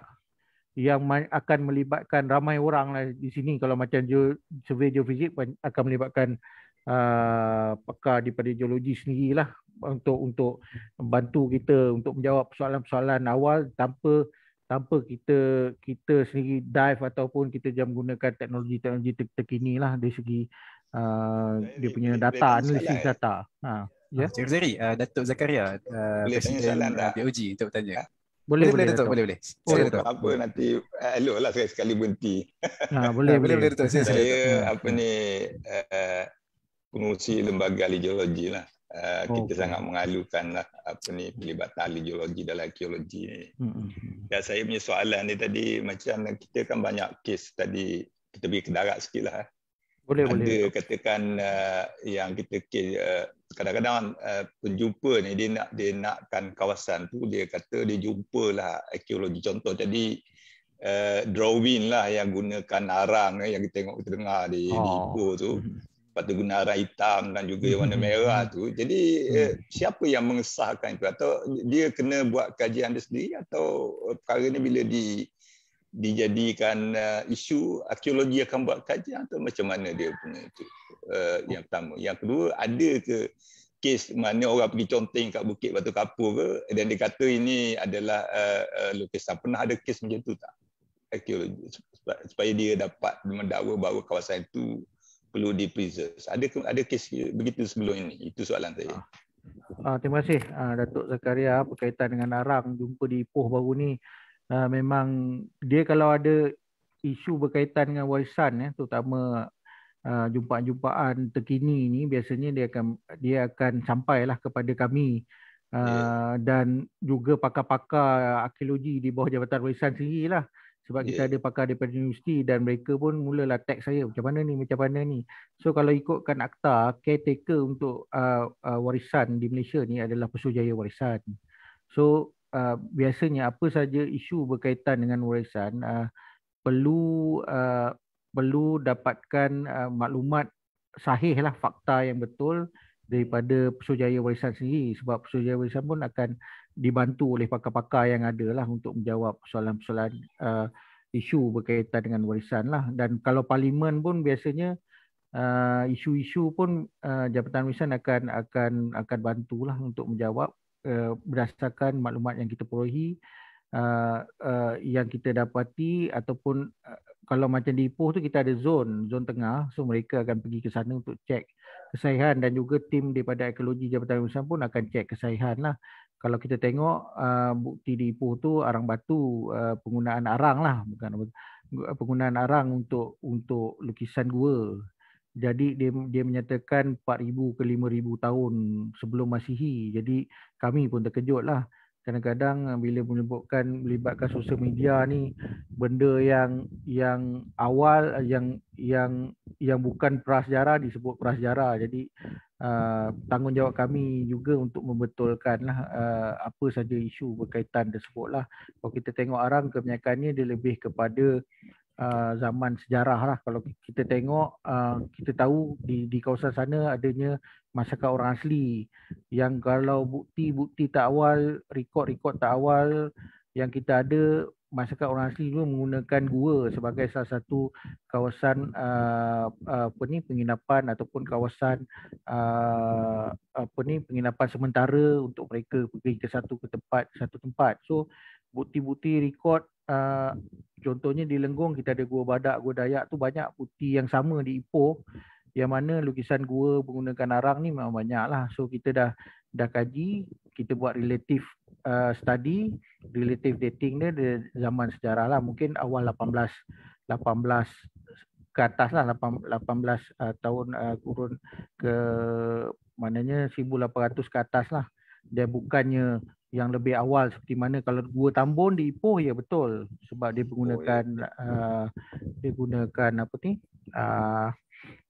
yang akan melibatkan ramai orang lah di sini kalau macam geo, survey geofizik akan melibatkan uh, pakar daripada geologi sendiri lah untuk untuk bantu kita untuk menjawab persoalan-persoalan awal tanpa tanpa kita kita sendiri dive ataupun kita jam gunakan teknologi-teknologi terkini lah dari segi uh, dia punya data analisis data. Ha. Ya. Cik Zari, uh, Datuk Zakaria, uh, Presiden uh, BOG untuk bertanya. Boleh, boleh, boleh, Datuk. Boleh, boleh. Boleh, Datuk. Apa nanti, uh, elok lah saya sekali berhenti. Ha, boleh, boleh, boleh, Datuk. Saya, saya apa ni, uh, pengurusi lembaga geologi lah. Uh, oh, kita okay. sangat mengalukan lah apa ni pelibatan ahli geologi dalam arkeologi ni. Hmm. Dan saya punya soalan ni tadi macam kita kan banyak kes tadi kita pergi ke darat sikit lah. Boleh, Ada boleh. katakan uh, yang kita uh, kadang-kadang uh, penjumpa ni dia nak dia nakkan kawasan tu dia kata dia jumpalah arkeologi contoh tadi uh, drawing lah yang gunakan arang eh, yang kita tengok kita dengar di, oh. di Ipoh tu. Hmm lepas tu guna arang hitam dan juga yang warna merah tu. Jadi eh, siapa yang mengesahkan itu atau dia kena buat kajian dia sendiri atau perkara ni bila di dijadikan uh, isu arkeologi akan buat kajian atau macam mana dia punya itu uh, yang pertama. Yang kedua ada ke kes mana orang pergi conteng kat Bukit Batu Kapur ke dan dia kata ini adalah uh, uh, lukisan. Pernah ada kes macam tu tak? Arkeologi supaya dia dapat mendakwa bahawa kawasan itu perlu di preserve. Ada ada kes begitu sebelum ini. Itu soalan saya. Ah, terima kasih ah, Datuk Zakaria berkaitan dengan arang jumpa di Ipoh baru ni. Ah, memang dia kalau ada isu berkaitan dengan warisan ya, terutama ah, jumpaan-jumpaan terkini ni biasanya dia akan dia akan sampailah kepada kami uh, yeah. dan juga pakar-pakar arkeologi di bawah Jabatan Warisan sendirilah sebab yeah. kita ada pakar daripada universiti dan mereka pun mulalah tag saya macam mana ni macam mana ni so kalau ikutkan akta caretaker untuk uh, uh, warisan di Malaysia ni adalah Pesuruhjaya Warisan so uh, biasanya apa saja isu berkaitan dengan warisan uh, perlu uh, perlu dapatkan uh, maklumat sahih lah fakta yang betul daripada Pesuruhjaya Warisan sendiri. Sebab Pesuruhjaya Warisan pun akan dibantu oleh pakar-pakar yang ada lah untuk menjawab persoalan-persoalan uh, isu berkaitan dengan warisan lah. Dan kalau parlimen pun biasanya uh, isu-isu pun uh, Jabatan Warisan akan akan akan bantulah untuk menjawab uh, berdasarkan maklumat yang kita perolehi uh, uh, yang kita dapati ataupun uh, kalau macam di Ipoh tu kita ada zon, zon tengah. So mereka akan pergi ke sana untuk cek kesahihan dan juga tim daripada ekologi Jabatan Warisan pun akan cek kesahihan lah kalau kita tengok uh, bukti di Ipoh tu arang batu uh, penggunaan arang lah bukan penggunaan arang untuk untuk lukisan gua. Jadi dia dia menyatakan 4000 ke 5000 tahun sebelum Masihi. Jadi kami pun terkejut lah. Kadang-kadang bila menyebutkan melibatkan sosial media ni benda yang yang awal yang yang yang bukan prasejarah disebut prasejarah. Jadi uh, tanggungjawab kami juga untuk membetulkan lah uh, apa saja isu berkaitan tersebut lah. Kalau kita tengok arang kebanyakannya dia lebih kepada uh, zaman sejarah lah. Kalau kita tengok uh, kita tahu di di kawasan sana adanya masyarakat orang asli yang kalau bukti-bukti tak awal, rekod-rekod tak awal yang kita ada masyarakat orang asli juga menggunakan gua sebagai salah satu kawasan uh, apa ni penginapan ataupun kawasan uh, apa ni penginapan sementara untuk mereka pergi ke satu ke tempat satu tempat. So bukti-bukti rekod uh, contohnya di Lenggong kita ada gua Badak, gua Dayak tu banyak bukti yang sama di Ipoh yang mana lukisan gua menggunakan arang ni memang banyak lah. So kita dah dah kaji, kita buat relative uh, study, relative dating dia di zaman sejarah lah. Mungkin awal 18 18 ke atas lah 18, 18 uh, tahun uh, kurun ke maknanya 1800 ke atas lah. Dia bukannya yang lebih awal seperti mana kalau gua Tambun di Ipoh ya betul. Sebab dia menggunakan oh, ya. uh, dia gunakan apa ni uh,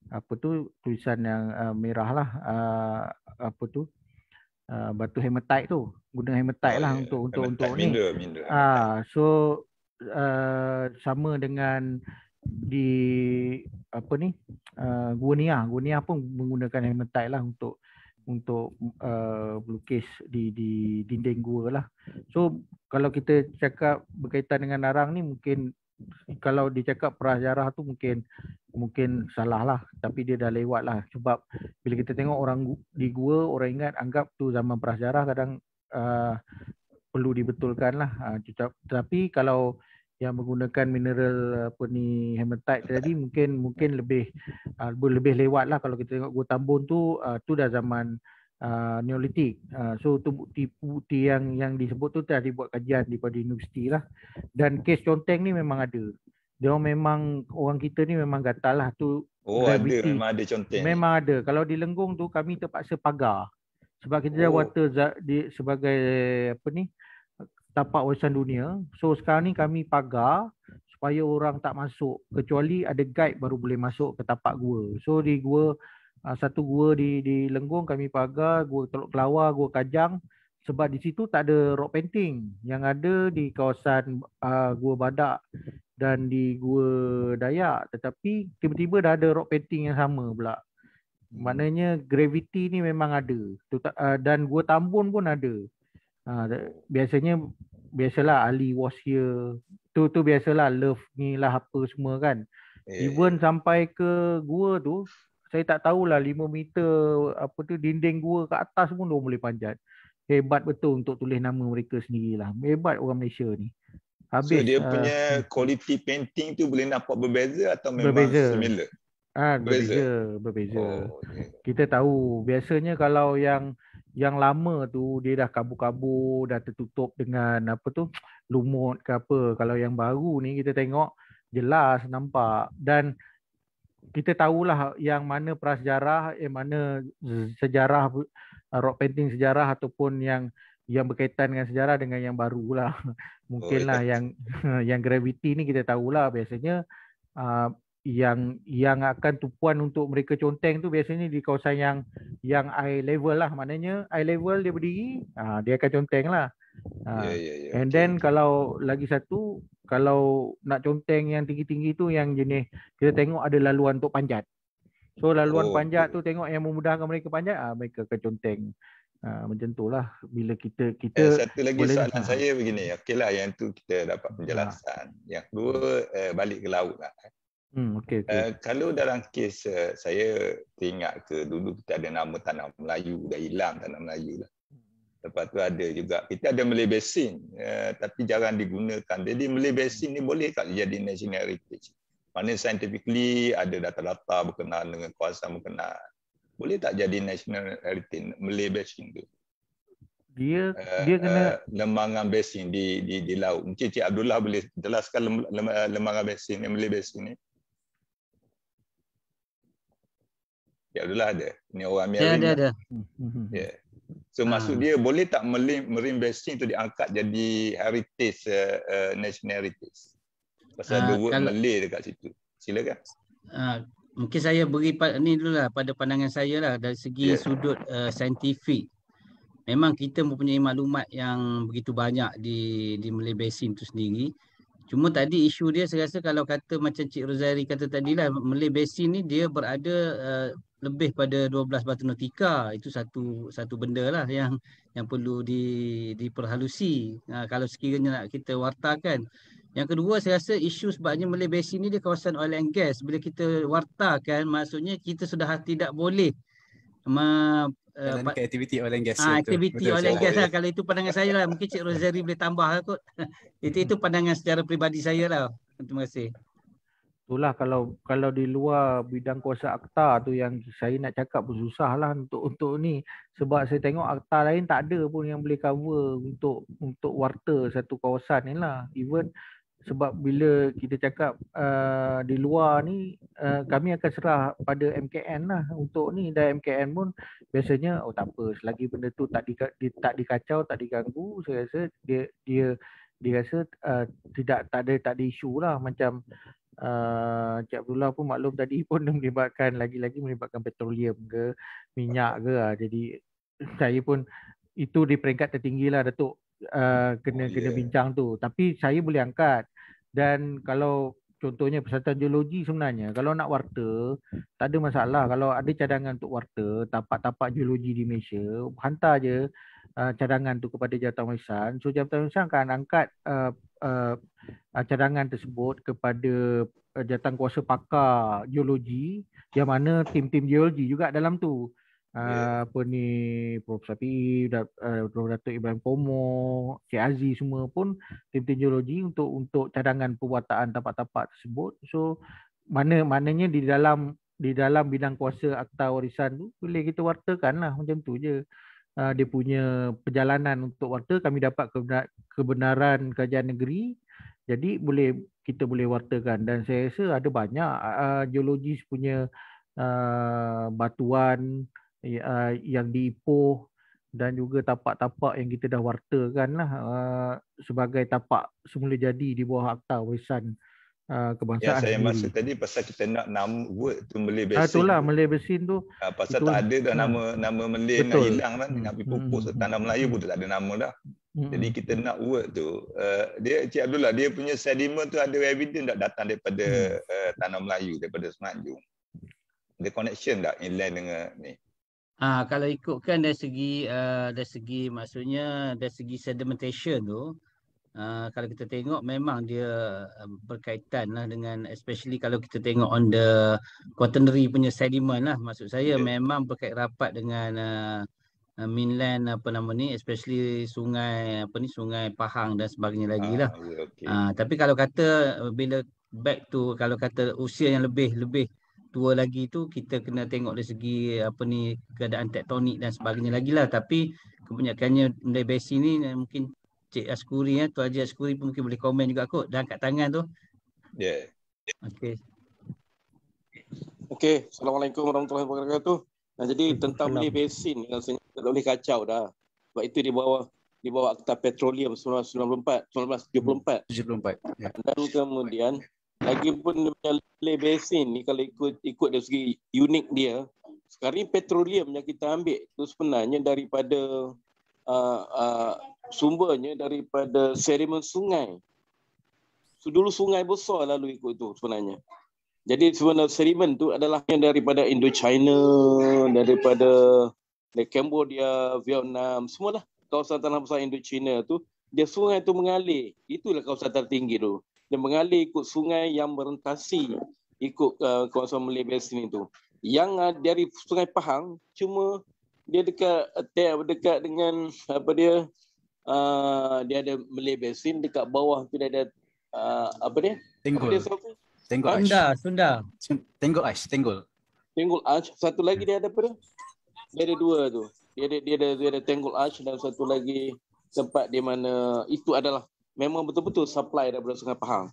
apa tu tulisan yang uh, merah lah uh, apa tu uh, batu hematite tu. Guna hematite oh, lah yeah. untuk untuk hematite, untuk minder, ni ah uh, so uh, sama dengan di apa ni uh, Gua Nia, Gua Nia pun menggunakan hematite lah untuk untuk uh, melukis di di dinding gua lah. So kalau kita cakap berkaitan dengan arang ni mungkin kalau dicakap prasejarah tu mungkin mungkin salah lah. Tapi dia dah lewat lah. Sebab bila kita tengok orang di gua orang ingat anggap tu zaman prasejarah kadang uh, perlu dibetulkan lah. Uh, tetapi kalau yang menggunakan mineral apa ni hematite tadi mungkin mungkin lebih uh, lebih lewat lah kalau kita tengok gua tambun tu uh, tu dah zaman uh, neolitik uh, so tu bukti-bukti yang yang disebut tu dah dibuat kajian daripada universiti lah dan kes conteng ni memang ada dia memang orang kita ni memang gatal lah tu Oh ada memang ada conteng. Memang ada. Kalau di Lenggong tu kami terpaksa pagar. Sebab kita dah Oh. water za- di sebagai apa ni tapak warisan dunia. So sekarang ni kami pagar supaya orang tak masuk kecuali ada guide baru boleh masuk ke tapak gua. So di gua uh, satu gua di di Lenggong kami pagar, gua Teluk Kelawar, gua Kajang sebab di situ tak ada rock painting. Yang ada di kawasan uh, gua Badak dan di gua Dayak tetapi tiba-tiba dah ada rock painting yang sama pula. Maknanya gravity ni memang ada. Uh, Dan gua Tambun pun ada. Uh, biasanya biasalah Ali was here. Tu tu biasalah love ni lah apa semua kan. Eh, Even sampai ke gua tu saya tak tahulah 5 meter apa tu dinding gua ke atas pun dia boleh panjat. Hebat betul untuk tulis nama mereka sendirilah. Hebat orang Malaysia ni. so Habis dia ah, punya quality painting tu boleh nampak berbeza atau memang Berbeza. similar? Ah, Berbeza? berbeza, berbeza. Oh, okay. Kita tahu biasanya kalau yang yang lama tu dia dah kabur-kabur, dah tertutup dengan apa tu lumut ke apa. Kalau yang baru ni kita tengok jelas nampak dan kita tahulah yang mana prasejarah, yang mana sejarah uh, rock painting sejarah ataupun yang yang berkaitan dengan sejarah dengan yang baru lah. Mungkinlah ya. yang yang gravity ni kita tahulah biasanya uh, yang yang akan tupuan untuk mereka conteng tu biasanya di kawasan yang yang eye level lah maknanya eye level dia berdiri ah dia akan conteng lah Ah, Ya, ya, ya. and then kalau lagi satu kalau nak conteng yang tinggi-tinggi tu yang jenis kita tengok ada laluan untuk panjat so laluan Oh, panjat okey. tu tengok yang memudahkan mereka panjat ah mereka akan conteng ah macam tu lah bila kita Eh, kita satu lagi boleh- soalan ah. saya begini, okeylah yang tu kita dapat penjelasan. Yang kedua eh, balik ke laut lah. Hmm okey okey Eh, kalau dalam kes eh, saya teringat ke dulu kita ada nama tanah Melayu dah hilang tanah Melayu lah. Lepas tu ada juga kita ada Malay Basin eh, tapi jarang digunakan. Jadi Malay Basin ni boleh tak jadi national heritage? Mana scientifically ada data-data berkenaan dengan kawasan berkenaan. Boleh tak jadi national heritage Malay Basin tu? dia Eh, dia kena eh, lembangan basin di di di laut. Mungkin Cik Abdullah boleh jelaskan lem, lem, lembangan basin yang Malay Basin ni. Cik Abdullah ada. Ni orang Ya, Miarin. ada, ada. Hmm, hmm, hmm. Ya. So Ah. maksud dia boleh tak Marine, marine basin tu diangkat jadi heritage uh, uh, national heritage. Pasal Ah, ada word kalau- Malay dekat situ. Silakan. Ah, mungkin saya beri ni dulu lah pada pandangan saya lah dari segi Ya. sudut uh, saintifik. Memang kita mempunyai maklumat yang begitu banyak di di Malay Basin tu sendiri. Cuma tadi isu dia saya rasa kalau kata macam Cik Rozari kata tadi lah Malay Basin ni dia berada uh, lebih pada 12 batu nautika. Itu satu satu benda lah yang yang perlu di diperhalusi. Uh, kalau sekiranya nak kita wartakan. Yang kedua saya rasa isu sebabnya Malay Basin ni dia kawasan oil and gas. Bila kita wartakan maksudnya kita sudah tidak boleh ma, uh, Jalan ke aktiviti oil and gas. Betul. aktiviti oil and gas lah. Kalau itu pandangan saya lah. Mungkin Cik Rosari boleh tambah lah kot. itu itu pandangan secara peribadi saya lah. Terima kasih. Itulah kalau kalau di luar bidang kuasa akta tu yang saya nak cakap pun susah lah untuk untuk ni. Sebab saya tengok akta lain tak ada pun yang boleh cover untuk untuk warta satu kawasan ni lah. Even sebab bila kita cakap uh, di luar ni uh, kami akan serah pada MKN lah. Untuk ni dan MKN pun biasanya oh tak apa selagi benda tu tak di, di tak dikacau tak diganggu saya rasa dia dia dia rasa uh, tidak tak ada tak ada isu lah macam uh, Cik Abdullah pun maklum tadi pun dia melibatkan lagi-lagi melibatkan petroleum ke minyak ke lah. Jadi saya pun itu di peringkat tertinggi lah Datuk uh, kena Oh, kena ya. bincang tu. Tapi saya boleh angkat dan kalau contohnya Persatuan Geologi sebenarnya kalau nak warta tak ada masalah kalau ada cadangan untuk warta tapak-tapak geologi di Malaysia hantar je uh, cadangan tu kepada Jawatanwarisan so Jawatanwarisan akan angkat uh, uh, uh, cadangan tersebut kepada uh, jawatankuasa pakar geologi yang mana tim-tim geologi juga dalam tu yeah. apa ni Prof Sapi, uh, Datuk Ibrahim Komo, Cik Aziz semua pun tim-tim geologi untuk untuk cadangan perbuatan tapak-tapak tersebut. So mana maknanya di dalam di dalam bidang kuasa akta warisan tu boleh kita wartakan lah macam tu je. Uh, dia punya perjalanan untuk warta kami dapat kebenaran kerajaan negeri. Jadi boleh kita boleh wartakan. Dan saya rasa ada banyak uh, geologis punya uh, batuan uh, yang diipoh dan juga tapak-tapak yang kita dah wartakan lah uh, sebagai tapak semula jadi di bawah akta warisan uh, kebangsaan. Ya saya maksud tadi pasal kita nak nama word tu Malay Basin. Ah, itulah Malay Basin tu. Uh, pasal itulah. tak ada dah nama hmm. nama Malay yang hilang kan. Hmm. Nabi pupus hmm. tanah Melayu pun tak ada nama dah. Hmm. Jadi kita nak word tu. Uh, dia Cik Abdullah dia punya sedimen tu ada evidence tak datang daripada hmm. uh, tanah Melayu daripada Semenanjung. Ada connection tak inland dengan ni? Ah, kalau ikutkan dari segi uh, dari segi maksudnya dari segi sedimentation tu, uh, kalau kita tengok memang dia berkaitan lah dengan especially kalau kita tengok on the quaternary punya sediment lah. Maksud saya yeah. memang berkait rapat dengan uh, mainland apa nama ni especially sungai apa ni sungai Pahang dan sebagainya lagi lah. Ah, yeah, okay. uh, tapi kalau kata bila back to kalau kata usia yang lebih lebih tua lagi tu kita kena tengok dari segi apa ni keadaan tektonik dan sebagainya lagi lah tapi kebanyakannya dari besi ni eh, mungkin Cik Askuri ya, tu Haji Askuri pun mungkin boleh komen juga kot dan kat tangan tu. Ya. Yeah. Okey. Okey, Assalamualaikum warahmatullahi wabarakatuh. Nah, jadi tentang beli rasanya tak boleh kacau dah. Sebab itu di bawah di bawah Akta Petroleum 1994, 1974. 74. Ya. Dan kemudian Lagipun lay basin ni kalau ikut ikut dari segi unik dia, sekarang petroleum yang kita ambil tu sebenarnya daripada uh, uh, sumbernya daripada sedimen sungai. Dulu sungai besar lalu ikut tu sebenarnya. Jadi sebenarnya sedimen tu adalah yang daripada Indochina, daripada dari Cambodia, Vietnam, semualah kawasan tanah besar Indochina tu dia sungai tu mengalir. Itulah kawasan tertinggi tu dia mengalir ikut sungai yang merentasi ikut uh, kawasan Malay Basin itu. Yang uh, dari Sungai Pahang cuma dia dekat uh, dekat dengan apa dia uh, dia ada Malay Basin dekat bawah tu dia ada uh, apa dia? Tenggol. Tenggol Sunda, Sunda. Tenggol Ash, Tenggol. Tenggol Ash. Satu lagi dia ada apa dia? Dia ada dua tu. Dia ada dia ada, dia ada Tenggol Ash dan satu lagi tempat di mana itu adalah memang betul-betul supply daripada Sungai Pahang.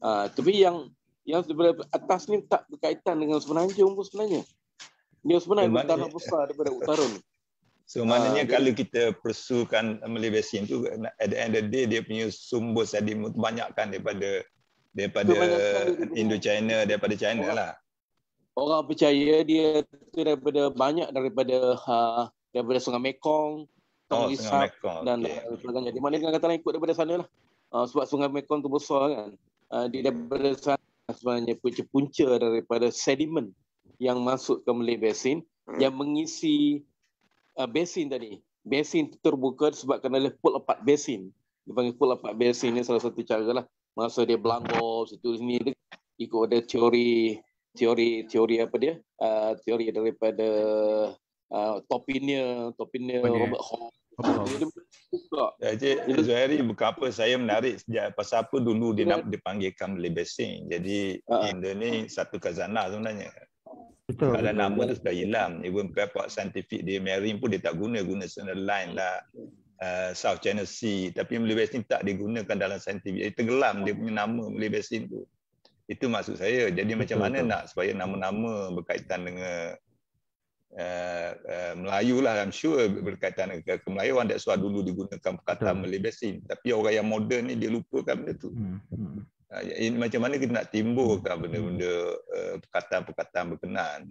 Uh, tapi yang yang sebelah atas ni tak berkaitan dengan Semenanjung pun sebenarnya. Dia sebenarnya tanah besar daripada utara ni. So maknanya uh, kalau kita persukan Malay Basin tu at the end of the day dia punya sumber sedimen banyakkan daripada daripada Indo-China daripada China orang, lah. Orang percaya dia tu daripada banyak daripada uh, daripada Sungai Mekong, Oh, Sungai Mekong. Dan okay. sebagainya. Di mana dengan kata lain ikut daripada sana lah. Uh, sebab Sungai Mekong tu besar kan. Uh, di daripada sana sebenarnya punca-punca daripada sedimen yang masuk ke Malay Basin hmm. yang mengisi uh, basin tadi. Basin tu terbuka sebab kerana pool apart basin. Dipanggil pool apart basin ni salah satu cara lah. Masa dia belangor situ sini ikut ada teori teori teori apa dia? Uh, teori daripada uh, Topinia, Topinia Robert Hall jadi Zuhairi bukan apa saya menarik sejak pasal apa dulu dia nak dipanggilkan Malay Basin. Jadi uh. Indo ni satu kazanah sebenarnya. Betul. Kalau betul, nama betul. tu sudah hilang. Even pihak scientific dia marine pun dia tak guna guna standard line lah. Uh, South China Sea tapi Malay Basin tak digunakan dalam scientific. Dia tenggelam dia punya nama Malay Basin tu. Itu maksud saya. Jadi betul, macam mana betul. nak supaya nama-nama berkaitan dengan uh, uh, Melayu lah I'm sure berkaitan dengan kemelayuan that's why dulu digunakan perkataan Malay Basin tapi orang yang moden ni dia lupakan benda tu hmm. Hmm. Uh, ini macam mana kita nak timbulkan benda-benda uh, perkataan-perkataan berkenaan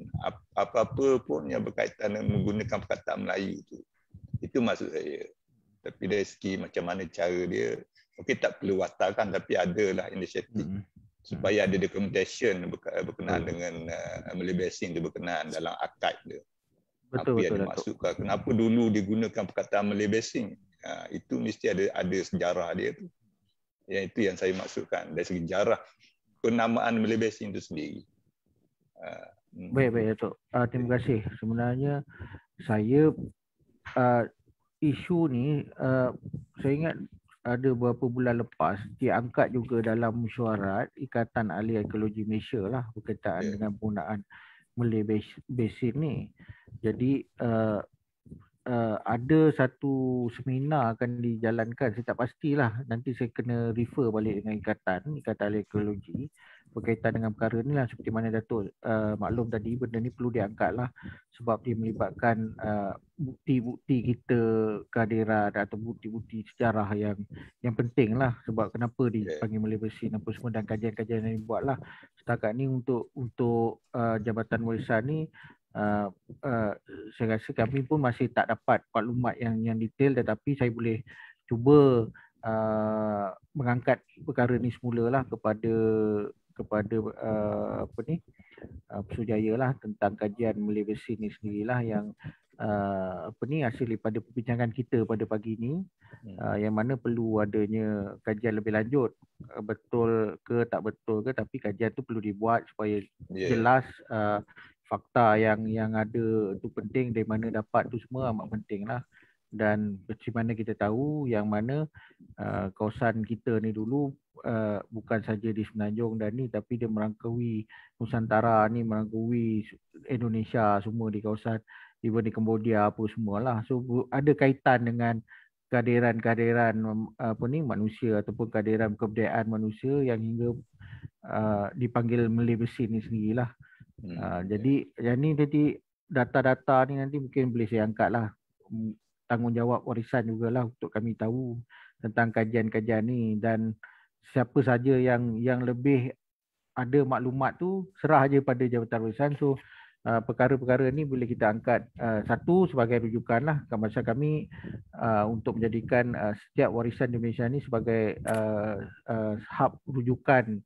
apa-apa pun yang berkaitan dengan menggunakan perkataan Melayu tu itu maksud saya tapi dari segi macam mana cara dia okey tak perlu watarkan tapi adalah inisiatif hmm. supaya ada documentation berkenaan dengan uh, Malay Basin tu berkenaan dalam archive dia. Betul, apa yang betul, dimaksudkan. Kenapa dulu digunakan perkataan Malay Basin? Ha, itu mesti ada ada sejarah dia tu. Yang itu yang saya maksudkan dari segi sejarah penamaan Malay Basin itu sendiri. Ha, hmm. Baik, baik Datuk. Uh, terima kasih. Sebenarnya saya uh, isu ni uh, saya ingat ada beberapa bulan lepas diangkat juga dalam mesyuarat Ikatan Ahli Ekologi Malaysia lah berkaitan Ya. dengan penggunaan Malay Bas- Basin ni. Jadi uh, uh, ada satu seminar akan dijalankan saya tak pastilah. Nanti saya kena refer balik dengan ikatan Ikatan Ekologi berkaitan dengan perkara ni lah. Seperti mana Datuk uh, maklum tadi benda ni perlu diangkat lah sebab dia melibatkan uh, bukti-bukti kita kehadiran atau bukti-bukti sejarah yang yang penting lah sebab kenapa dipanggil Malay Basin apa semua dan kajian-kajian yang dibuat lah setakat ni untuk untuk uh, Jabatan Warisan ni uh, uh, saya rasa kami pun masih tak dapat maklumat yang yang detail tetapi saya boleh cuba uh, mengangkat perkara ni semula lah kepada kepada uh, apa ni uh, Pesujaya lah tentang kajian Malay Basin ni sendirilah yang uh, apa ni hasil daripada perbincangan kita pada pagi ni uh, yang mana perlu adanya kajian lebih lanjut uh, betul ke tak betul ke tapi kajian tu perlu dibuat supaya Ya. jelas uh, fakta yang yang ada tu penting dari mana dapat tu semua amat penting lah dan seperti mana kita tahu yang mana uh, kawasan kita ni dulu uh, bukan saja di Semenanjung dan ni tapi dia merangkaui Nusantara ni merangkaui Indonesia semua di kawasan even di Cambodia apa semualah so ada kaitan dengan kehadiran-kehadiran um, apa ni manusia ataupun kehadiran kebudayaan manusia yang hingga uh, dipanggil Malay Basin ni sendirilah. Hmm. Uh, jadi yang ni jadi data-data ni nanti mungkin boleh saya angkat lah Mm, tanggungjawab warisan jugalah untuk kami tahu tentang kajian-kajian ni. Dan siapa saja yang yang lebih ada maklumat tu serah aja pada Jabatan Warisan. So uh, perkara-perkara ni boleh kita angkat uh, satu sebagai rujukan lah masa kami uh, untuk menjadikan uh, setiap warisan di Malaysia ni sebagai uh, uh, hub rujukan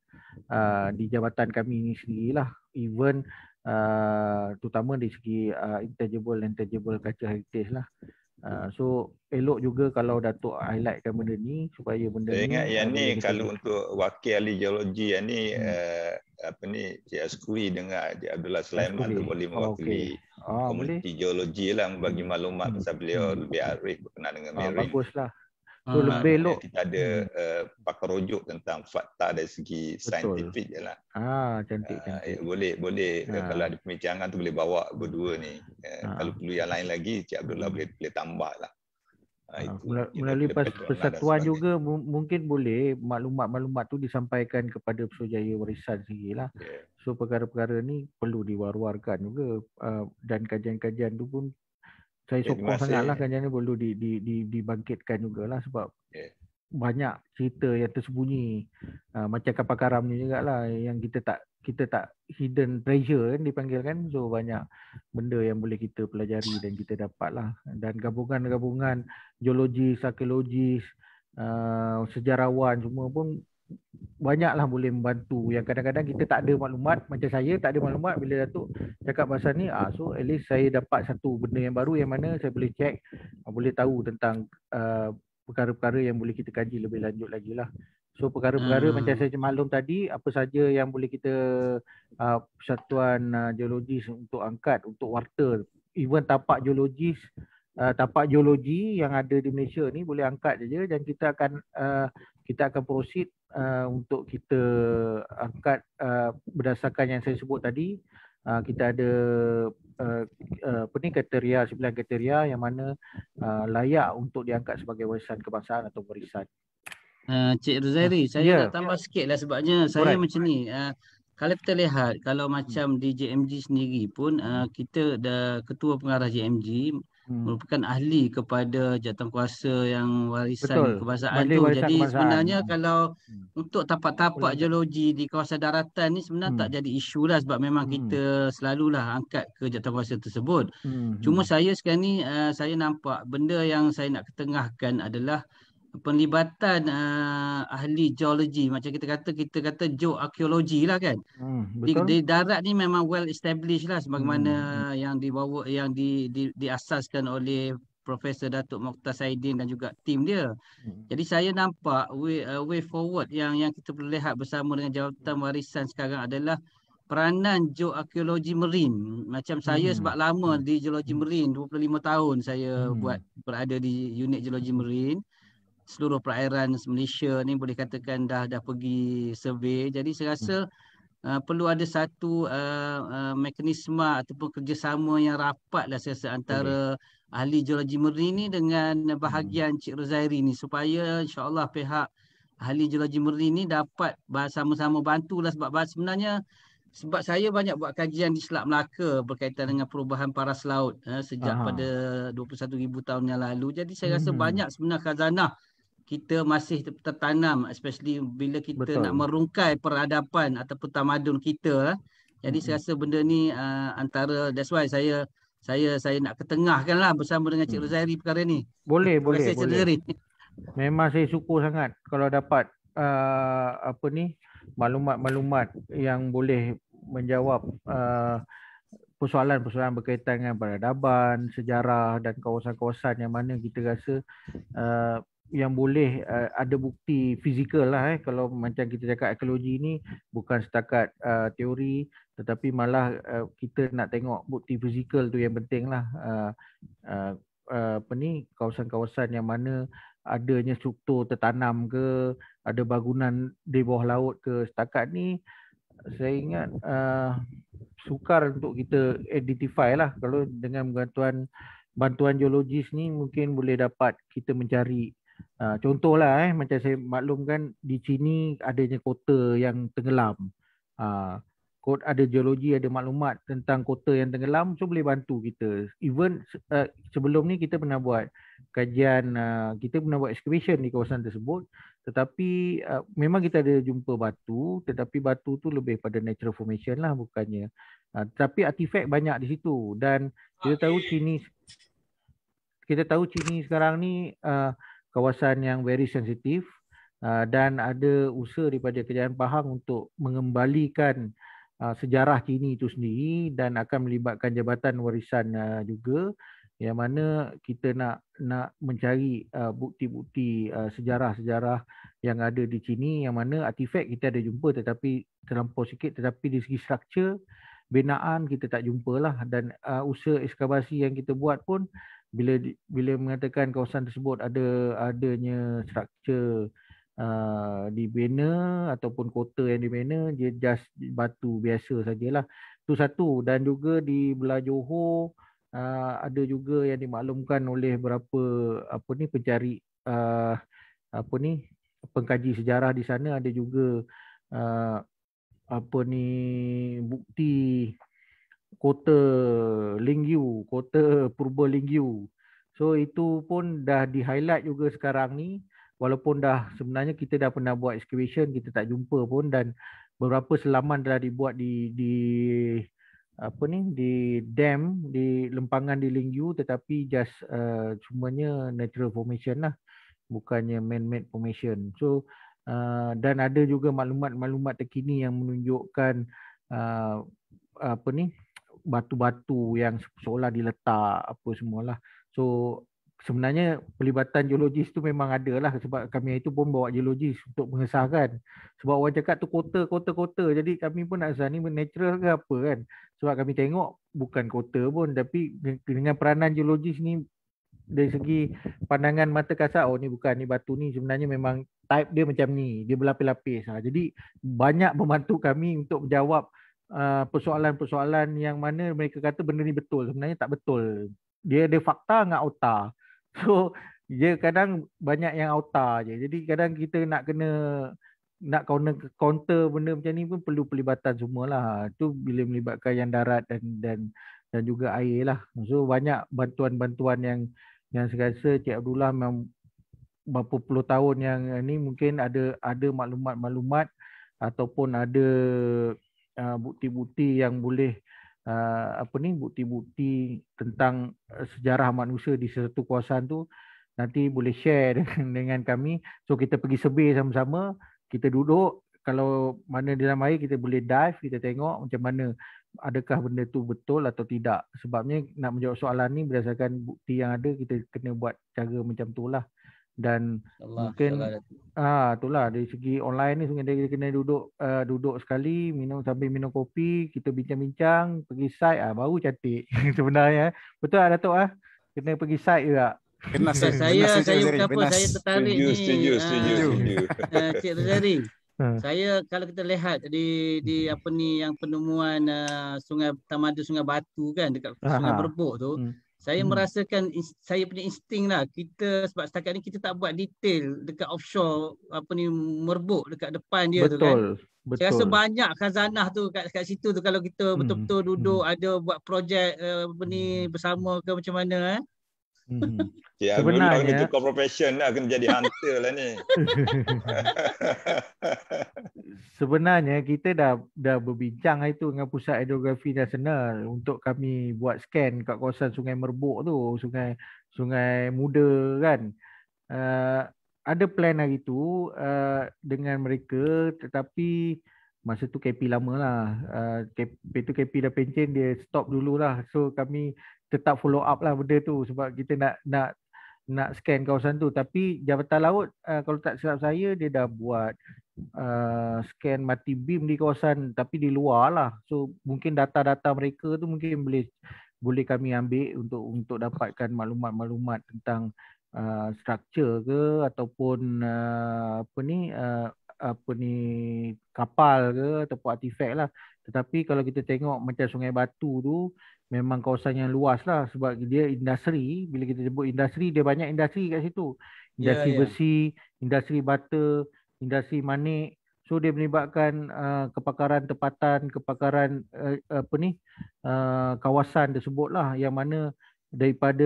uh, di jabatan kami ni sendirilah even uh, terutama di segi uh, intangible and tangible culture heritage lah Uh, so elok juga kalau Datuk highlightkan benda ni supaya benda Saya ni ingat yang ni boleh kita kalau untuk wakil ahli geologi yang ni Hmm. uh, apa ni Cik Askuri dengan Cik Abdullah Sulaiman Askuri. tu boleh Oh, mewakili okey. Ah, komuniti geologi lah membagi maklumat Hmm. pasal beliau Hmm. lebih arif berkenaan dengan Ah, marine. baguslah. Ah, lebih elok. Kita ada uh, pakar rujuk tentang fakta dari segi saintifik je lah. Ah, cantik Uh, cantik. boleh boleh uh, Ah. kalau ada pembincangan tu boleh bawa berdua ni. Uh, Ah. Kalau perlu yang lain lagi Cik Abdullah boleh boleh tambah lah. Uh, itu melalui pas- lah persatuan juga mu- mungkin boleh maklumat-maklumat tu disampaikan kepada Pesujaya Warisan sendirilah. Yeah. So perkara-perkara ni perlu diwar-warkan juga uh, dan kajian-kajian tu pun saya Ya, sokong sangatlah kajian ni perlu di, di, di, dibangkitkan jugalah sebab Yeah. banyak cerita yang tersembunyi. Uh, macam kapal karam ni jugalah yang kita tak kita tak hidden treasure kan dipanggil kan. So banyak benda yang boleh kita pelajari dan kita dapat lah dan gabungan-gabungan geologis, arkeologis, uh, sejarawan semua pun banyaklah boleh membantu yang kadang-kadang kita tak ada maklumat macam saya tak ada maklumat bila Datuk cakap pasal ni ah so at least saya dapat satu benda yang baru yang mana saya boleh check ah, boleh tahu tentang uh, perkara-perkara yang boleh kita kaji lebih lanjut lagi lah so perkara-perkara Hmm. macam saya maklum tadi apa saja yang boleh kita uh, persatuan uh, geologis untuk angkat untuk warta even tapak geologis uh, tapak geologi yang ada di Malaysia ni boleh angkat saja dan kita akan uh, kita akan proceed uh, untuk kita angkat uh, berdasarkan yang saya sebut tadi uh, kita ada uh, uh, apa ni kriteria sembilan kriteria yang mana uh, layak untuk diangkat sebagai warisan kebangsaan atau warisan. Uh, Cik Rosairi, saya ya. nak tambah sikit lah sebabnya saya Alright. macam ni. Uh, kalau kita lihat, kalau macam di JMG sendiri pun uh, kita ada ketua pengarah JMG Hmm. merupakan ahli kepada jawatankuasa yang warisan Betul. kebangsaan Majlis tu. Warisan Jadi Kebangsaan. sebenarnya Hmm. kalau untuk tapak-tapak geologi di kawasan daratan ni sebenarnya tak Hmm. jadi isu lah sebab memang Hmm. kita selalulah angkat ke jawatankuasa tersebut. Hmm. Cuma saya sekarang ni uh, saya nampak benda yang saya nak ketengahkan adalah penlibatan uh, ahli geologi macam kita kata kita kata geoarkeologi lah kan. Hmm, Di, betul. di darat ni memang well established lah sebagaimana Hmm, yang dibawa yang di, di diasaskan oleh Profesor Datuk Mokhtar Saidin dan juga tim dia. Hmm. Jadi saya nampak way, uh, way forward yang yang kita perlu lihat bersama dengan Jawatan Warisan sekarang adalah peranan geoarkeologi marine. Macam saya Hmm. sebab lama di geologi marine 25 tahun saya Hmm. buat berada di unit geologi marine. Seluruh perairan Malaysia ni boleh katakan dah dah pergi survey. Jadi saya rasa uh, perlu ada satu uh, uh, mekanisme ataupun kerjasama yang rapat lah saya rasa antara ahli geologi marine ni dengan bahagian Cik Rozairi ni supaya insyaAllah pihak ahli geologi marine ni dapat sama-sama bantulah sebab sebenarnya sebab saya banyak buat kajian di Selat Melaka berkaitan dengan perubahan paras laut eh, sejak Aha. pada 21,000 tahun yang lalu. Jadi saya rasa Mhm. banyak sebenarnya khazanah kita masih ter- tertanam especially bila kita Betul. nak merungkai peradaban ataupun tamadun kita lah. Jadi saya rasa benda ni uh, antara that's why saya saya saya nak ketengahkan lah bersama dengan Cik Rozairi perkara ni. Boleh, Terima boleh, kasih, Cik boleh. Rozairi. Memang saya syukur sangat kalau dapat uh, apa ni maklumat-maklumat yang boleh menjawab uh, persoalan-persoalan berkaitan dengan peradaban, sejarah dan kawasan-kawasan yang mana kita rasa uh, yang boleh uh, ada bukti fizikal lah eh. Kalau macam kita cakap ekologi ni bukan setakat uh, teori tetapi malah uh, kita nak tengok bukti fizikal tu yang penting lah. Uh, uh, uh, apa ni kawasan-kawasan yang mana adanya struktur tertanam ke ada bangunan di bawah laut ke. Setakat ni saya ingat uh, sukar untuk kita identify lah. Kalau dengan bantuan bantuan geologis ni mungkin boleh dapat kita mencari uh, contohlah eh macam saya maklumkan di sini adanya kota yang tenggelam. Uh, kod ada geologi ada maklumat tentang kota yang tenggelam so boleh bantu kita. Even uh, sebelum ni kita pernah buat kajian uh, kita pernah buat excavation di kawasan tersebut. Tetapi uh, memang kita ada jumpa batu tetapi batu tu lebih pada natural formation lah bukannya. Uh, tapi artifact banyak di situ. Dan kita tahu sini kita tahu Chini sekarang ni uh, kawasan yang very sensitif uh, dan ada usaha daripada Kerajaan Pahang untuk mengembalikan uh, sejarah Chini itu sendiri dan akan melibatkan Jabatan Warisan uh, juga. Yang mana kita nak nak mencari bukti-bukti sejarah-sejarah yang ada di sini. Yang mana artifak kita ada jumpa tetapi terlampau sikit tetapi di segi struktur binaan kita tak jumpa lah. Dan usaha ekskavasi yang kita buat pun bila bila mengatakan kawasan tersebut ada adanya struktur uh, dibina ataupun kota yang dibina dia just batu biasa sajalah. Tu satu. Dan juga di belah Johor uh, ada juga yang dimaklumkan oleh beberapa apa ni pencari uh, apa ni pengkaji sejarah di sana. Ada juga uh, apa ni bukti kota Lingyu, kota Purba Lingyu. So itu pun dah di highlight juga sekarang ni walaupun dah sebenarnya kita dah pernah buat excavation kita tak jumpa pun dan beberapa selaman dah dibuat di di apa ni di dam di lempangan di Lingyu tetapi just uh, semuanya natural formation lah bukannya man-made formation. So uh, dan ada juga maklumat-maklumat terkini yang menunjukkan uh, apa ni batu-batu yang seolah diletak apa semualah. So sebenarnya pelibatan geologis tu memang ada lah sebab kami itu pun bawa geologis untuk mengesahkan. Sebab orang cakap tu kota, kota, kota. Jadi kami pun nak kesah ni natural ke apa kan. Sebab kami tengok bukan kota pun tapi dengan peranan geologis ni dari segi pandangan mata kasar oh ni bukan ni batu ni sebenarnya memang type dia macam ni dia berlapis-lapis ha. jadi banyak membantu kami untuk menjawab uh, persoalan-persoalan yang mana mereka kata benda ni betul sebenarnya tak betul. Dia ada fakta dengan auta so dia kadang banyak yang auta je. Jadi kadang kita nak kena nak counter, counter benda macam ni pun perlu pelibatan semualah. Tu bila melibatkan yang darat dan dan dan juga air lah. So banyak bantuan-bantuan yang yang saya rasa Cik Abdullah memang berapa puluh tahun yang ni mungkin ada ada maklumat-maklumat ataupun ada uh, bukti-bukti yang boleh uh, apa ni bukti-bukti tentang uh, sejarah manusia di satu kawasan tu nanti boleh share dengan, dengan kami. So kita pergi survey sama-sama, kita duduk kalau mana dalam air kita boleh dive, kita tengok macam mana adakah benda tu betul atau tidak. Sebabnya nak menjawab soalan ni berdasarkan bukti yang ada kita kena buat cara macam tu lah. Dan Allah, mungkin Allah. ah itulah dari segi online ni sebenarnya kita kena duduk uh, duduk sekali minum sambil minum kopi, kita bincang-bincang, pergi site ah baru cantik sebenarnya. Betul tak Datuk ah? Kena pergi site juga. Kena saya saya, saya kenapa saya tertarik Setuju, ni setuju, ah, setuju, setuju. ah, Cik Rozari. Ha. Saya kalau kita lihat di di apa ni yang penemuan uh, sungai Tamadu Sungai Batu kan dekat Sungai Aha. Berbuk tu, Hmm. Saya Hmm. merasakan saya punya insting lah kita sebab setakat ni kita tak buat detail dekat offshore apa ni merbuk dekat depan dia tu kan. Betul. Saya rasa Betul. banyak khazanah tu kat, kat situ tu kalau kita Hmm. betul-betul duduk ada buat projek uh, apa ni bersama ke macam mana eh. Hmm. Ya, dulu lah Sebenarnya- kena cukup profession lah, kena jadi hunter lah ni. Sebenarnya kita dah dah berbincang hari tu dengan Pusat Hidrografi Nasional untuk kami buat scan kat kawasan Sungai Merbuk tu, Sungai Sungai Muda kan. Uh, ada plan hari tu uh, dengan mereka tetapi masa tu KP lama lah. Uh, KP tu KP dah pencen dia stop dulu lah. So kami tetap follow up lah benda tu sebab kita nak nak nak scan kawasan tu tapi Jabatan Laut uh, kalau tak silap saya dia dah buat uh, scan mati beam di kawasan tapi di luar lah. So mungkin data-data mereka tu mungkin boleh boleh kami ambil untuk untuk dapatkan maklumat-maklumat tentang uh, structure ke ataupun uh, apa ni uh, apa ni kapal ke ataupun artifak lah. Tetapi kalau kita tengok macam Sungai Batu tu memang kawasan yang luas lah sebab dia industri. Bila kita sebut industri dia banyak industri kat situ. Ya, Industri ya. besi, industri bata, industri manik. So dia melibatkan uh, kepakaran tempatan, kepakaran uh, apa ni uh, kawasan tersebut lah yang mana daripada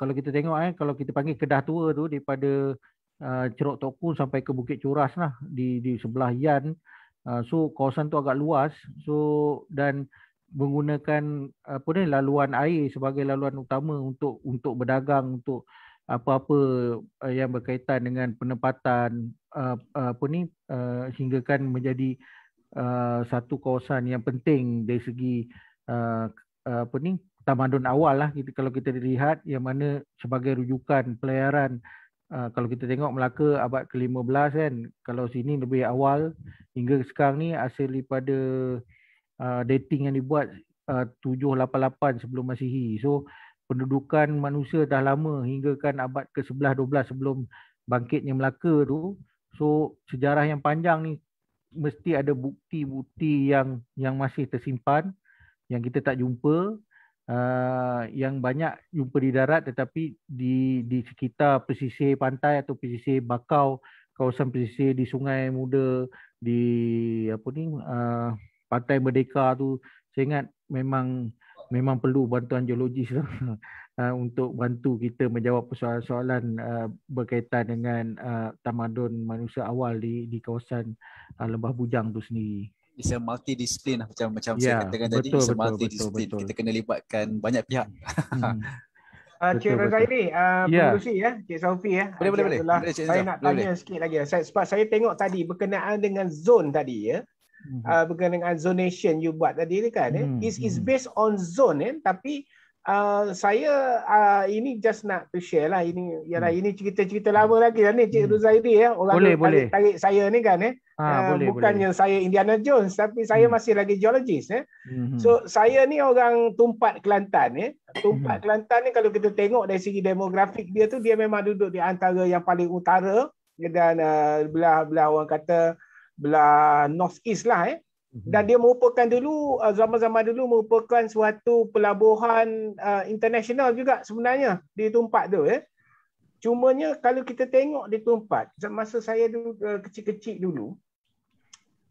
kalau kita tengok eh kalau kita panggil Kedah Tua tu daripada uh, Cerok Tok Kun sampai ke Bukit Curas lah di di sebelah Yan. Uh, so kawasan tu agak luas. So dan menggunakan apa ni laluan air sebagai laluan utama untuk untuk berdagang untuk apa-apa uh, yang berkaitan dengan penempatan uh, apa ni uh, hinggakan menjadi satu kawasan yang penting dari segi apa ni tamadun awal lah kita kalau kita lihat yang mana sebagai rujukan pelayaran kalau kita tengok Melaka abad ke-15 kan kalau sini lebih awal hingga sekarang ni hasil daripada dating yang dibuat uh, 788 sebelum Masihi. So pendudukan manusia dah lama hingga kan abad ke-11 12 sebelum bangkitnya Melaka tu. So sejarah yang panjang ni mesti ada bukti-bukti yang yang masih tersimpan yang kita tak jumpa uh, yang banyak jumpa di darat tetapi di di sekitar pesisir pantai atau pesisir bakau kawasan pesisir di Sungai Muda di apa ni uh, Pantai Merdeka tu saya ingat memang memang perlu bantuan geologis lah uh, untuk bantu kita menjawab persoalan-soalan uh, berkaitan dengan uh, tamadun manusia awal di di kawasan uh, Lembah Bujang tu sendiri. It's a multidisiplin lah macam macam Ya, saya katakan tadi betul, it's a betul, multidisiplin. betul, betul. Kita kena libatkan banyak pihak. Hmm. Uh, Cik Betul, betul. Rozairi, uh, Ya. pengurusi ya, Cik Saufi ya. Boleh, boleh, boleh. Boleh, Cik Saya nak Boleh, tanya sikit lagi. Saya, sebab saya tengok tadi berkenaan dengan zone tadi ya. Mhm. Uh, berkenaan dengan zonation you buat tadi ni kan. Hmm, Eh. Is is hmm. based on zone eh. Tapi uh, saya uh, ini just nak to share lah. Ini ialah Hmm. ini cerita-cerita lama lagi lah ni Cik Hmm. Rozairi ya. Orang Boleh, boleh. tarik, tarik saya ni kan eh. Ah, Uh, boleh, bukannya boleh. saya Indiana Jones tapi saya Hmm. masih lagi geologist eh. Mhm. So saya ni orang Tumpat Kelantan ya. Tumpat Mhm. Kelantan ni kalau kita tengok dari segi demografik dia tu dia memang duduk di antara yang paling utara dan uh, belah-belah orang kata belah north east lah eh. Mhm. Dan dia merupakan dulu uh, zaman-zaman dulu merupakan suatu pelabuhan uh, international juga sebenarnya di Tumpat tu eh. Cumanya kalau kita tengok di Tumpat masa saya dulu uh, kecil-kecil dulu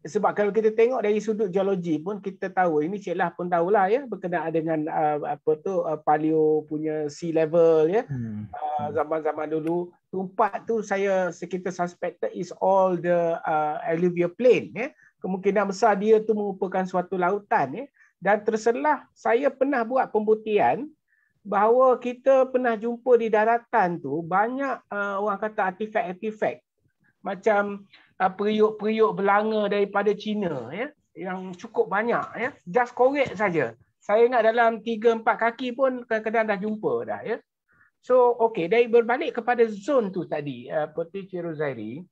sebab kalau kita tengok dari sudut geologi pun kita tahu ini Cik Lah pun tahulah ya berkenaan dengan uh, apa tu uh, paleo punya sea level ya. Hmm. uh, zaman-zaman dulu tumpat tu saya kita suspected is all the uh, alluvial plain ya. Kemungkinan besar dia tu merupakan suatu lautan ya. Dan terselah saya pernah buat pembuktian bahawa kita pernah jumpa di daratan tu banyak uh, orang kata artifak-artifak macam periuk-periuk belanga daripada Cina ya yang cukup banyak ya. Just correct saja. Saya ingat dalam 3 4 kaki pun kadang-kadang dah jumpa dah ya. So okey dari berbalik kepada zone tu tadi uh, Putri Cirozairi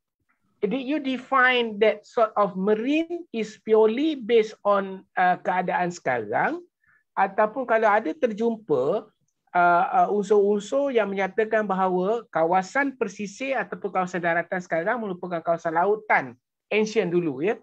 did you define that sort of marine is purely based on uh, keadaan sekarang? Ataupun kalau ada terjumpa uh, uh, unsur-unsur yang menyatakan bahawa kawasan persisir ataupun kawasan daratan sekarang merupakan kawasan lautan ancient dulu ya.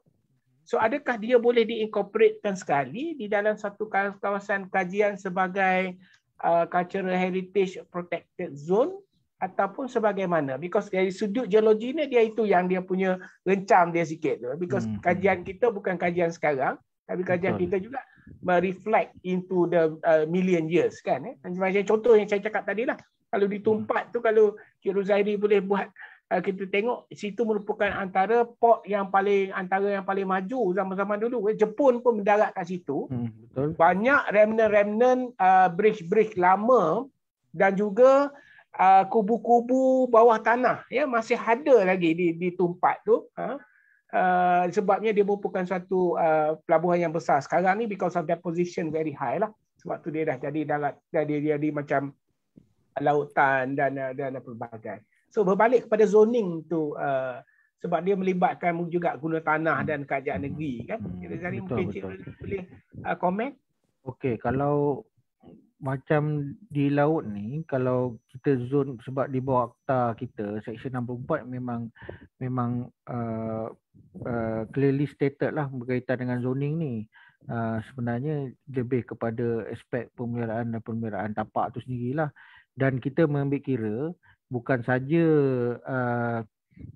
So adakah dia boleh diincorporatekan sekali di dalam satu kawasan kajian sebagai uh, cultural heritage protected zone ataupun sebagaimana because dari sudut geologi ni dia itu yang dia punya rencam dia sikit tu because hmm. kajian kita bukan kajian sekarang tapi kajian Betul. kita juga mereflect into the uh, million years kan eh macam contoh yang saya cakap tadi lah kalau di Tumpat tu kalau Cik Rozairi boleh buat uh, kita tengok situ merupakan antara port yang paling antara yang paling maju zaman-zaman dulu eh. Jepun pun mendarat kat situ hmm, betul banyak remnant-remnant uh, bridge-bridge lama dan juga uh, kubu-kubu bawah tanah ya masih ada lagi di di Tumpat tu ha? Uh, sebabnya dia merupakan satu uh, pelabuhan yang besar. Sekarang ni because of their position very high lah. Sebab tu dia dah jadi dalam jadi dia jadi macam lautan dan uh, dan pelbagai. So berbalik kepada zoning tu uh, sebab dia melibatkan juga guna tanah dan kerajaan negeri kan. Jadi hmm, mungkin cik boleh uh, komen. Okey, kalau macam di laut ni kalau kita zone sebab di bawah akta kita section 64 memang memang uh, uh, clearly stated lah berkaitan dengan zoning ni. Uh, sebenarnya lebih kepada aspek pemeliharaan dan pemeliharaan tapak tu sendirilah. Dan kita mengambil kira bukan saja uh,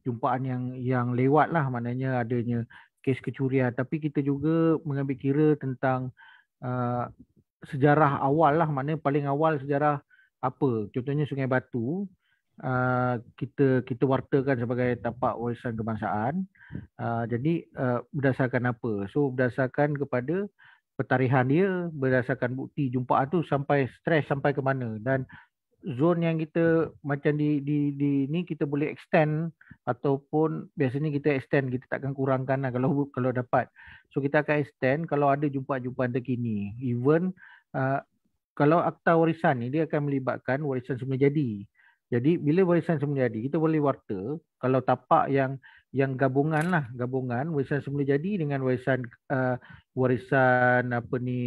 jumpaan yang yang lewat lah maknanya adanya kes kecurian tapi kita juga mengambil kira tentang uh, sejarah awal lah. Mana paling awal sejarah apa? Contohnya Sungai Batu. Uh, kita kita wartakan sebagai tapak warisan kebangsaan. Uh, jadi uh, berdasarkan apa? So berdasarkan kepada petarihan dia berdasarkan bukti jumpaan tu sampai stres sampai ke mana. Dan zone yang kita macam di di di ni kita boleh extend ataupun biasanya kita extend kita takkan kurangkan lah kalau kalau dapat. So kita akan extend kalau ada jumpaan-jumpaan terkini. Even uh, kalau akta warisan ni dia akan melibatkan warisan semula jadi. Jadi bila warisan semula jadi kita boleh warta kalau tapak yang yang gabungan lah. Gabungan warisan semula jadi dengan warisan uh, warisan apa ni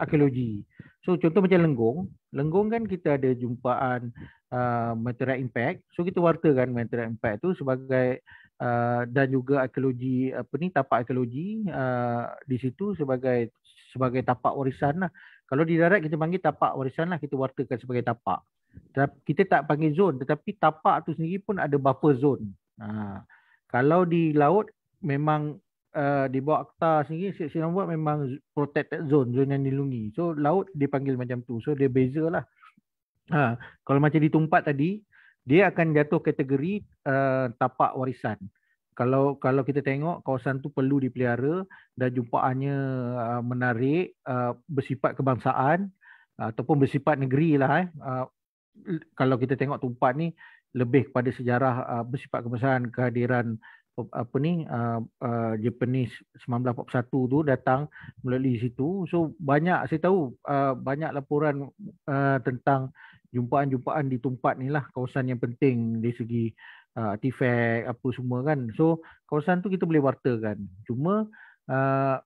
arkeologi. So contoh macam Lenggong, Lenggong kan kita ada jumpaan uh, material impact. So kita wartakan material impact tu sebagai uh, dan juga arkeologi apa ni tapak arkeologi uh, di situ sebagai sebagai tapak warisan lah. Kalau di darat kita panggil tapak warisan lah kita wartakan sebagai tapak. Kita tak panggil zone tetapi tapak tu sendiri pun ada buffer zone. Uh, kalau di laut memang uh, di bawah akta sendiri seksi nombor memang protected zone zone yang dilindungi so laut dipanggil macam tu so dia beza lah ha, kalau macam di tumpat tadi dia akan jatuh kategori uh, tapak warisan kalau kalau kita tengok kawasan tu perlu dipelihara dan jumpaannya uh, menarik uh, bersifat kebangsaan uh, ataupun bersifat negeri lah eh. Uh, kalau kita tengok tumpat ni lebih kepada sejarah uh, bersifat kebangsaan kehadiran apa ni uh, uh, Japanese 1941 tu datang melalui situ so banyak saya tahu uh, banyak laporan uh, tentang jumpaan-jumpaan di tempat ni lah kawasan yang penting dari segi uh, artifak apa semua kan. So kawasan tu kita boleh wartakan cuma uh,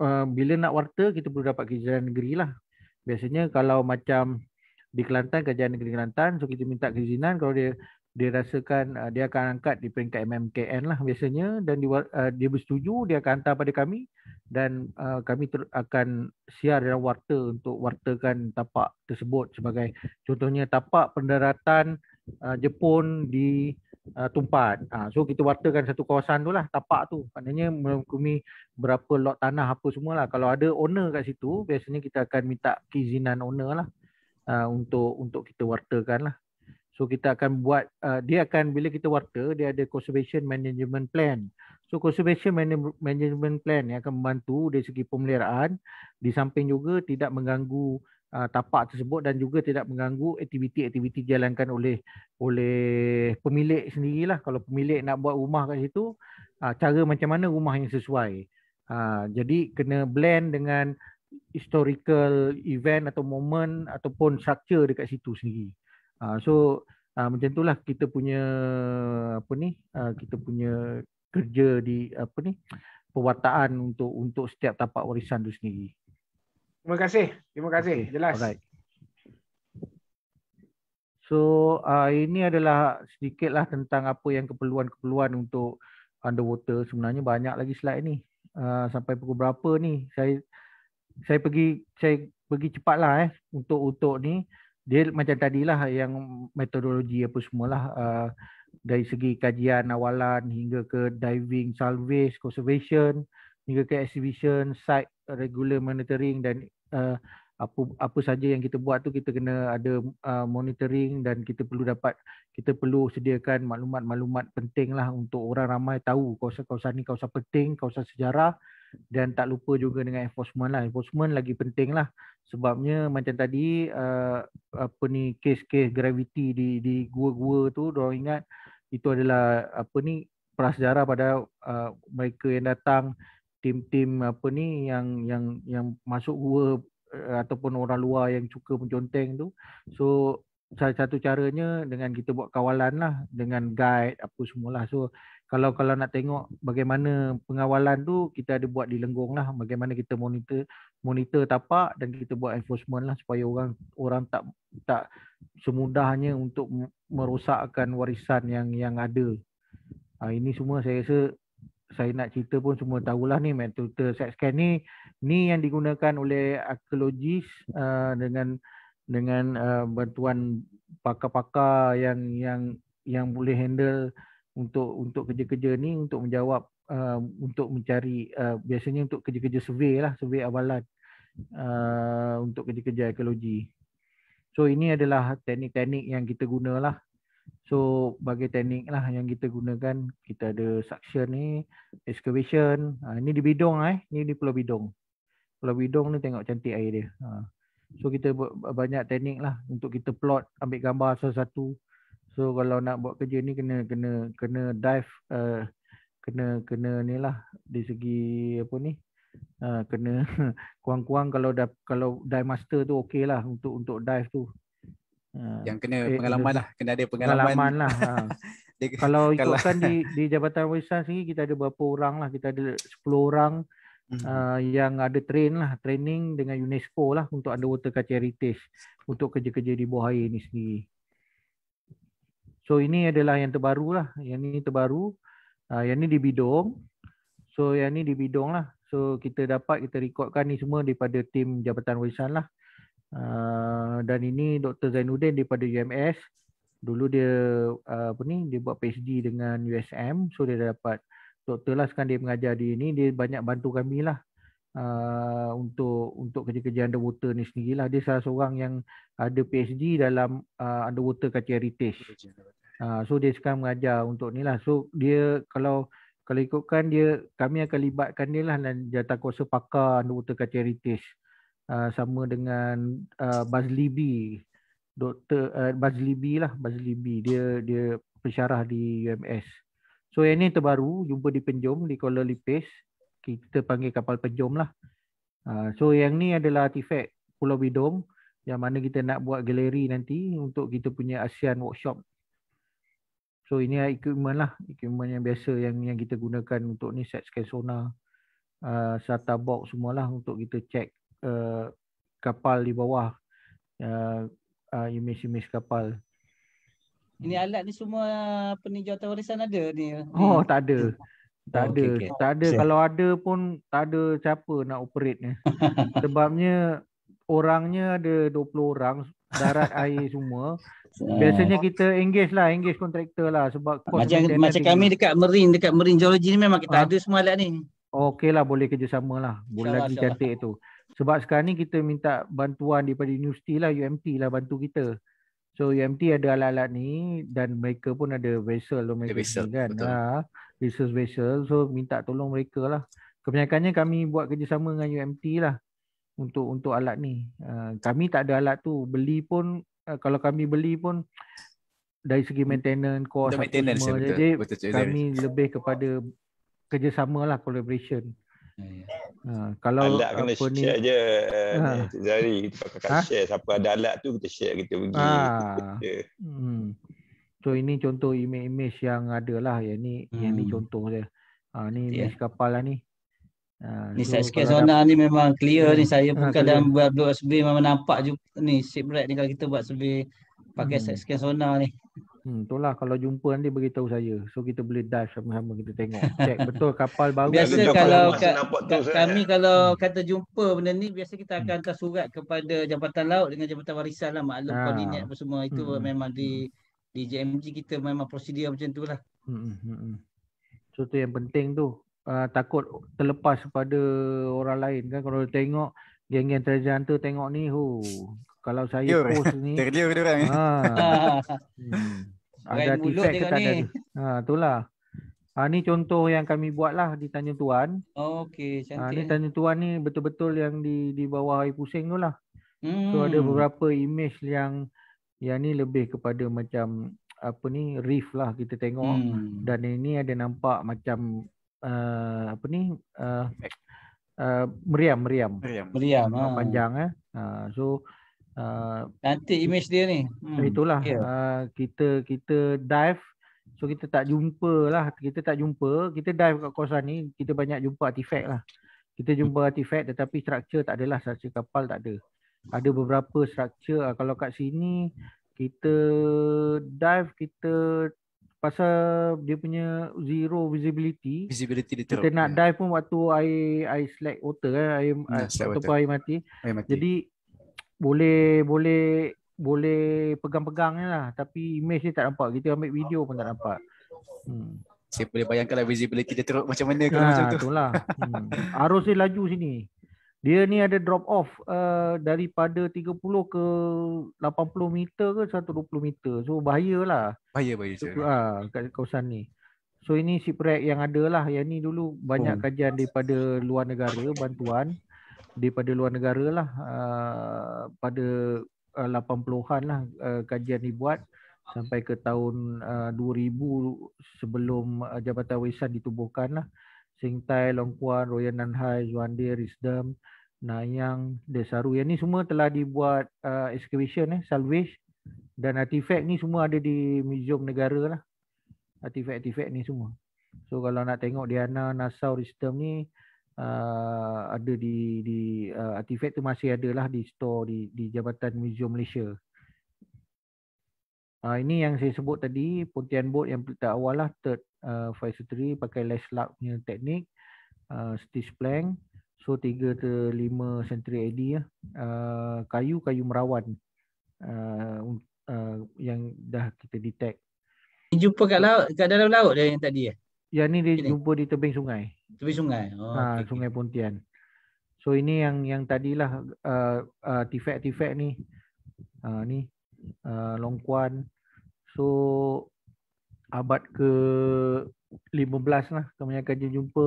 uh, bila nak warta kita perlu dapat kejadian negeri lah. Biasanya kalau macam di Kelantan kajian negeri Kelantan so kita minta keizinan kalau dia dia rasakan uh, dia akan angkat di peringkat MMKN lah biasanya dan di, uh, dia bersetuju dia akan hantar pada kami dan uh, kami ter, akan siar dalam warta untuk wartakan tapak tersebut sebagai contohnya tapak pendaratan uh, Jepun di uh, Tumpat. Uh, so kita wartakan satu kawasan tu lah tapak tu. Maknanya merangkumi berapa lot tanah apa semua lah. Kalau ada owner kat situ biasanya kita akan minta keizinan owner lah uh, untuk untuk kita wartakan lah. So kita akan buat uh, dia akan bila kita warta dia ada conservation management plan. So conservation management plan yang akan membantu dari segi pemeliharaan di samping juga tidak mengganggu uh, tapak tersebut dan juga tidak mengganggu aktiviti-aktiviti dijalankan oleh oleh pemilik sendirilah. Kalau pemilik nak buat rumah kat situ, uh, cara macam mana rumah yang sesuai. Uh, jadi kena blend dengan historical event atau moment ataupun structure dekat situ sendiri. Uh, so uh, macam itulah kita punya apa ni uh, kita punya kerja di apa ni pewartaan untuk untuk setiap tapak warisan itu sendiri. Terima kasih. Terima kasih. Jelas. Alright. So uh, ini adalah sedikitlah tentang apa yang keperluan-keperluan untuk underwater. Sebenarnya banyak lagi slide ni. Uh, sampai pukul berapa ni? Saya saya pergi saya pergi cepatlah eh untuk untuk ni dia macam tadilah yang metodologi apa semualah uh, dari segi kajian awalan hingga ke diving, salvage, conservation hingga ke exhibition, site regular monitoring dan uh, apa apa saja yang kita buat tu kita kena ada uh, monitoring dan kita perlu dapat kita perlu sediakan maklumat-maklumat penting lah untuk orang ramai tahu kawasan-kawasan ni kawasan penting, kawasan sejarah dan tak lupa juga dengan enforcement lah. Enforcement lagi penting lah sebabnya macam tadi uh, apa ni kes-kes gravity di di gua-gua tu orang ingat itu adalah apa ni prasejarah pada uh, mereka yang datang tim-tim apa ni yang yang yang masuk gua Eh, ataupun orang luar yang suka menconteng tu. So salah satu caranya dengan kita buat kawalan lah dengan guide apa semualah. So kalau kalau nak tengok bagaimana pengawalan tu kita ada buat di Lenggong lah bagaimana kita monitor monitor tapak dan kita buat enforcement lah supaya orang orang tak tak semudahnya untuk merosakkan warisan yang yang ada. Ha, ini semua saya rasa saya nak cerita pun semua tahulah ni metode set scan ni ni yang digunakan oleh arkeologis uh, dengan dengan uh, bantuan pakar-pakar yang yang yang boleh handle untuk untuk kerja-kerja ni untuk menjawab uh, untuk mencari uh, biasanya untuk kerja-kerja survey lah survey awalan uh, untuk kerja-kerja arkeologi. So ini adalah teknik-teknik yang kita gunalah So bagi teknik lah yang kita gunakan kita ada suction ni, excavation. Ha, ini di Bidong eh, ni di Pulau Bidong. Pulau Bidong ni tengok cantik air dia. Ha. So kita buat banyak teknik lah untuk kita plot, ambil gambar satu-satu. So kalau nak buat kerja ni kena kena kena dive uh, kena kena ni lah di segi apa ni uh, kena kuang-kuang kalau dah kalau dive master tu okey lah untuk untuk dive tu. Yang kena eh, pengalaman lah kena ada pengalaman, pengalaman lah ha. Dia, kalau ikutkan di di Jabatan Warisan sendiri kita ada berapa orang lah? Kita ada 10 orang mm-hmm. uh, yang ada train lah training dengan UNESCO lah untuk underwater culture heritage untuk kerja-kerja di bawah air ni sendiri. So ini adalah yang terbaru lah. Yang ni terbaru uh, yang ni di bidong so yang ni di bidong lah. So kita dapat kita rekodkan ni semua daripada tim Jabatan Warisan lah Ah, dan ini Dr. Zainuddin daripada UMS. Dulu dia uh, apa ni dia buat PhD dengan USM so dia dah dapat doktor lah sekarang dia mengajar di ini dia banyak bantu kami lah uh, untuk untuk kerja-kerja underwater ni sendirilah dia salah seorang yang ada PhD dalam uh, underwater culture heritage. Uh, so dia sekarang mengajar untuk ni lah. So dia kalau kalau ikutkan dia kami akan libatkan dia lah dan jatah kuasa pakar underwater culture heritage uh, sama dengan uh, Bazli B. Doktor uh, Bazli B lah, Bazli B. Dia dia pensyarah di UMS. So yang ni terbaru jumpa di Penjom di Kuala Lipis. Kita panggil kapal Penjom lah. Uh, so yang ni adalah artifak Pulau Bidong yang mana kita nak buat galeri nanti untuk kita punya ASEAN workshop. So ini equipment lah, equipment yang biasa yang yang kita gunakan untuk ni set scan sonar, uh, SATA box semualah untuk kita check uh, kapal di bawah uh, uh, image-image kapal. Ini alat ni semua peninjau warisan ada ni. Oh, tak ada. Tak oh, ada. Okay, okay. Tak ada. So. Kalau ada pun tak ada siapa nak operate ni. Sebabnya orangnya ada 20 orang, darat air semua. Biasanya kita engage lah, engage kontraktor lah sebab macam macam kami dekat marine, dekat marine geology ni memang kita ha? ada semua alat ni. Okey lah, boleh kerjasama lah. Boleh lagi cantik tu. Sebab sekarang ni kita minta bantuan daripada universiti lah, UMT lah bantu kita. So UMT ada alat-alat ni dan mereka pun ada vessel mereka vessel, kan. Ha, research vessel. So minta tolong mereka lah. Kebanyakannya kami buat kerjasama dengan UMT lah. untuk untuk alat ni. Uh, kami tak ada alat tu. Beli pun uh, kalau kami beli pun dari segi maintenance, cost maintenance, semua. betul. Jadi Betul, kami lebih kepada kerjasama lah, collaboration. Uh, kalau alat kena apa ni, share je Ha. ni Cik Zari kita pakai Ha? share siapa ada alat tu kita share kita pergi kita Hmm. So ini contoh image-image yang ada lah. Yang ni, yang ni Hmm. contoh dia. Ha, ni Ya. image kapal lah ni. Ha, Ni so saya sonar dap- ni memang clear ni. Saya Ha, pun clear. kadang buat buat survey memang nampak juga ni shipwreck ni kalau kita buat survey pakai Hmm. scan sonar ni. Hmm, itulah kalau jumpa nanti beritahu saya. So kita boleh dive sama-sama kita tengok. Check betul kapal baru. Biasa Kalau ka, ka, saya- kami kalau Hmm. kata jumpa benda ni biasa kita akan hantar surat kepada Jabatan Laut dengan Jabatan Warisan lah maklum Ah. koordinat apa semua itu Hmm. memang di di JMG kita memang prosedur macam tu lah. Hmm, hmm, hmm. So tu yang penting tu. Uh, takut terlepas pada orang lain kan kalau tengok geng-geng treasure hunter tengok ni hu kalau saya Liur. post ni Terliur dia orang. eh. ha, hmm. Ada mulut ada ni. ha itulah ha, ni contoh yang kami buat lah di Tanjung Tuan Oh, Okey, ha, cantik. ni Tanjung Tuan ni betul-betul yang di di bawah air pusing tu lah Hmm. So ada beberapa image yang yang ni lebih kepada macam apa ni reef lah kita tengok Hmm. dan ini ada nampak macam uh, apa ni uh, uh, meriam meriam Meriam. Meriam. Ha. panjang eh uh, so uh, Cantik image dia ni. Hmm. itulah Ya. uh, kita kita dive so kita tak jumpa lah kita tak jumpa kita dive kat kawasan ni kita banyak jumpa artifact lah kita jumpa artifact tetapi structure tak adalah structure kapal tak ada ada beberapa structure ah, kalau kat sini kita dive kita pasal dia punya zero visibility Visibility dia teruk. kita nak Ya. dive pun waktu air air slack water kan air, Ya, air slack ataupun water. air mati Air mati. jadi boleh boleh boleh pegang-pegang je lah tapi image dia tak nampak kita ambil video pun tak nampak hmm. Saya boleh bayangkan lah visibility dia teruk macam mana kalau macam Ha, tu. itulah. Hmm. Arus dia laju sini. Dia ni ada drop off uh, daripada 30 ke 80 meter ke 120 meter. So bahayalah. Bahaya bahaya. So, ah, kat kawasan ni. So ini shipwreck yang ada lah. Yang ni dulu banyak Oh. kajian daripada luar negara, bantuan daripada luar negara lah. Uh, pada uh, 80-an lah uh, kajian dibuat sampai ke tahun uh, 2000 sebelum Jabatan Warisan ditubuhkan lah. Sing Tai, Long Kuan, Royal Nan Hai, Zuandir, Risdam, Nanyang, Desaru. Yang ni semua telah dibuat uh, excavation eh, salvage dan artifact ni semua ada di Museum Negara lah. Artifact-artifact ni semua. So kalau nak tengok Diana, Nassau, Risdam ni uh, ada di di uh, artifact tu masih ada lah di store di di Jabatan Museum Malaysia. Uh, ini yang saya sebut tadi Pontian boat yang letak awal lah third uh, visory pakai lash lug punya teknik uh, stitch plank so 3 ke 5 century AD lah. Uh, kayu kayu merawan uh, uh, yang dah kita detect. Jumpa kat laut kat dalam laut dia yang tadi eh. Yang ni dia Sini? jumpa di tebing sungai. Tepi sungai. Oh, ha, okey. Sungai Pontian. So ini yang yang tadilah uh, uh, artifact-artifact ni. Uh, ni uh, Long Kuan. So abad ke 15 lah kebanyakan dia jumpa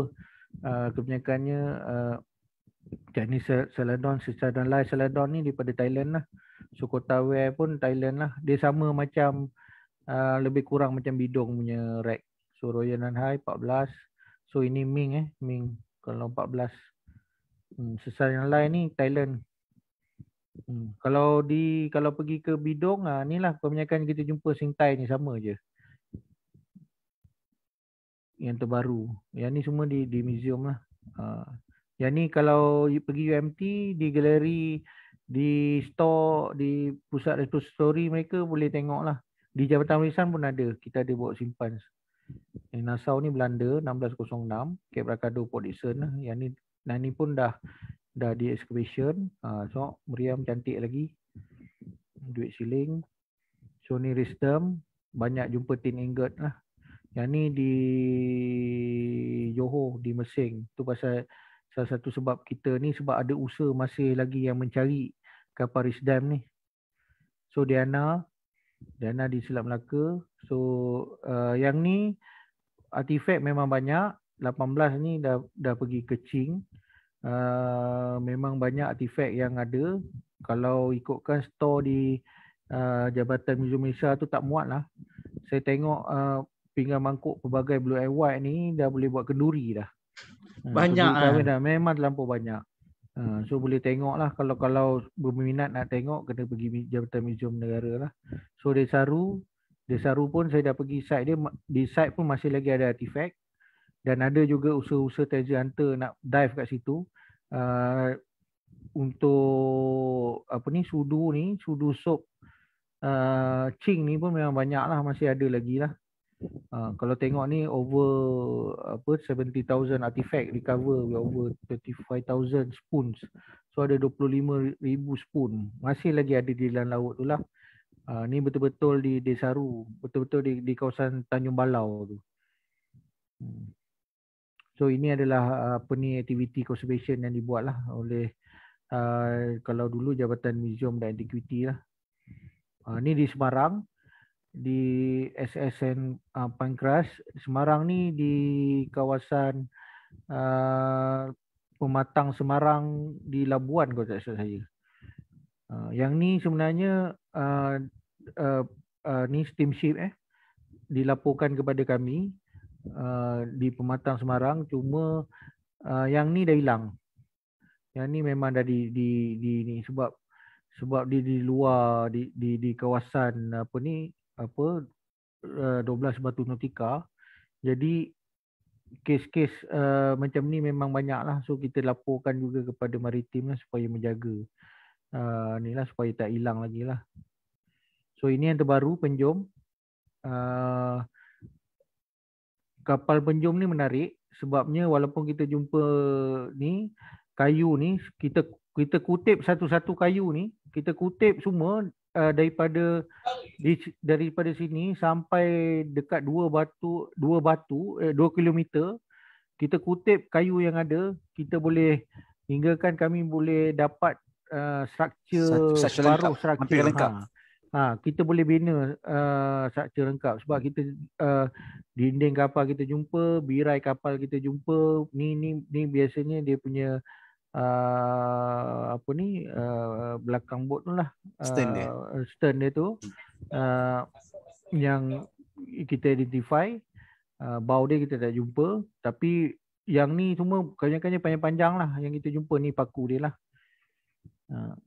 uh, kebanyakannya uh, Cel- Celadon, secara lain Celadon ni daripada Thailand lah. So Kota Ware pun Thailand lah. Dia sama macam uh, lebih kurang macam bidong punya rack. So Royal Nan Hai 14. So ini Ming eh, Ming kalau 14. Hmm, sesar yang lain ni Thailand. Hmm. Kalau di kalau pergi ke bidong ah ni lah kebanyakan kita jumpa Singtai ni sama je. Yang terbaru. Yang ni semua di di museum lah. Uh, yang ni kalau pergi UMT di galeri di store di pusat repository mereka boleh tengok lah. Di Jabatan Warisan pun ada. Kita ada bawa simpan. Yang Nassau ni Belanda 1606, Cape Rakado Port Dickson. Yang ni yang ni pun dah dah di excavation. Ha, so meriam cantik lagi. Duit siling. So ni Risdam banyak jumpa tin ingot lah. Yang ni di Johor di Mesing. Tu pasal salah satu sebab kita ni sebab ada usaha masih lagi yang mencari kapal Risdam ni. So Diana Diana di Selat Melaka. So uh, yang ni artifact memang banyak. 18 ni dah dah pergi ke Ching. uh, memang banyak artifak yang ada. Kalau ikutkan store di uh, Jabatan Museum Malaysia tu tak muat lah. Saya tengok uh, pinggan mangkuk pelbagai blue and white ni dah boleh buat kenduri dah. Uh, Banyak ah. dah. Memang terlampau banyak. Uh, so boleh tengok lah kalau kalau berminat nak tengok kena pergi Jabatan Museum Negara lah. So Desaru, Desaru pun saya dah pergi site dia di site pun masih lagi ada artifak dan ada juga usaha-usaha treasure hunter nak dive kat situ. Uh, untuk apa ni sudu ni, sudu sop uh, Ching ni pun memang banyak lah masih ada lagi lah. Uh, kalau tengok ni over apa 70,000 artifact recover with over 25,000 spoons. So ada 25,000 spoon. Masih lagi ada di dalam laut tu lah. Uh, ni betul-betul di Desaru, betul-betul di, di kawasan Tanjung Balau tu. Hmm. So ini adalah uh, apa ni aktiviti conservation yang dibuat lah oleh uh, kalau dulu Jabatan Museum dan Antiquity lah. Uh, ni di Semarang di SSN uh, Pankras Semarang ni di kawasan uh, Pematang Semarang di Labuan kalau tak salah saya. Uh, yang ni sebenarnya uh, uh, uh, ni steamship eh dilaporkan kepada kami uh, di Pematang Semarang cuma uh, yang ni dah hilang. Yang ni memang dah di di di ni sebab sebab dia di luar di di di kawasan apa ni apa uh, 12 Batu Nautika. Jadi kes-kes uh, macam ni memang banyak lah. So kita laporkan juga kepada maritim lah supaya menjaga uh, ni lah supaya tak hilang lagi lah. So ini yang terbaru penjom. Uh, kapal penjom ni menarik sebabnya walaupun kita jumpa ni kayu ni kita kita kutip satu-satu kayu ni kita kutip semua uh, daripada di, daripada sini sampai dekat dua batu dua batu eh, dua kilometer kita kutip kayu yang ada kita boleh hinggakan kami boleh dapat uh, structure Structure separuh lengkap, ha. Ha, kita boleh bina uh, structure lengkap. Sebab kita uh, dinding kapal kita jumpa, birai kapal kita jumpa, ni ni ni biasanya dia punya uh, apa ni uh, belakang bot tu lah. Stern dia. Uh, stern dia tu uh, yang kita identify uh, bau dia kita tak jumpa tapi yang ni semua kebanyakannya panjang-panjang lah yang kita jumpa ni paku dia lah. Uh,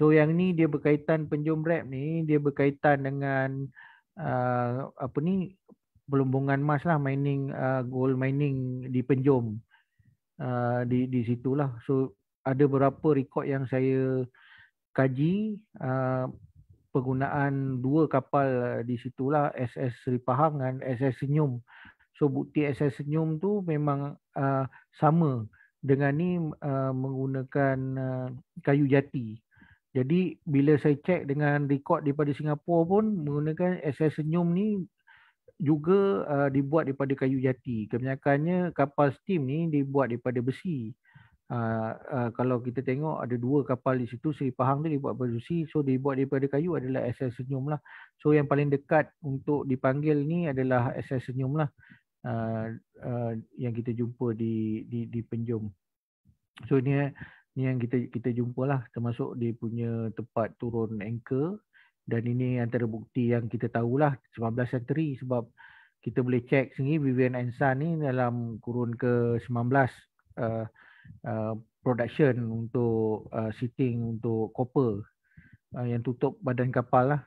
So yang ni dia berkaitan penjom rap ni dia berkaitan dengan uh, apa ni pelumbungan emas lah mining uh, gold mining di penjom uh, di di situlah. So ada beberapa rekod yang saya kaji uh, penggunaan dua kapal uh, di situlah SS Seri Pahang dan SS Senyum. So bukti SS Senyum tu memang uh, sama dengan ni uh, menggunakan uh, kayu jati. Jadi bila saya cek dengan rekod daripada Singapura pun menggunakan SS Senyum ni juga uh, dibuat daripada kayu jati. Kebanyakannya kapal steam ni dibuat daripada besi. Uh, uh, kalau kita tengok ada dua kapal di situ Seri Pahang tu dibuat daripada besi so dibuat daripada kayu adalah SS Senyum lah. So yang paling dekat untuk dipanggil ni adalah SS Senyum lah. Uh, uh, yang kita jumpa di di di penjom. So ini ni yang kita kita jumpa lah termasuk dia punya tempat turun anchor dan ini antara bukti yang kita tahulah 19 century sebab kita boleh check sendiri Vivian and Son ni dalam kurun ke 19 uh, uh, production untuk uh, seating untuk copper uh, yang tutup badan kapal lah.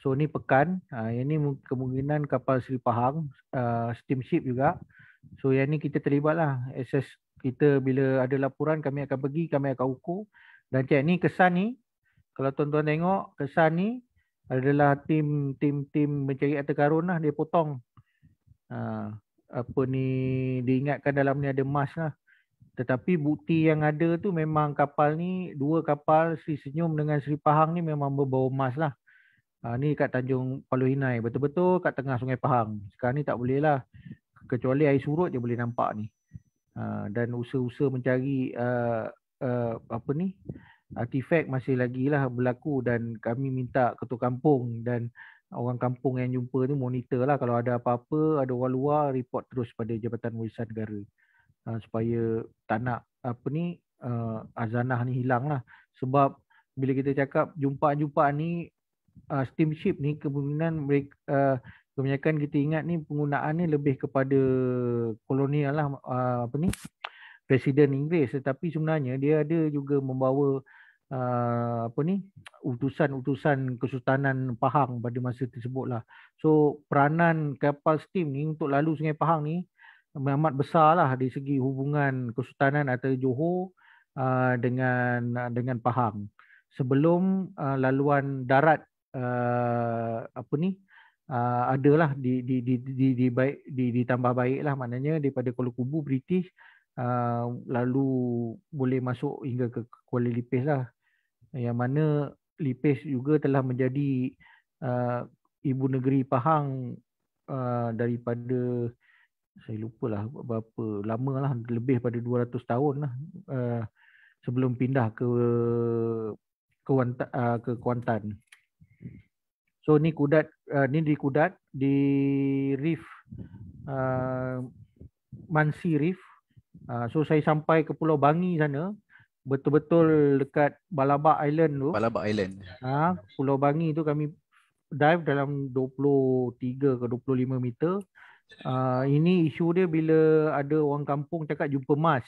So ni pekan, uh, yang ni mu- kemungkinan kapal Seri Pahang, uh, steamship juga. So yang ni kita terlibat lah. Access kita bila ada laporan kami akan pergi, kami akan ukur. Dan cek ni kesan ni, kalau tuan-tuan tengok kesan ni adalah tim tim tim mencari harta karun lah dia potong. Uh, apa ni diingatkan dalam ni ada emas lah. Tetapi bukti yang ada tu memang kapal ni dua kapal Sri Senyum dengan Sri Pahang ni memang berbau emas lah. Ha, ni kat Tanjung Palu Hinai. Betul-betul kat tengah Sungai Pahang. Sekarang ni tak boleh lah. Kecuali air surut je boleh nampak ni. Ha, dan usaha-usaha mencari uh, uh, apa ni artifak masih lagi lah berlaku dan kami minta ketua kampung dan orang kampung yang jumpa ni monitor lah. Kalau ada apa-apa ada orang luar report terus pada Jabatan Warisan Negara. Uh, supaya tak nak apa ni uh, azanah ni hilang lah. Sebab bila kita cakap jumpaan-jumpaan ni uh, steamship ni kemungkinan mereka uh, kebanyakan kita ingat ni penggunaan ni lebih kepada kolonial lah uh, apa ni presiden Inggeris. Tetapi sebenarnya dia ada juga membawa uh, apa ni utusan-utusan Kesultanan Pahang pada masa tersebut lah. So peranan kapal steam ni untuk lalu Sungai Pahang ni amat besar lah di segi hubungan Kesultanan atau Johor uh, dengan dengan Pahang. Sebelum uh, laluan darat uh, apa ni uh, adalah di di di di di baik di ditambah baik lah maknanya daripada Kuala Kubu British uh, lalu boleh masuk hingga ke Kuala Lipis lah yang mana Lipis juga telah menjadi uh, ibu negeri Pahang uh, daripada saya lupa lah berapa lama lah lebih pada 200 tahun lah uh, sebelum pindah ke ke, uh, ke Kuantan. So ni kudat uh, ni di kudat di reef uh, Mansi Reef. Uh, so saya sampai ke Pulau Bangi sana betul-betul dekat Balabak Island tu. Balabak Island. Ha, Pulau Bangi tu kami dive dalam 23 ke 25 meter. Uh, ini isu dia bila ada orang kampung cakap jumpa mas.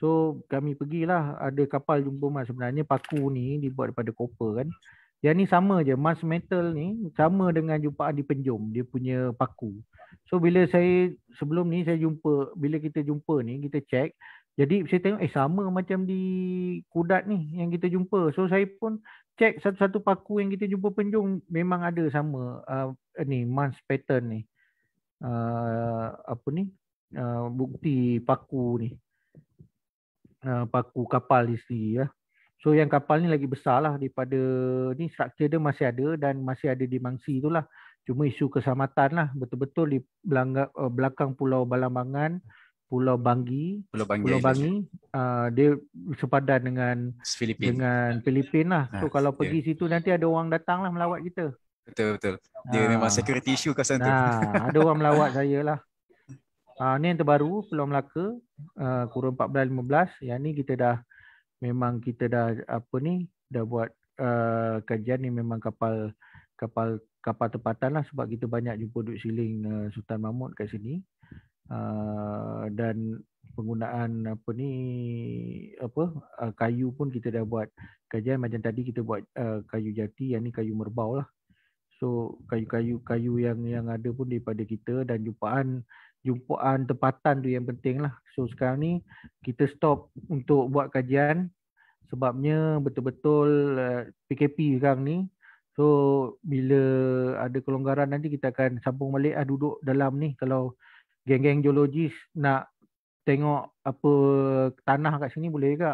So kami pergilah ada kapal jumpa mas sebenarnya paku ni dibuat daripada copper kan. Yang ni sama je, mas metal ni sama dengan jumpaan di Penjum, dia punya paku. So bila saya sebelum ni saya jumpa, bila kita jumpa ni kita check, jadi saya tengok eh sama macam di Kudat ni yang kita jumpa. So saya pun check satu-satu paku yang kita jumpa Penjum memang ada sama uh, ni mas pattern ni. Uh, apa ni? Uh, bukti paku ni. Uh, paku kapal di sini ya. So yang kapal ni lagi besar lah daripada ni struktur dia masih ada dan masih ada di Mangsi tu lah. Cuma isu keselamatan lah betul-betul di belakang, uh, belakang Pulau Balambangan, Pulau Bangi, Pulau Bangi, Pulau Bangi uh, dia sepadan dengan Filipin. dengan Filipin lah. So Ha, kalau ya. pergi situ nanti ada orang datang lah melawat kita. Betul betul. Dia Ah. memang security issue kawasan tu. Nah, ada orang melawat saya lah. Uh, ni yang terbaru Pulau Melaka uh, kurun 14-15. Yang ni kita dah memang kita dah apa ni dah buat uh, kajian ni memang kapal kapal kapal tempatan lah sebab kita banyak jumpa duk siling uh, Sultan Mahmud kat sini. Uh, dan penggunaan apa ni apa uh, kayu pun kita dah buat kajian macam tadi kita buat uh, kayu jati yang ni kayu merbau lah. So kayu-kayu kayu yang yang ada pun daripada kita dan jumpaan jumpaan tempatan tu yang penting lah. So sekarang ni kita stop untuk buat kajian sebabnya betul-betul uh, PKP sekarang ni. So bila ada kelonggaran nanti kita akan sambung balik ah duduk dalam ni kalau geng-geng geologis nak tengok apa tanah kat sini boleh ke?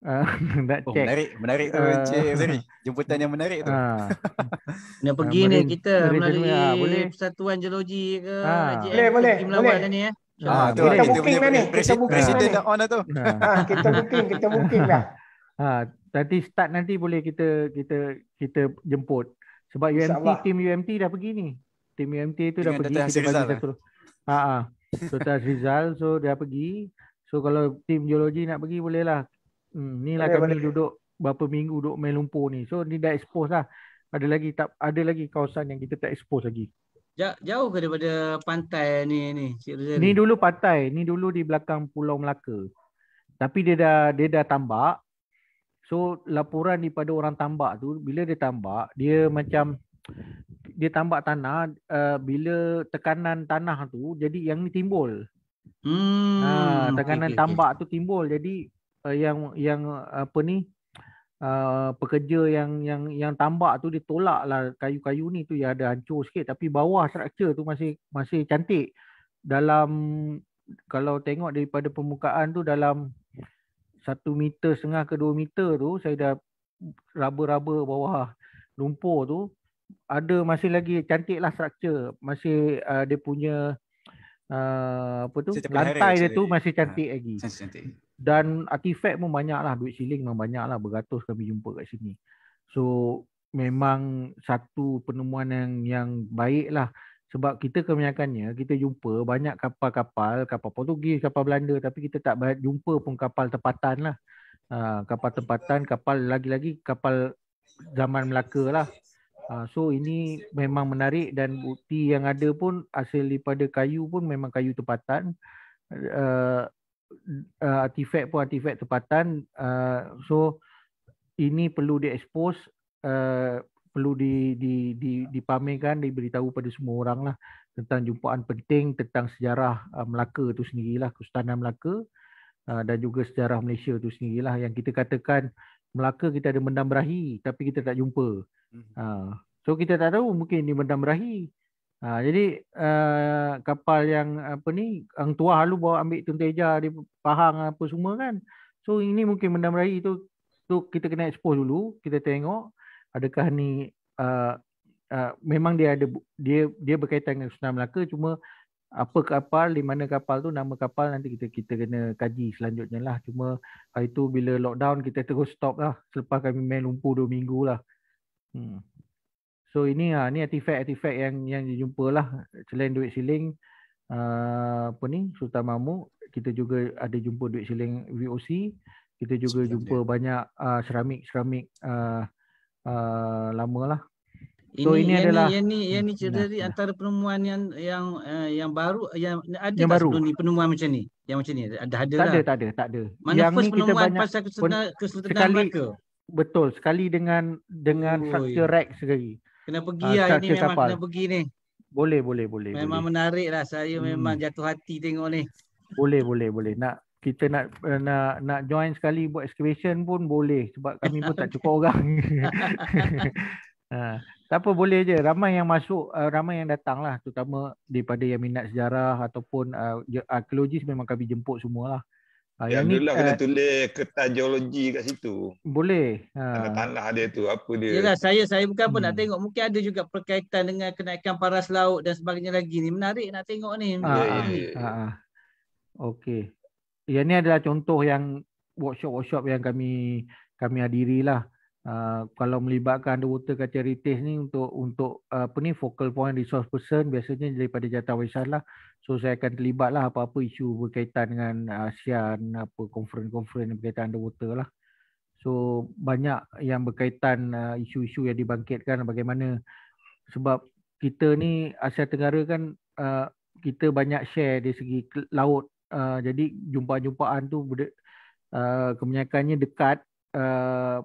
Uh, nak Oh, check. menarik, menarik tu Ah. Encik Zari. Jemputan yang menarik tu. Ah. Nak pergi Ah, ni Marin- kita melalui ah, boleh. Persatuan Geologi ke Ah. AJM Boleh, boleh, pergi boleh. ni eh. Ah, tu Kita kita booking dah ni, kita presiden, booking dah ni. on tu. Ha. Ha, kita booking, kita booking dah. Ha, nanti start nanti boleh kita kita kita jemput. Sebab UMT tim UMT dah pergi ni. Tim UMT tu dah pergi kita bagi Rizal lah. satu. Ha ah. Dr. Rizal so dia pergi. So kalau tim geologi nak pergi boleh lah. Hmm, ni lah kami boleh. duduk berapa minggu duduk main lumpur ni. So ni dah expose lah. Ada lagi tak ada lagi kawasan yang kita tak expose lagi. Ja- Jauh ke daripada pantai ni ni Cik? Ni dulu pantai, ni dulu di belakang Pulau Melaka. Tapi dia dah dia dah tambak. So laporan daripada orang tambak tu bila dia tambak, dia macam dia tambak tanah uh, bila tekanan tanah tu jadi yang ni timbul. Hmm. Ha, tekanan okey. tambak tu timbul. Jadi uh, yang yang apa ni uh, pekerja yang yang yang tambak tu dia tolak lah kayu-kayu ni tu yang ada hancur sikit tapi bawah struktur tu masih masih cantik. Dalam kalau tengok daripada permukaan tu dalam satu meter setengah ke dua meter tu saya dah raba-raba bawah lumpur tu ada masih lagi cantik lah struktur masih uh, dia punya uh, apa tu pelihara lantai dia tu masih Ha, cantik lagi Cantik. dan artifak pun banyak lah duit siling memang banyak lah beratus kami jumpa kat sini so memang satu penemuan yang yang baik lah sebab kita kebanyakannya kita jumpa banyak kapal-kapal, kapal Portugis, kapal Belanda tapi kita tak banyak jumpa pun kapal tempatan lah. Uh, kapal tempatan, kapal lagi-lagi kapal zaman Melaka lah. Uh, so ini memang menarik dan bukti yang ada pun hasil daripada kayu pun memang kayu tempatan. Uh, uh, artifak pun artifak tempatan. Uh, so ini perlu diekspos, uh, perlu di, di, di, dipamerkan, diberitahu pada semua orang lah tentang jumpaan penting tentang sejarah uh, Melaka tu sendirilah, Kesultanan Melaka uh, dan juga sejarah Malaysia tu sendirilah yang kita katakan Melaka kita ada Mendam Berahi tapi kita tak jumpa. Uh, so kita tak tahu mungkin di Mendam Berahi. Uh, jadi uh, kapal yang apa ni Ang Tuah lalu bawa ambil Tun Teja di Pahang apa semua kan. So ini mungkin Mendam Berahi tu tu kita kena expose dulu, kita tengok adakah ni uh, uh, memang dia ada dia dia berkaitan dengan Sunan Melaka cuma apa kapal di mana kapal tu nama kapal nanti kita kita kena kaji selanjutnya lah. Cuma hari tu bila lockdown kita terus stop lah. Selepas kami main lumpur dua minggu lah. Hmm. so ini ha, ni artifak-artifak yang yang dijumpa lah. Selain duit siling uh, apa ni Sultan Mahmud kita juga ada jumpa duit siling VOC kita juga jumpa banyak uh, seramik-seramik uh, uh, lama lah So ini, ini yang adalah ni, yang ni yang ni cerita ya, antara penemuan yang yang uh, yang baru yang ada yang tak baru. sebelum ni penemuan macam ni? Yang macam ni ada ada tak lah. ada tak ada tak ada. Mana yang first penemuan banyak, pasal kesultanan kesultanan sekali, Melaka? Betul sekali dengan dengan Ui. structure rack sekali. Kena pergi uh, lah ini memang kapal. kena pergi ni. Boleh boleh boleh. Memang boleh. menarik lah saya hmm. memang jatuh hati tengok ni. Boleh boleh boleh. Nak kita nak nak nak join sekali buat excavation pun boleh sebab kami pun tak cukup orang. ha. Tak apa boleh je. Ramai yang masuk, uh, ramai yang datang lah. Terutama daripada yang minat sejarah ataupun uh, arkeologi memang kami jemput semualah. Uh, yang, yang ni lah kena uh, tulis kertas geologi kat situ. Boleh. Tanah-tanah dia tu apa dia. Yalah saya saya bukan hmm. pun nak tengok. Mungkin ada juga perkaitan dengan kenaikan paras laut dan sebagainya lagi ni. Menarik nak tengok ni. Ah, ya, ya, ya. Ah, Okey. Yang ni adalah contoh yang workshop-workshop yang kami kami hadiri lah. Uh, kalau melibatkan underwater culture heritage ni untuk untuk uh, apa ni focal point resource person biasanya daripada jatah warisan lah. So saya akan terlibat lah apa-apa isu berkaitan dengan ASEAN, apa conference-conference berkaitan underwater lah. So banyak yang berkaitan uh, isu-isu yang dibangkitkan bagaimana sebab kita ni Asia Tenggara kan uh, kita banyak share dari segi laut. Uh, jadi jumpa-jumpaan tu uh, kebanyakannya dekat uh,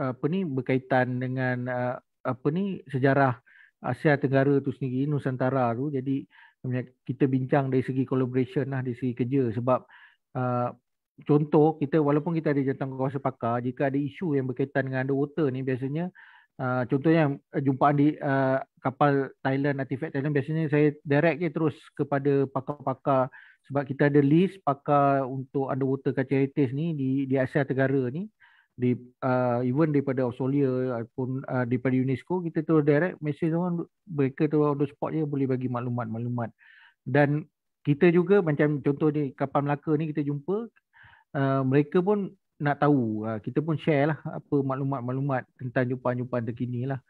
apa ni berkaitan dengan uh, apa ni sejarah Asia Tenggara tu sendiri Nusantara tu. Jadi kita bincang dari segi collaboration lah dari segi kerja. Sebab uh, contoh kita walaupun kita ada jantan kawasan pakar jika ada isu yang berkaitan dengan underwater ni biasanya uh, contohnya jumpaan di kapal Thailand artifact Thailand biasanya saya direct je terus kepada pakar-pakar. Sebab kita ada list pakar untuk underwater culture heritage ni di di Asia Tenggara ni di uh, even daripada Australia ataupun uh, daripada UNESCO kita tu direct message orang mereka tu on the spot je boleh bagi maklumat-maklumat. Dan kita juga macam contoh ni kapal Melaka ni kita jumpa uh, mereka pun nak tahu uh, kita pun share lah apa maklumat-maklumat tentang jumpaan-jumpaan terkini lah.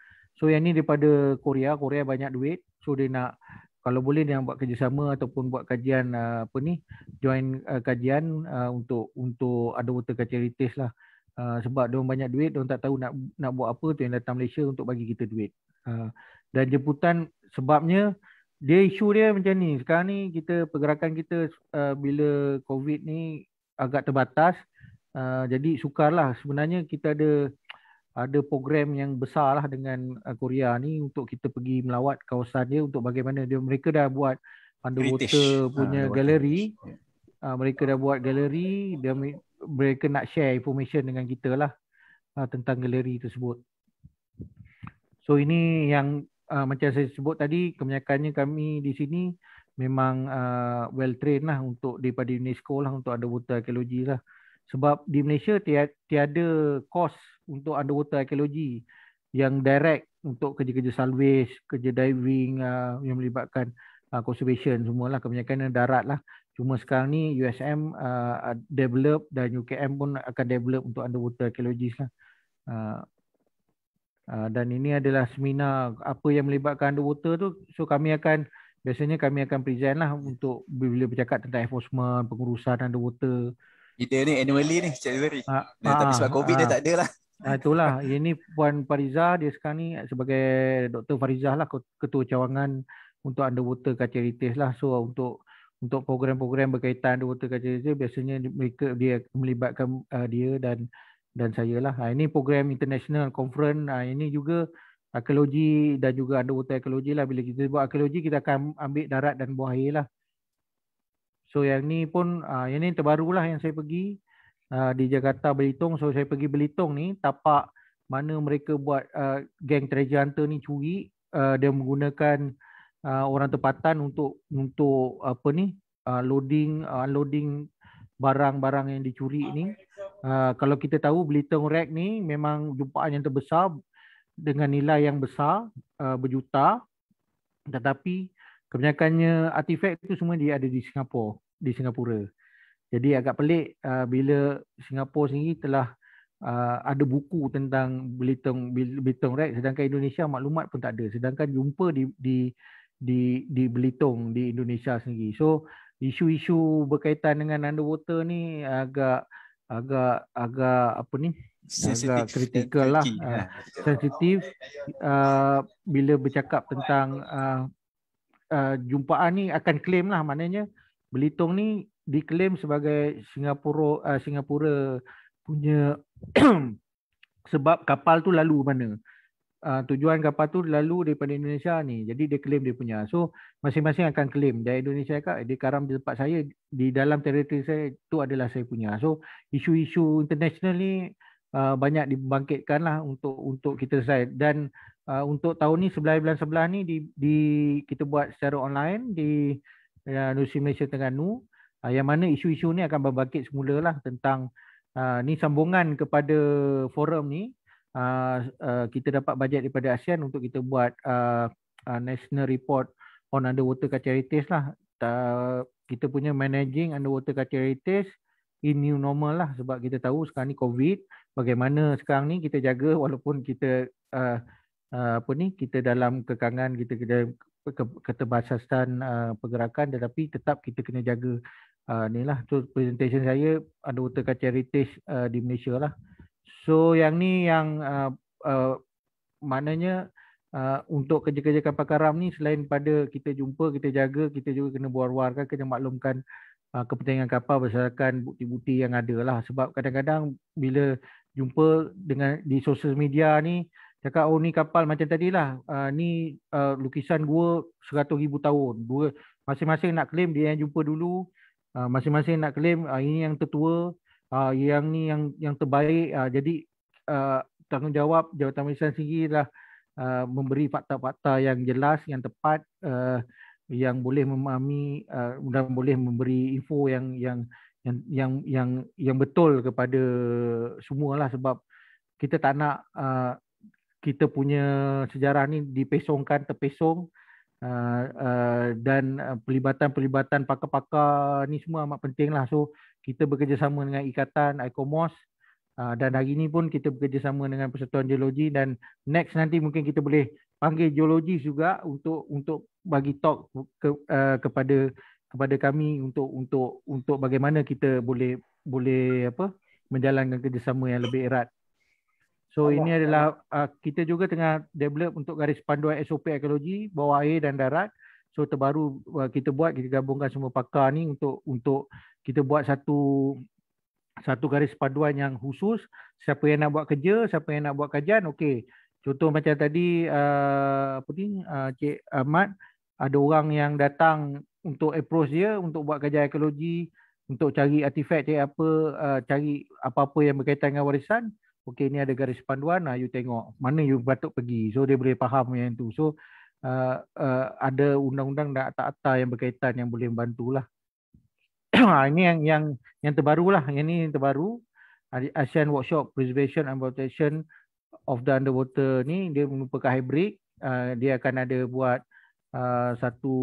So yang ni daripada Korea Korea banyak duit so dia nak kalau boleh dia buat kerjasama ataupun buat kajian uh, apa ni join uh, kajian uh, untuk untuk ada water heritage lah Uh, sebab dia banyak duit, dia tak tahu nak nak buat apa tu yang datang Malaysia untuk bagi kita duit. Uh, dan jemputan sebabnya dia isu dia macam ni. Sekarang ni kita pergerakan kita uh, bila COVID ni agak terbatas. Uh, jadi sukarlah sebenarnya kita ada ada program yang besar lah dengan uh, Korea ni untuk kita pergi melawat kawasan dia untuk bagaimana dia mereka dah buat underwater British. punya uh, galeri. Uh, mereka dah buat galeri dia mereka nak share information dengan kita lah uh, tentang galeri tersebut. So ini yang uh, macam saya sebut tadi kebanyakannya kami di sini memang uh, well trained lah untuk daripada UNESCO lah untuk underwater archaeology lah. Sebab di Malaysia tiada, tiada course untuk underwater archaeology yang direct untuk kerja-kerja salvage, kerja diving uh, yang melibatkan uh, conservation semualah kebanyakan darat lah. Cuma sekarang ni USM uh, develop dan UKM pun akan develop untuk underwater archaeologist lah. Uh, Uh, dan ini adalah seminar apa yang melibatkan underwater tu. So kami akan biasanya kami akan present lah untuk bila bercakap tentang enforcement, pengurusan underwater. Ide ni annually ni Cik Zari. Ah, Nah, tapi ah, sebab COVID dia ah. tak ada lah. Ah, itulah. Ini Puan Fariza dia sekarang ni sebagai Dr. Farizah lah ketua cawangan untuk underwater culture heritage lah. So untuk untuk program-program berkaitan underwater culture heritage biasanya mereka dia melibatkan uh, dia dan dan saya lah. Ha, ini program international conference. Ha, ini juga arkeologi dan juga underwater ekologi lah. Bila kita buat arkeologi kita akan ambil darat dan bawah air lah. So yang ni pun uh, yang ni terbaru lah yang saya pergi uh, di Jakarta Belitung. So saya pergi Belitung ni tapak mana mereka buat uh, geng treasure hunter ni curi uh, dia menggunakan uh, orang tempatan untuk untuk apa ni uh, loading uh, unloading barang-barang yang dicuri ni. Uh, kalau kita tahu Belitung Wreck ni memang jumpaan yang terbesar dengan nilai yang besar uh, berjuta tetapi kebanyakannya artifak itu semua dia ada di Singapura di Singapura. Jadi agak pelik uh, bila Singapura sendiri telah uh, ada buku tentang Belitung Belitung Wreck sedangkan Indonesia maklumat pun tak ada sedangkan jumpa di di di di Belitung di Indonesia sendiri. So isu-isu berkaitan dengan underwater ni agak agak agak apa ni? Sensitif agak kritikal lah. uh, sensitif uh, bila bercakap tentang uh, uh, jumpaan ni akan claim lah. Maknanya Belitung ni diklaim sebagai Singapura uh, Singapura punya sebab kapal tu lalu mana uh, tujuan kapal tu lalu daripada Indonesia ni. Jadi dia claim dia punya. So masing-masing akan claim. Dari Indonesia kak di karam di tempat saya di dalam teritori saya tu adalah saya punya. So isu-isu international ni uh, banyak dibangkitkan lah untuk untuk kita selesai dan uh, untuk tahun ni sebelah bulan sebelah ni di, di kita buat secara online di uh, Nusi Malaysia Terengganu. Uh, yang mana isu-isu ni akan berbangkit semula lah tentang uh, ni sambungan kepada forum ni uh, uh, kita dapat bajet daripada ASEAN untuk kita buat uh, uh, national report on underwater heritage lah. Uh, kita punya managing underwater heritage in new normal lah sebab kita tahu sekarang ni covid. Bagaimana sekarang ni kita jaga walaupun kita uh, uh, apa ni kita dalam kekangan kita kita ke- keterbatasan uh, pergerakan tetapi tetap kita kena jaga uh, ni lah. So presentation saya underwater heritage uh, di Malaysia lah so yang ni yang uh, uh, maknanya uh, untuk kerja-kerja kapal karam ni selain pada kita jumpa kita jaga kita juga kena war-warkan kena maklumkan uh, kepentingan kapal berdasarkan bukti-bukti yang ada lah. Sebab kadang-kadang bila jumpa dengan di sosial media ni cakap oh ni kapal macam tadi lah. Uh, ni uh, lukisan gua 100 ribu tahun. Dua masing-masing nak claim dia yang jumpa dulu. Uh, masing-masing nak claim uh, ini yang tertua uh, yang ni yang yang terbaik uh, jadi uh, tanggungjawab Jabatan Malaysia sendiri uh, memberi fakta-fakta yang jelas yang tepat uh, yang boleh memahami uh, dan boleh memberi info yang yang yang yang yang, yang betul kepada semua lah sebab kita tak nak uh, kita punya sejarah ni dipesongkan terpesong uh, dan uh, pelibatan-pelibatan pakar-pakar ni semua amat penting lah so kita bekerjasama dengan ikatan ICOMOS uh, dan hari ni pun kita bekerjasama dengan Persatuan Geologi dan next nanti mungkin kita boleh panggil geologi juga untuk untuk bagi talk ke, uh, kepada kepada kami untuk untuk untuk bagaimana kita boleh boleh apa menjalankan kerjasama yang lebih erat. So Allah. ini adalah uh, kita juga tengah develop untuk garis panduan SOP ekologi bawah air dan darat. So terbaru uh, kita buat kita gabungkan semua pakar ni untuk untuk kita buat satu satu garis panduan yang khusus siapa yang nak buat kerja, siapa yang nak buat kajian, okey. Contoh macam tadi uh, apa ni uh, Cik Ahmad ada orang yang datang untuk approach dia untuk buat kajian ekologi, untuk cari artifak, cari apa, uh, cari apa-apa yang berkaitan dengan warisan. Okey ni ada garis panduan, uh, you tengok mana you patut pergi. So dia boleh faham yang tu. So uh, uh, ada undang-undang dan akta-akta yang berkaitan yang boleh membantulah. ini yang yang yang terbaru lah. Yang ni yang terbaru. ASEAN Workshop Preservation and Protection of the Underwater ni dia merupakan hybrid. Uh, dia akan ada buat uh, satu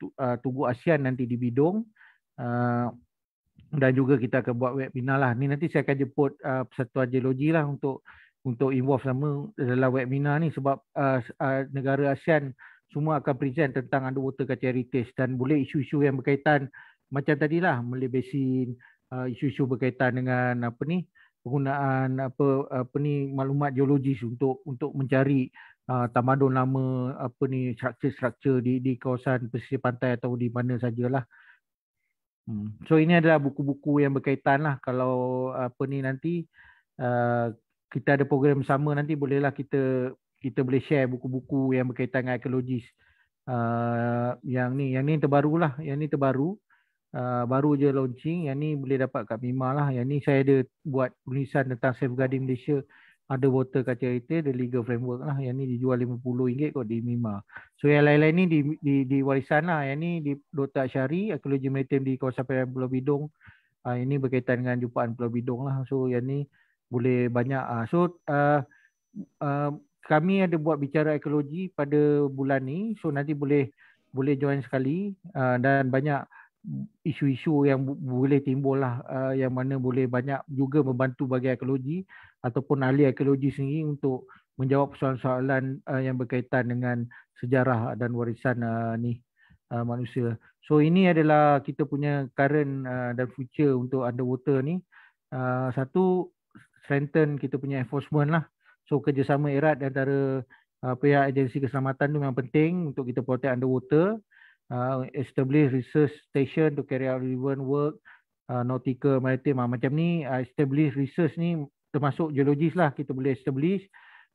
tu- uh, tugu ASEAN nanti di Bidong. Uh, dan juga kita akan buat webinar lah. Ni nanti saya akan jemput uh, Persatuan Geologi lah untuk untuk involve sama dalam webinar ni sebab uh, uh, negara ASEAN semua akan present tentang underwater culture heritage dan boleh isu-isu yang berkaitan macam tadilah Malay Basin, uh, isu-isu berkaitan dengan apa ni penggunaan apa apa ni maklumat geologis untuk untuk mencari uh, tamadun lama apa ni struktur-struktur di di kawasan pesisir pantai atau di mana sajalah. Hmm. So ini adalah buku-buku yang berkaitan lah kalau apa ni nanti uh, kita ada program sama nanti bolehlah kita kita boleh share buku-buku yang berkaitan dengan ekologis. Uh, yang ni, yang ni terbaru lah. Yang ni terbaru. Uh, baru je launching. Yang ni boleh dapat kat Mima lah. Yang ni saya ada buat tulisan tentang safeguarding Malaysia. Ada water kaca itu, the legal framework lah. Yang ni dijual RM50 kot di Mima. So yang lain-lain ni di, di, di warisan lah. Yang ni di Dr. Syari, ekologi maritim di kawasan Perairan Pulau Bidong. Uh, ini berkaitan dengan jumpaan Pulau Bidong lah. So yang ni boleh banyak. Uh, so uh, uh, kami ada buat bicara ekologi pada bulan ni so nanti boleh boleh join sekali uh, dan banyak isu-isu yang boleh timbul lah uh, yang mana boleh banyak juga membantu bagi ekologi ataupun ahli ekologi sendiri untuk menjawab soalan-soalan uh, yang berkaitan dengan sejarah dan warisan uh, ni uh, manusia. So ini adalah kita punya current uh, dan future untuk underwater ni. Uh, satu strengthen kita punya enforcement lah. So kerjasama erat antara uh, pihak agensi keselamatan tu memang penting untuk kita protect underwater. Uh, establish research station to carry out relevant work, uh, nautical, maritim. Uh, macam ni, uh, establish research ni termasuk geologis lah kita boleh establish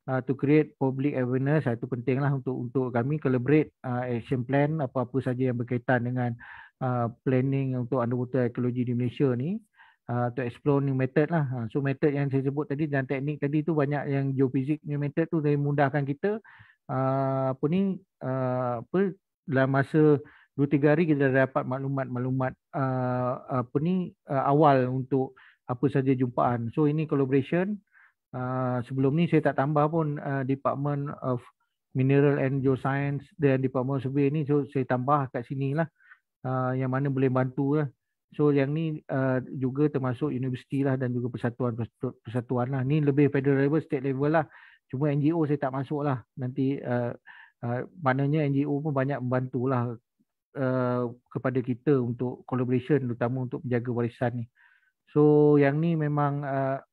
uh, to create public awareness. Itu penting lah untuk untuk kami collaborate uh, action plan apa-apa saja yang berkaitan dengan uh, planning untuk underwater ekologi di Malaysia ni uh, to explore new method lah. Uh, so method yang saya sebut tadi dan teknik tadi tu banyak yang geofizik new method tu dari mudahkan kita uh, apa ni uh, apa dalam masa 2 3 hari kita dapat maklumat-maklumat uh, apa ni uh, awal untuk apa saja jumpaan. So ini collaboration. Uh, sebelum ni saya tak tambah pun uh, Department of Mineral and Geoscience dan Department of Survey ni so saya tambah kat sini lah uh, yang mana boleh bantu lah. So yang ni uh, juga termasuk universiti lah dan juga persatuan persatuan lah. Ni lebih federal level, state level lah. Cuma NGO saya tak masuk lah. Nanti uh, uh, maknanya NGO pun banyak membantu lah uh, kepada kita untuk collaboration terutama untuk menjaga warisan ni. So yang ni memang uh,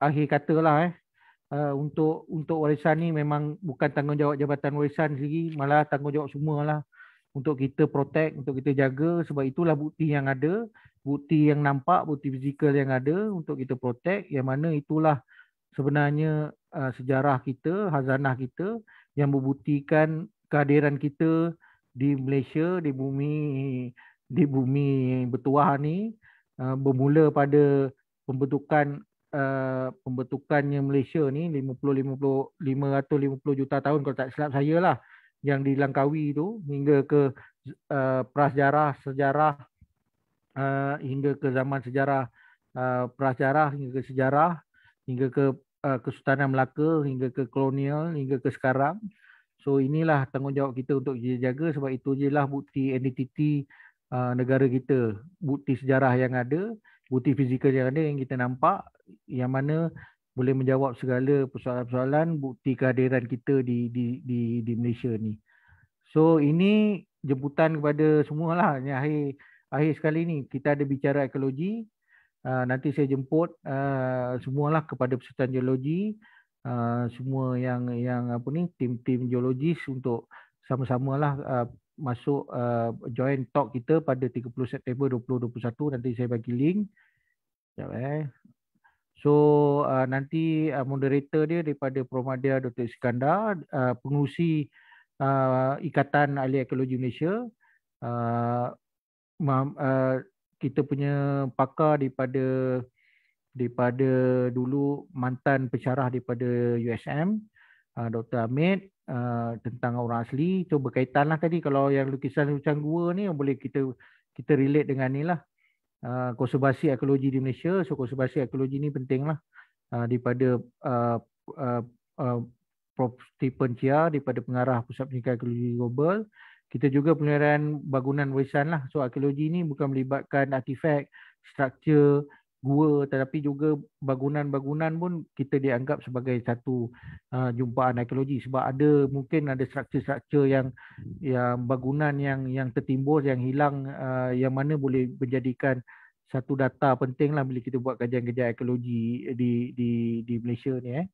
akhir kata lah eh. Uh, untuk untuk warisan ni memang bukan tanggungjawab Jabatan Warisan sendiri, malah tanggungjawab semua lah untuk kita protect, untuk kita jaga sebab itulah bukti yang ada, bukti yang nampak, bukti fizikal yang ada untuk kita protect. Yang mana itulah sebenarnya uh, sejarah kita, hazanah kita yang membuktikan kehadiran kita di Malaysia, di bumi di bumi bertuah ni uh, bermula pada pembentukan uh, pembentukannya Malaysia ni 50 50 550 juta tahun kalau tak silap saya lah yang dilangkaui itu hingga ke uh, prasejarah sejarah uh, hingga ke zaman sejarah uh, prasejarah hingga ke sejarah hingga ke uh, Kesultanan Melaka hingga ke kolonial hingga ke sekarang. So inilah tanggungjawab kita untuk jaga. Sebab itu jelah bukti identiti uh, negara kita bukti sejarah yang ada bukti fizikal yang ada yang kita nampak yang mana boleh menjawab segala persoalan-persoalan bukti kehadiran kita di di di di Malaysia ni. So ini jemputan kepada semua lah. Ini akhir akhir sekali ni kita ada bicara ekologi. Uh, nanti saya jemput uh, semualah kepada persatuan geologi uh, semua yang yang apa ni tim-tim geologis untuk sama-sama lah uh, masuk uh, join talk kita pada 30 September 2021 nanti saya bagi link. Sekejap eh. So uh, nanti uh, moderator dia daripada Promadia Dr. Iskandar, uh, pengurusi uh, Ikatan Ahli Ekologi Malaysia, uh, uh, kita punya pakar daripada daripada dulu mantan pensyarah daripada USM, uh, Dr. Ahmed uh, tentang orang asli. So berkaitanlah tadi kalau yang lukisan-lukisan gua ni boleh kita kita relate dengan ni lah uh, konservasi ekologi di Malaysia. So konservasi ekologi ni pentinglah uh, daripada uh, uh, uh, Prof. Stephen Chia daripada pengarah Pusat Pendidikan Ekologi Global. Kita juga penyelenggaraan bangunan warisan lah. So arkeologi ni bukan melibatkan artifak, struktur gua tetapi juga bangunan-bangunan pun kita dianggap sebagai satu uh, jumpaan arkeologi sebab ada mungkin ada struktur-struktur yang yang bangunan yang yang tertimbul yang hilang uh, yang mana boleh menjadikan satu data penting lah bila kita buat kajian-kajian arkeologi di di di Malaysia ni eh.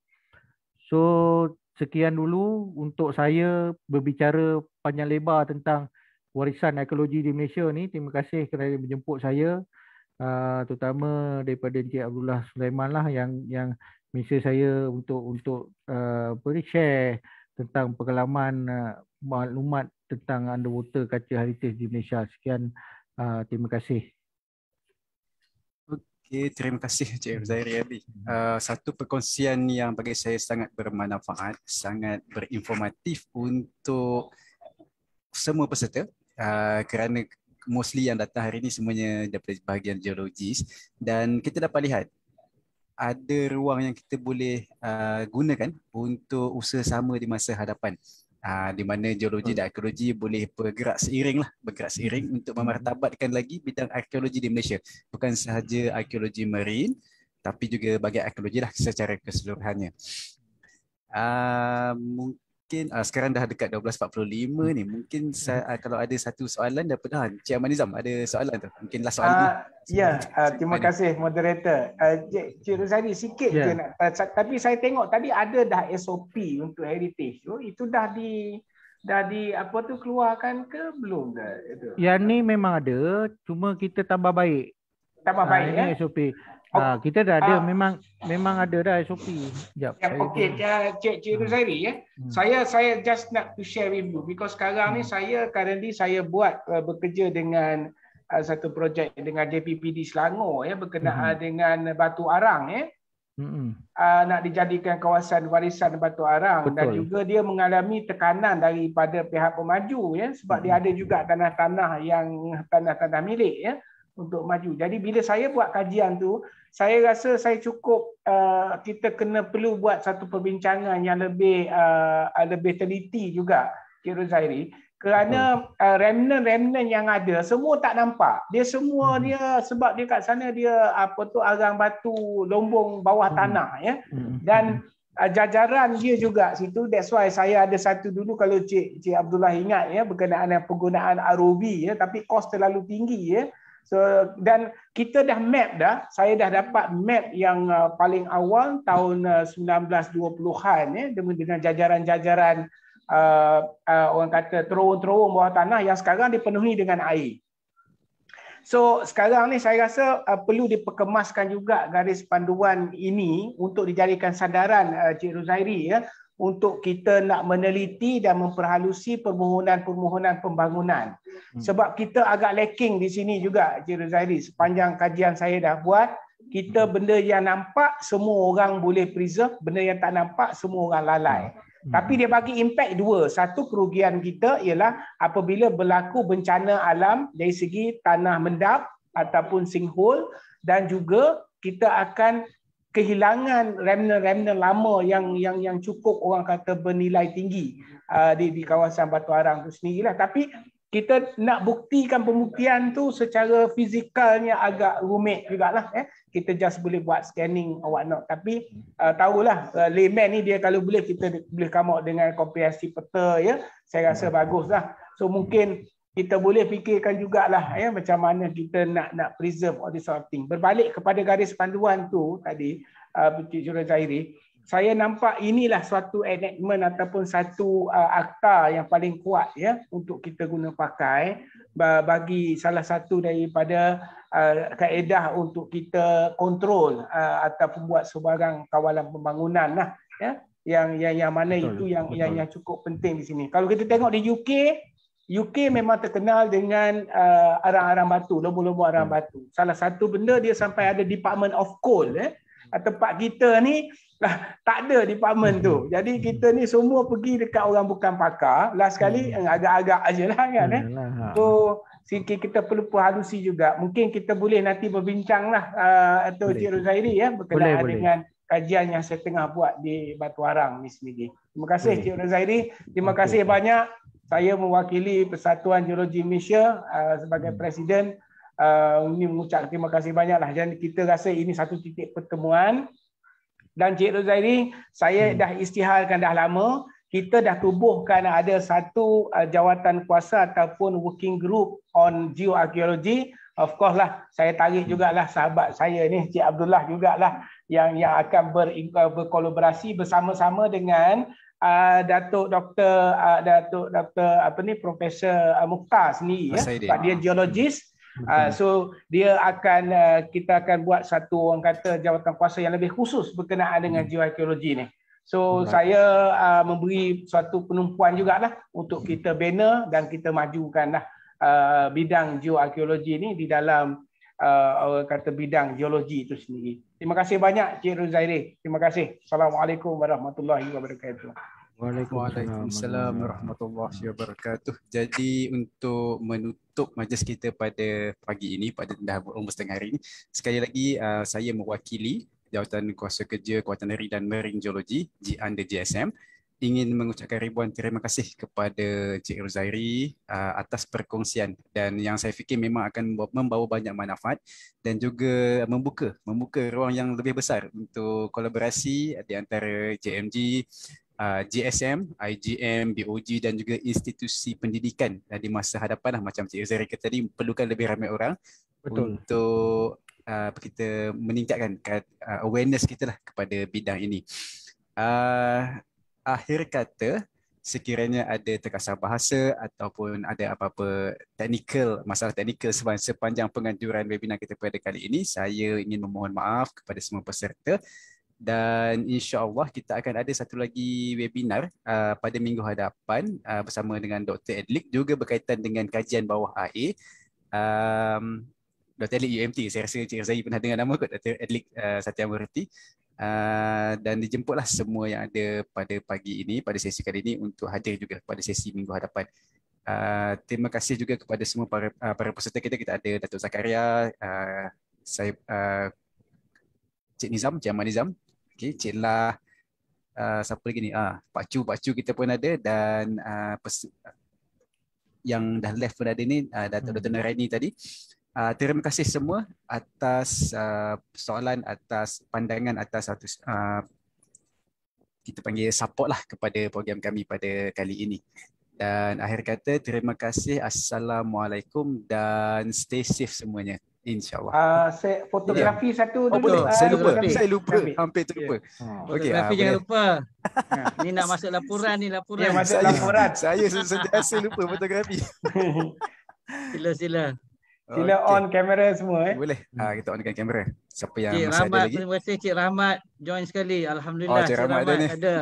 So sekian dulu untuk saya berbicara panjang lebar tentang warisan arkeologi di Malaysia ni. Terima kasih kerana menjemput saya uh, terutama daripada Encik Abdullah Sulaiman lah yang yang mesej saya untuk untuk uh, share tentang pengalaman uh, maklumat tentang underwater culture heritage di Malaysia. Sekian uh, terima kasih. Okay, terima kasih Encik Zairi Ali. Uh, satu perkongsian yang bagi saya sangat bermanfaat, sangat berinformatif untuk semua peserta uh, kerana mostly yang datang hari ini semuanya daripada bahagian geologis. Dan kita dapat lihat ada ruang yang kita boleh uh, gunakan untuk usaha sama di masa hadapan. Uh, di mana geologi dan arkeologi boleh bergerak seiring lah bergerak seiring hmm. untuk memartabatkan lagi bidang arkeologi di Malaysia. Bukan sahaja arkeologi marine tapi juga bagian arkeologi lah secara keseluruhannya. Uh, mungkin mungkin uh, sekarang dah dekat 12.45 ni mungkin saya, uh, kalau ada satu soalan daripada Encik Ahmad Nizam ada soalan tu? Mungkin last soalan uh, ya uh, terima kasih moderator. Uh, Cik Rozani sikit yeah. je nak uh, tapi saya tengok tadi ada dah SOP untuk heritage tu. Itu dah di dah di apa tu keluarkan ke belum dah itu? Yang ni memang ada cuma kita tambah baik. Tambah baik uh, eh SOP Ha, kita dah ada uh, memang memang ada dah SOP. Jap. Ya, okey, Cik Cik Ruzairi ya. Hmm. Saya saya just nak to share with you because sekarang hmm. ni saya currently saya buat uh, bekerja dengan uh, satu projek dengan JPPD Selangor ya berkenaan hmm. dengan Batu Arang ya. Hmm. Uh, nak dijadikan kawasan warisan Batu Arang Betul. dan juga dia mengalami tekanan daripada pihak pemaju ya sebab hmm. dia ada juga tanah-tanah yang tanah-tanah milik ya untuk maju. Jadi bila saya buat kajian tu, saya rasa saya cukup uh, kita kena perlu buat satu perbincangan yang lebih uh, lebih teliti juga Cik Rozairi kerana uh, remnant-remnant yang ada semua tak nampak. Dia semua hmm. dia sebab dia kat sana dia apa tu arang batu lombong bawah hmm. tanah ya. Hmm. Dan uh, jajaran dia juga situ that's why saya ada satu dulu kalau Cik Cik Abdullah ingat ya berkenaan dengan penggunaan ROV ya tapi kos terlalu tinggi ya. So dan kita dah map dah, saya dah dapat map yang uh, paling awal tahun uh, 1920-an ya dengan jajaran-jajaran uh, uh, orang kata terowong-terowong bawah tanah yang sekarang dipenuhi dengan air. So sekarang ni saya rasa uh, perlu diperkemaskan juga garis panduan ini untuk dijadikan sandaran uh, Cik Ruzairi ya untuk kita nak meneliti dan memperhalusi permohonan-permohonan pembangunan. Hmm. Sebab kita agak lacking di sini juga, Cik Zairi. Sepanjang kajian saya dah buat, kita hmm. benda yang nampak semua orang boleh preserve, benda yang tak nampak semua orang lalai. Hmm. Tapi dia bagi impact dua. Satu kerugian kita ialah apabila berlaku bencana alam dari segi tanah mendap ataupun sinkhole dan juga kita akan kehilangan remnant-remnant lama yang yang yang cukup orang kata bernilai tinggi uh, di di kawasan Batu Arang tu sendirilah. Tapi kita nak buktikan pembuktian tu secara fizikalnya agak rumit jugalah eh. Kita just boleh buat scanning or what not tapi uh, tahulah uh, layman ni dia kalau boleh kita boleh come out dengan komprehensi peta ya. Saya rasa baguslah. So mungkin kita boleh fikirkan jugalah ya macam mana kita nak nak preserve all this sort of thing. Berbalik kepada garis panduan tu tadi uh, Cik Jura Zairi, saya nampak inilah suatu enactment ataupun satu uh, akta yang paling kuat ya untuk kita guna pakai bagi salah satu daripada uh, kaedah untuk kita kontrol uh, ataupun buat sebarang kawalan pembangunan lah ya yang yang yang mana betul, itu yang betul. yang yang cukup penting di sini. Kalau kita tengok di UK UK memang terkenal dengan uh, arang-arang batu, lombong-lombong arang hmm. batu. Salah satu benda dia sampai ada Department of Coal. Eh. Tempat kita ni lah, tak ada department tu. Hmm. Jadi kita ni semua pergi dekat orang bukan pakar. Last sekali hmm. agak-agak aja lah kan. Eh. Ha. So sikit kita perlu perhalusi juga. Mungkin kita boleh nanti berbincang lah uh, atau Cik Rozairi ya, berkenaan boleh, dengan boleh. kajian yang saya tengah buat di Batu Arang ni sendiri. Terima kasih Cik Rozairi. Terima okay. kasih banyak saya mewakili Persatuan Geologi Malaysia uh, sebagai hmm. presiden. Uh, ini mengucap terima kasih banyaklah. Dan kita rasa ini satu titik pertemuan. Dan Cik Rozairi saya hmm. dah istiharkan dah lama. Kita dah tubuhkan ada satu uh, jawatan kuasa ataupun working group on geoarchaeology. Of course lah saya tarik jugalah sahabat saya ni Cik Abdullah jugalah yang yang akan ber, berkolaborasi bersama-sama dengan uh, Datuk Dr uh, Datuk Dr apa ni Profesor uh, Mukhtar sendiri ya sebab dia geologis Uh, so dia akan uh, kita akan buat satu orang kata jawatan kuasa yang lebih khusus berkenaan dengan hmm. geoarkeologi ni. So right. saya uh, memberi suatu penumpuan jugalah untuk kita bina dan kita majukanlah uh, bidang geoarkeologi ni di dalam uh, orang kata bidang geologi itu sendiri. Terima kasih banyak Cik Ruzairi. Terima kasih. Assalamualaikum warahmatullahi wabarakatuh. Waalaikumsalam warahmatullahi wabarakatuh. Jadi untuk menutup majlis kita pada pagi ini pada dah almost tengah hari ini, sekali lagi uh, saya mewakili Jawatan Kuasa Kerja Kuatan Negeri dan Marine Geology under GSM ingin mengucapkan ribuan terima kasih kepada Cik Rozairi uh, atas perkongsian dan yang saya fikir memang akan membawa banyak manfaat dan juga membuka membuka ruang yang lebih besar untuk kolaborasi di antara JMG, uh, GSM, IGM, BOG dan juga institusi pendidikan uh, di masa hadapan lah, macam Cik Rozairi kata tadi perlukan lebih ramai orang Betul. untuk uh, kita meningkatkan awareness kita lah kepada bidang ini. Uh, akhir kata, sekiranya ada terkasar bahasa ataupun ada apa-apa teknikal, masalah teknikal sepanjang penganjuran webinar kita pada kali ini, saya ingin memohon maaf kepada semua peserta dan insya-Allah kita akan ada satu lagi webinar uh, pada minggu hadapan uh, bersama dengan Dr. Edlik juga berkaitan dengan kajian bawah air. Um, Dr. Edlik UMT. Saya rasa Cik Razai pernah dengar nama kot Dr. Edlik uh, Satya Murti. Uh, dan dijemputlah semua yang ada pada pagi ini, pada sesi kali ini untuk hadir juga pada sesi minggu hadapan. Uh, terima kasih juga kepada semua para, uh, para peserta kita. Kita ada Datuk Zakaria, uh, saya, uh, Cik Nizam, Cik Ahmad Nizam, okay, Cik La, uh, siapa lagi ni? Ah, Pak Cu, Pak Cu kita pun ada dan uh, yang dah left pun ada ni, uh, Datuk Dr. Naraini tadi. Uh, terima kasih semua atas uh, soalan, atas pandangan, atas satu uh, kita panggil support lah kepada program kami pada kali ini. Dan akhir kata terima kasih. Assalamualaikum dan stay safe semuanya. InsyaAllah. Uh, saya fotografi yeah. satu oh, dulu. Boleh. Saya lupa. Fotografi. Saya lupa. Hampir terlupa. Yeah. Oh. Okay, fotografi uh, jangan lupa. ni nak masuk laporan ni laporan. Ya, masuk laporan. saya sentiasa lupa fotografi. sila sila. Sila okay. on kamera semua eh. Boleh. Ha, kita onkan kamera. Siapa yang Cik masih Rahmat, ada lagi? Terima kasih Cik Rahmat join sekali. Alhamdulillah. Oh, Cik, Cik Rahmat, Rahmat ada. ada.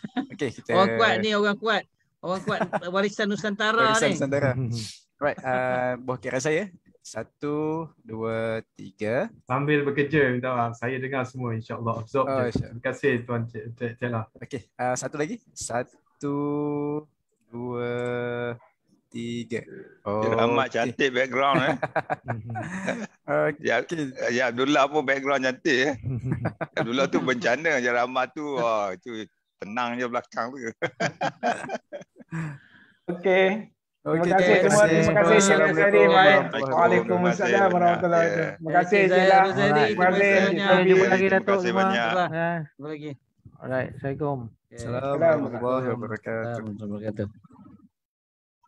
okay, kita... Orang kuat ni, orang kuat. Orang kuat warisan Nusantara warisan ni. Nusantara. right, uh, buah kira saya. Satu, dua, tiga. Sambil bekerja, minta maaf. Saya dengar semua insyaAllah. Absorb Oh, je. insya- Terima kasih Tuan Cik, Cik, Cik lah. Okay, uh, satu lagi. Satu, dua, tiga. Oh, Cik Rahmat okay. cantik background eh. ya, ya Abdullah pun background cantik eh. Abdullah tu bencana je Rahmat tu. Wah, tu tenang je belakang tu. Okey. Terima Okey, kasih semua. Terima kasih Cik Razari. Assalamualaikum. Waalaikumsalam warahmatullahi wabarakatuh. Terima kasih Lah. Razari, Terima kasih terima Cik kasih Sofi. Jumpa lagi Terima Datuk kasih semua. banyak. Ya. Apa lagi? Alright, Assalamualaikum. Assalamualaikum warahmatullahi wabarakatuh. Assalamualaikum warahmatullahi wabarakatuh.